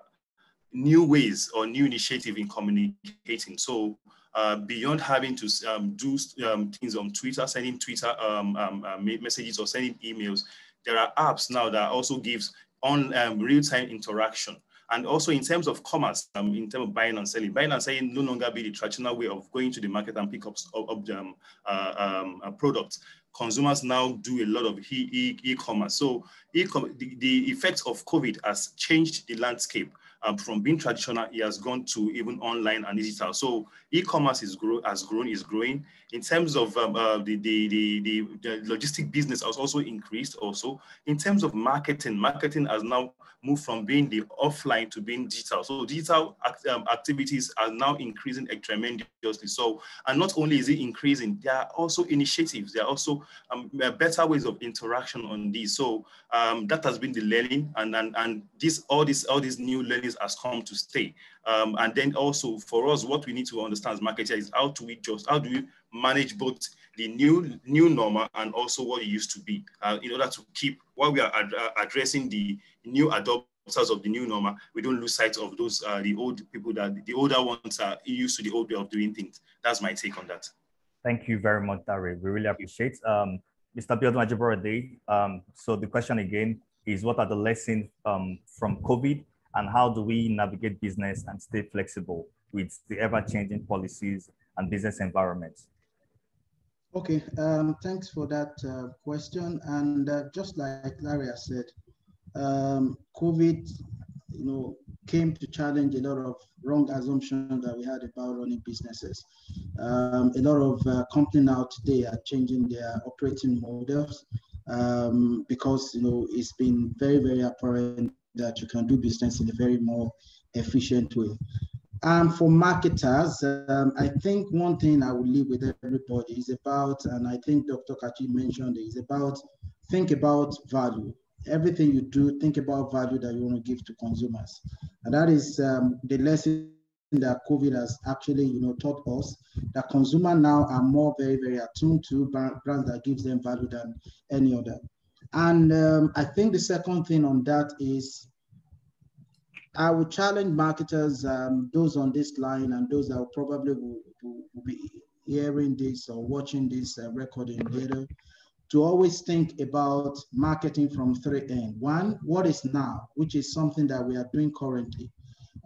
new ways or new initiative in communicating. So uh, beyond having to um, do um, things on Twitter, sending Twitter um, um uh, messages or sending emails, there are apps now that also gives on um, real-time interaction. And also in terms of commerce, um, in terms of buying and selling, buying and selling no longer be the traditional way of going to the market and pick up, um, uh, products. Consumers now do a lot of e-commerce. so e the, the effects of COVID has changed the landscape um, from being traditional, it has gone to even online and digital. So e-commerce is grow has grown, is growing. In terms of um, uh, the, the, the, the, the logistic business has also increased also. In terms of marketing, marketing has now moved from being the offline to being digital. So digital act, um, activities are now increasing tremendously. So, and not only is it increasing, there are also initiatives, there are also um, better ways of interaction on these. So um, that has been the learning and, and, and this, all, this, all these new has come to stay. Um, and then also for us, what we need to understand as marketers is how do we just, how do we manage both the new new normal and also what it used to be uh, in order to keep while we are ad addressing the new adopters of the new normal, we don't lose sight of those uh, the old people that the older ones are used to the old way of doing things. That's my take on that. Thank you very much, Dare. We really appreciate. Um, Mr. Biodun Ajiborode, um, so the question again is what are the lessons um, from COVID and how do we navigate business and stay flexible with the ever-changing policies and business environments? Okay, um, thanks for that uh, question. And uh, just like Larry has said, um, COVID, you know, came to challenge a lot of wrong assumptions that we had about running businesses. Um, a lot of uh, companies now today are changing their operating models um, because you know it's been very very apparent that you can do business in a very more efficient way. And for marketers, um, I think one thing I will leave with everybody is about, and I think Dr. Kachi mentioned it, is about think about value. Everything you do, think about value that you want to give to consumers. And that is um, the lesson that COVID has actually, you know, taught us that consumers now are more very, very attuned to brands that gives them value than any other. And um, I think the second thing on that is I would challenge marketers, um, those on this line and those that probably will, will, will be hearing this or watching this uh, recording later, to always think about marketing from three ends. One, what is now, which is something that we are doing currently,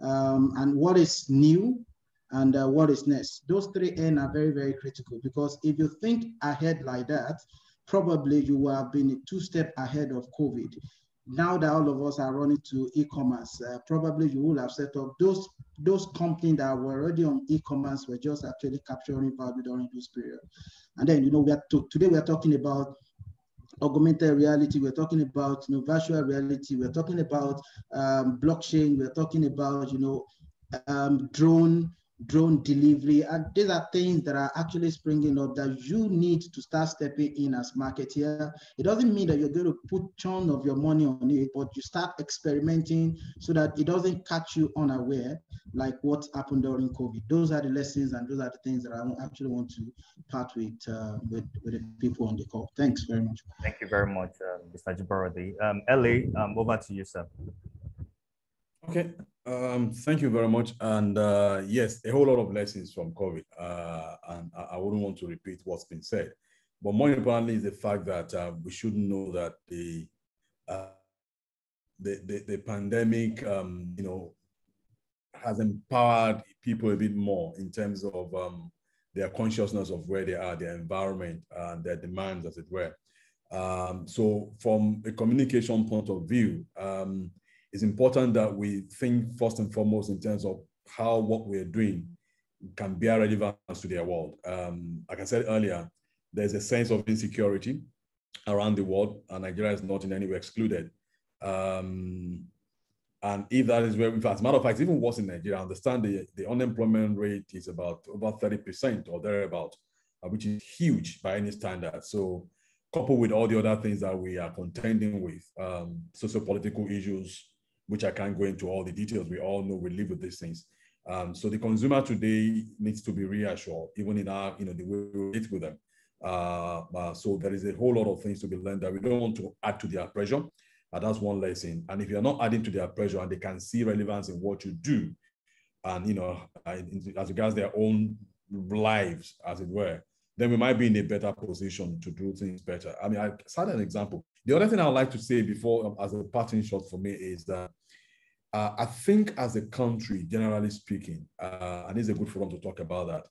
um, and what is new, and uh, what is next. Those three N are very, very critical because if you think ahead like that, probably you will have been two steps ahead of COVID now that all of us are running to e-commerce, uh, probably you will have set up those those companies that were already on e-commerce were just actually capturing value during this period. And then, you know, we are to, today we are talking about augmented reality, we're talking about you know, virtual reality, we're talking about um, blockchain, we're talking about, you know, um, drone drone delivery. And these are things that are actually springing up that you need to start stepping in as marketer. It doesn't mean that you're going to put ton of your money on it, but you start experimenting so that it doesn't catch you unaware, like what happened during COVID. Those are the lessons and those are the things that I actually want to part with uh, with, with the people on the call. Thanks very much. Thank you very much, uh, Mr. Ajiborode. Um, LA, um, over to you, sir. Okay, um, thank you very much. And uh, yes, a whole lot of lessons from COVID. Uh, and I, I, wouldn't want to repeat what's been said. But more importantly is the fact that uh, we should know that the, uh, the, the, the, pandemic, um, you know, has empowered people a bit more in terms of um, their consciousness of where they are, their environment, and their demands, as it were. Um, so from a communication point of view, um, it's important that we think first and foremost in terms of how what we're doing can bear relevance to their world. Um, like I said earlier, there's a sense of insecurity around the world, and Nigeria is not in any way excluded. Um, and if that is where, in as a matter of fact, even worse in Nigeria, I understand the, the unemployment rate is about about 30% or thereabout, uh, which is huge by any standard. So coupled with all the other things that we are contending with, um, socio-political issues, which I can't go into all the details. We all know we live with these things. Um, so the consumer today needs to be reassured, even in our, you know, the way we relate with them. Uh, uh, so there is a whole lot of things to be learned that we don't want to add to their pressure. Uh, that's one lesson. And if you're not adding to their pressure and they can see relevance in what you do, and you know, as regards their own lives, as it were, then we might be in a better position to do things better. I mean, I cite an example. The other thing I would like to say before, um, as a parting shot for me, is that uh, I think as a country, generally speaking, uh, and it's a good forum to talk about that,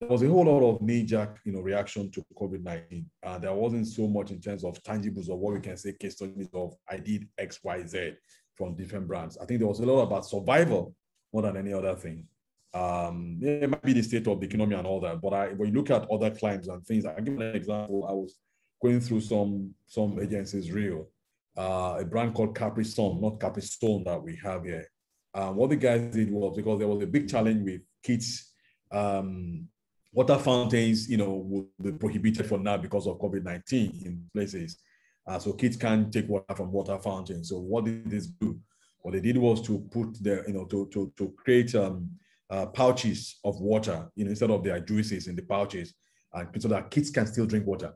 there was a whole lot of knee-jerk, you know, reaction to COVID-19. Uh, there wasn't so much in terms of tangibles of what we can say case studies of I did X, Y, Z from different brands. I think there was a lot about survival more than any other thing. Um, yeah, it might be the state of the economy and all that, but I, when you look at other clients and things, I give an example. I was going through some some agencies real, uh, a brand called Capri Sun, not Capri Sonne that we have here. Um, what the guys did was because there was a big challenge with kids um, water fountains, you know, will be prohibited for now because of COVID-19 in places. Uh, so kids can't take water from water fountains. So what did this do? What they did was to put the, you know, to, to, to create um, uh, pouches of water, you know, instead of their juices in the pouches, and so that kids can still drink water.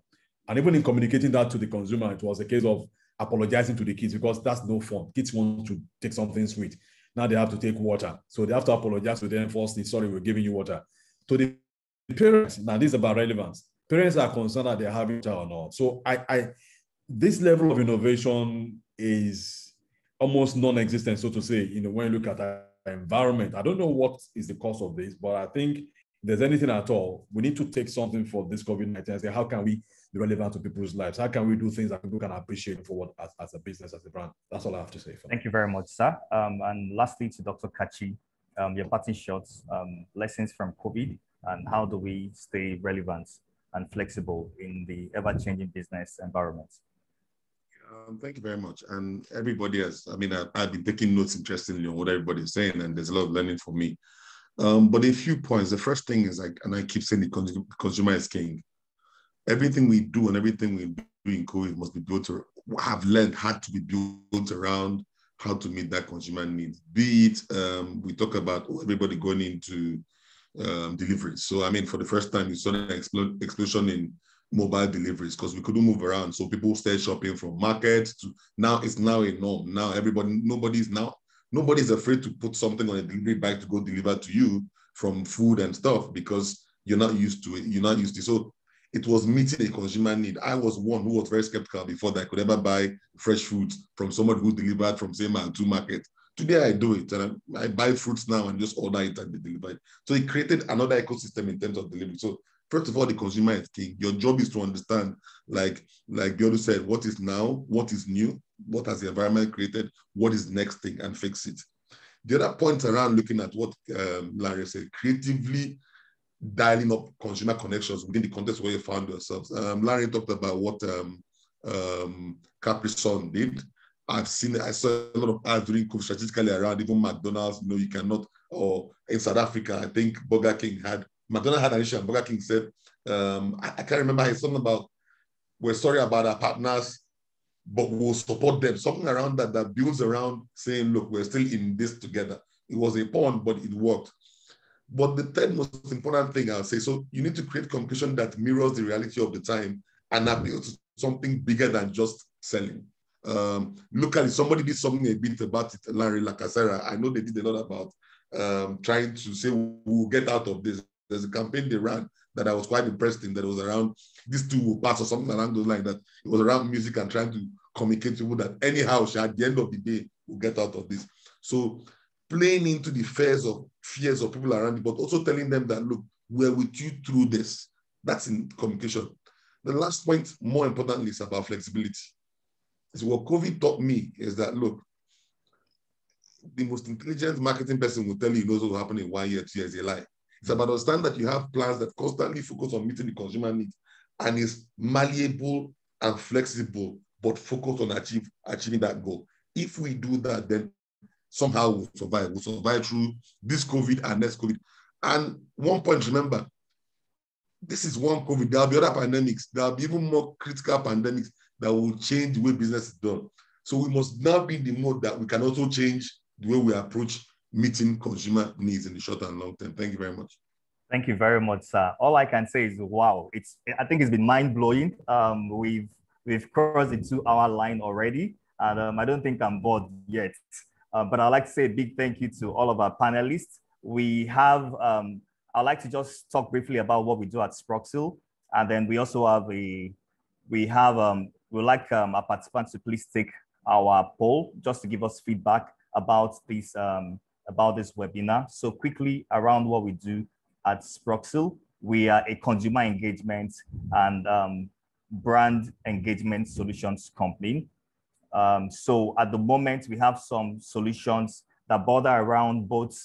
And even in communicating that to the consumer, it was a case of apologizing to the kids because that's no fun. Kids want to take something sweet. Now they have to take water. So they have to apologize to them firstly, sorry, we're giving you water. To the parents, now this is about relevance. Parents are concerned that they're having child or not. So I, I, this level of innovation is almost non-existent, so to say. You know, when you look at our environment, I don't know what is the cause of this, but I think if there's anything at all, we need to take something for this COVID-19 and say, how can we relevant to people's lives? How can we do things that people can appreciate for what as, as a business, as a brand? That's all I have to say. Thank you very much, sir. Um, and lastly, to Dr. Kachi, um, your parting shots, um, lessons from COVID and how do we stay relevant and flexible in the ever-changing business environment? Um, thank you very much. And everybody has, I mean, I, have been taking notes interestingly on what everybody's saying, and there's a lot of learning for me. Um, but a few points. The first thing is like, and I keep saying the consumer is king. Everything we do and everything we do in COVID must be built to have learned had to be built around how to meet that consumer needs. Be it um, we talk about everybody going into um, deliveries. So, I mean, for the first time, you saw an explosion in mobile deliveries because we couldn't move around. So people started shopping from markets to now it's now a norm. Now everybody, nobody's now, nobody's afraid to put something on a delivery bag to go deliver to you from food and stuff because you're not used to it. You're not used to it. So it was meeting a consumer need. I was one who was very skeptical before that I could ever buy fresh food from somebody who delivered from say man to market. Today I do it and I, I, buy fruits now and just order it and they deliver it. So it created another ecosystem in terms of delivery. So first of all, the consumer is king. Your job is to understand, like like Biodun said, what is now, what is new, what has the environment created, what is next thing, and fix it. The other point around looking at what um, Lanre said, creatively dialing up consumer connections within the context where you found yourselves. Um, Lanre talked about what um, um, Capri Sun did. I've seen I saw a lot of ads doing strategically around even McDonald's. You know, you cannot, or in South Africa, I think Burger King had McDonald's had an issue, and Burger King said, um, I, I, can't remember, it's something about we're sorry about our partners, but we'll support them. Something around that that builds around saying, look, we're still in this together. It was a pawn, but it worked. But the third most important thing I'll say, so you need to create communication that mirrors the reality of the time and appeal to something bigger than just selling um, locally, somebody did something a bit about it, Larry La Casera. I know they did a lot about um, trying to say we'll get out of this. There's a campaign they ran that I was quite impressed in that was around these two will pass or something along those lines that it was around music and trying to communicate to people that anyhow, at the end of the day, we'll get out of this. So playing into the fears of fears of people around you, but also telling them that look, we're with you through this. That's in communication. The last point, more importantly, is about flexibility. Is what COVID taught me is that look, the most intelligent marketing person will tell you knows what will happen in one year, two years, a lie. It's about understand that you have plans that constantly focus on meeting the consumer needs and is malleable and flexible, but focus on achieve, achieving that goal. If we do that, then somehow we'll survive. We'll survive through this COVID and next COVID. And one point, remember, this is one COVID. There'll be other pandemics. There'll be even more critical pandemics that will change the way business is done. So we must now be in the mode that we can also change the way we approach meeting consumer needs in the short and long term. Thank you very much. Thank you very much, sir. All I can say is, wow! It's I think it's been mind blowing. Um, we've we've crossed the two-hour line already, and um, I don't think I'm bored yet. Uh, but I'd like to say a big thank you to all of our panelists. We have um, I'd like to just talk briefly about what we do at Sproxil, and then we also have a we have um, we'd like um, our participants to please take our poll just to give us feedback about this um, about this webinar. So quickly around what we do at Sproxil, we are a consumer engagement and um, brand engagement solutions company. Um, so at the moment, we have some solutions that border around both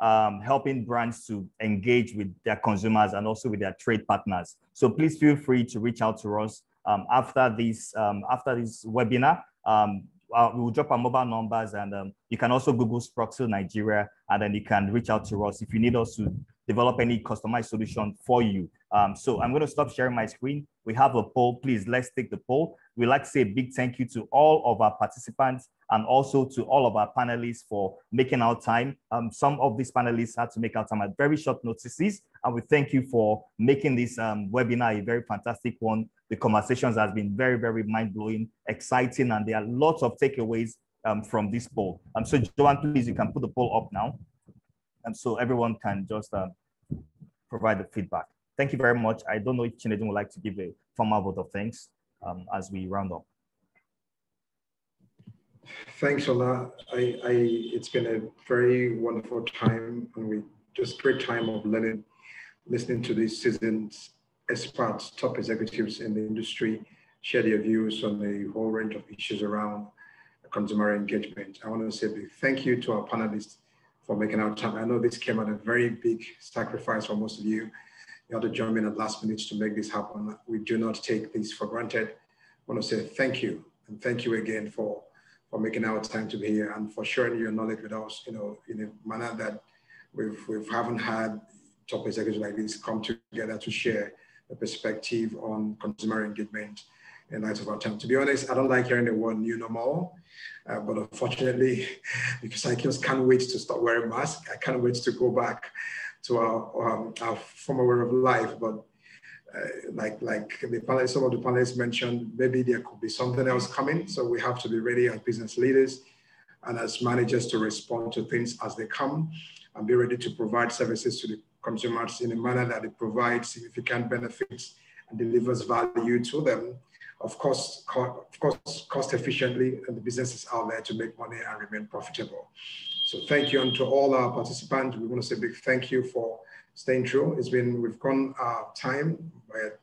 um, helping brands to engage with their consumers and also with their trade partners. So please feel free to reach out to us um, after this um, after this webinar. Um, uh, we will drop our mobile numbers and um, you can also Google Sproxil Nigeria and then you can reach out to us if you need us to develop any customized solution for you. Um, so I'm going to stop sharing my screen. We have a poll. Please, let's take the poll. We'd like to say a big thank you to all of our participants and also to all of our panelists for making our time. Um, some of these panelists had to make our time at very short notices, and we thank you for making this um, webinar a very fantastic one. The conversations has been very, very mind-blowing, exciting, and there are lots of takeaways um, from this poll. Um, so Joanne, please, you can put the poll up now. And so everyone can just uh, provide the feedback. Thank you very much. I don't know if Chinedum would like to give a formal vote of thanks um, as we round up. Thanks, Ola. I, I, it's been a very wonderful time and we just great time of learning, listening to these seasoned experts, top executives in the industry, share their views on a whole range of issues around consumer engagement. I want to say a big thank you to our panelists for making our time. I know this came at a very big sacrifice for most of you. You had to jump in at last minute to make this happen. We do not take this for granted. I want to say thank you and thank you again for, for making our time to be here and for sharing your knowledge with us, you know, in a manner that we've, we haven't had top executives like this come together to share a perspective on consumer engagement in light of our time. To be honest, I don't like hearing the word new normal, uh, but unfortunately, because I just can't wait to stop wearing masks, I can't wait to go back to our, um, our former way of life. But uh, like like the panel, some of the panelists mentioned, maybe there could be something else coming. So we have to be ready as business leaders and as managers to respond to things as they come and be ready to provide services to the consumers in a manner that it provides significant benefits and delivers value to them of course, of course, cost efficiently, and the businesses out there to make money and remain profitable. So thank you, and to all our participants, we want to say big thank you for staying true. It's been we've gone our time, but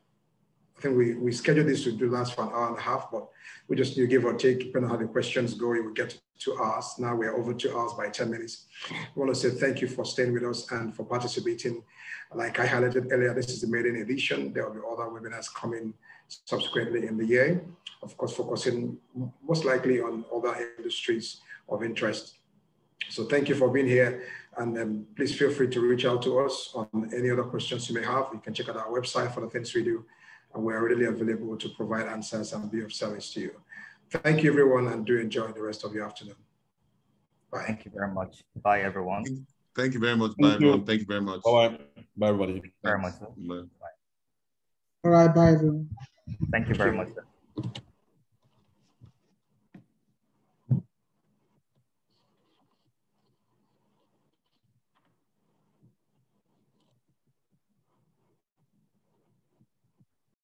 I think we we scheduled this to do last for an hour and a half, but we just give or take depending on how the questions go. We get to two hours. Now we're over two hours by 10 minutes. We want to say thank you for staying with us and for participating. Like I highlighted earlier, this is the maiden edition. There will be other webinars coming subsequently in the year, of course, focusing most likely on other industries of interest. So thank you for being here. And um, please feel free to reach out to us on any other questions you may have. You can check out our website for the things we do. And we're readily available to provide answers and be of service to you. Thank you, everyone, and do enjoy the rest of your afternoon. Bye. Thank you very much. Bye, everyone. Thank you very much. Bye, everyone. Thank you very much. Bye. Bye, everybody. Very much. Bye. All right. Bye, everyone. Thank you very much. Sir.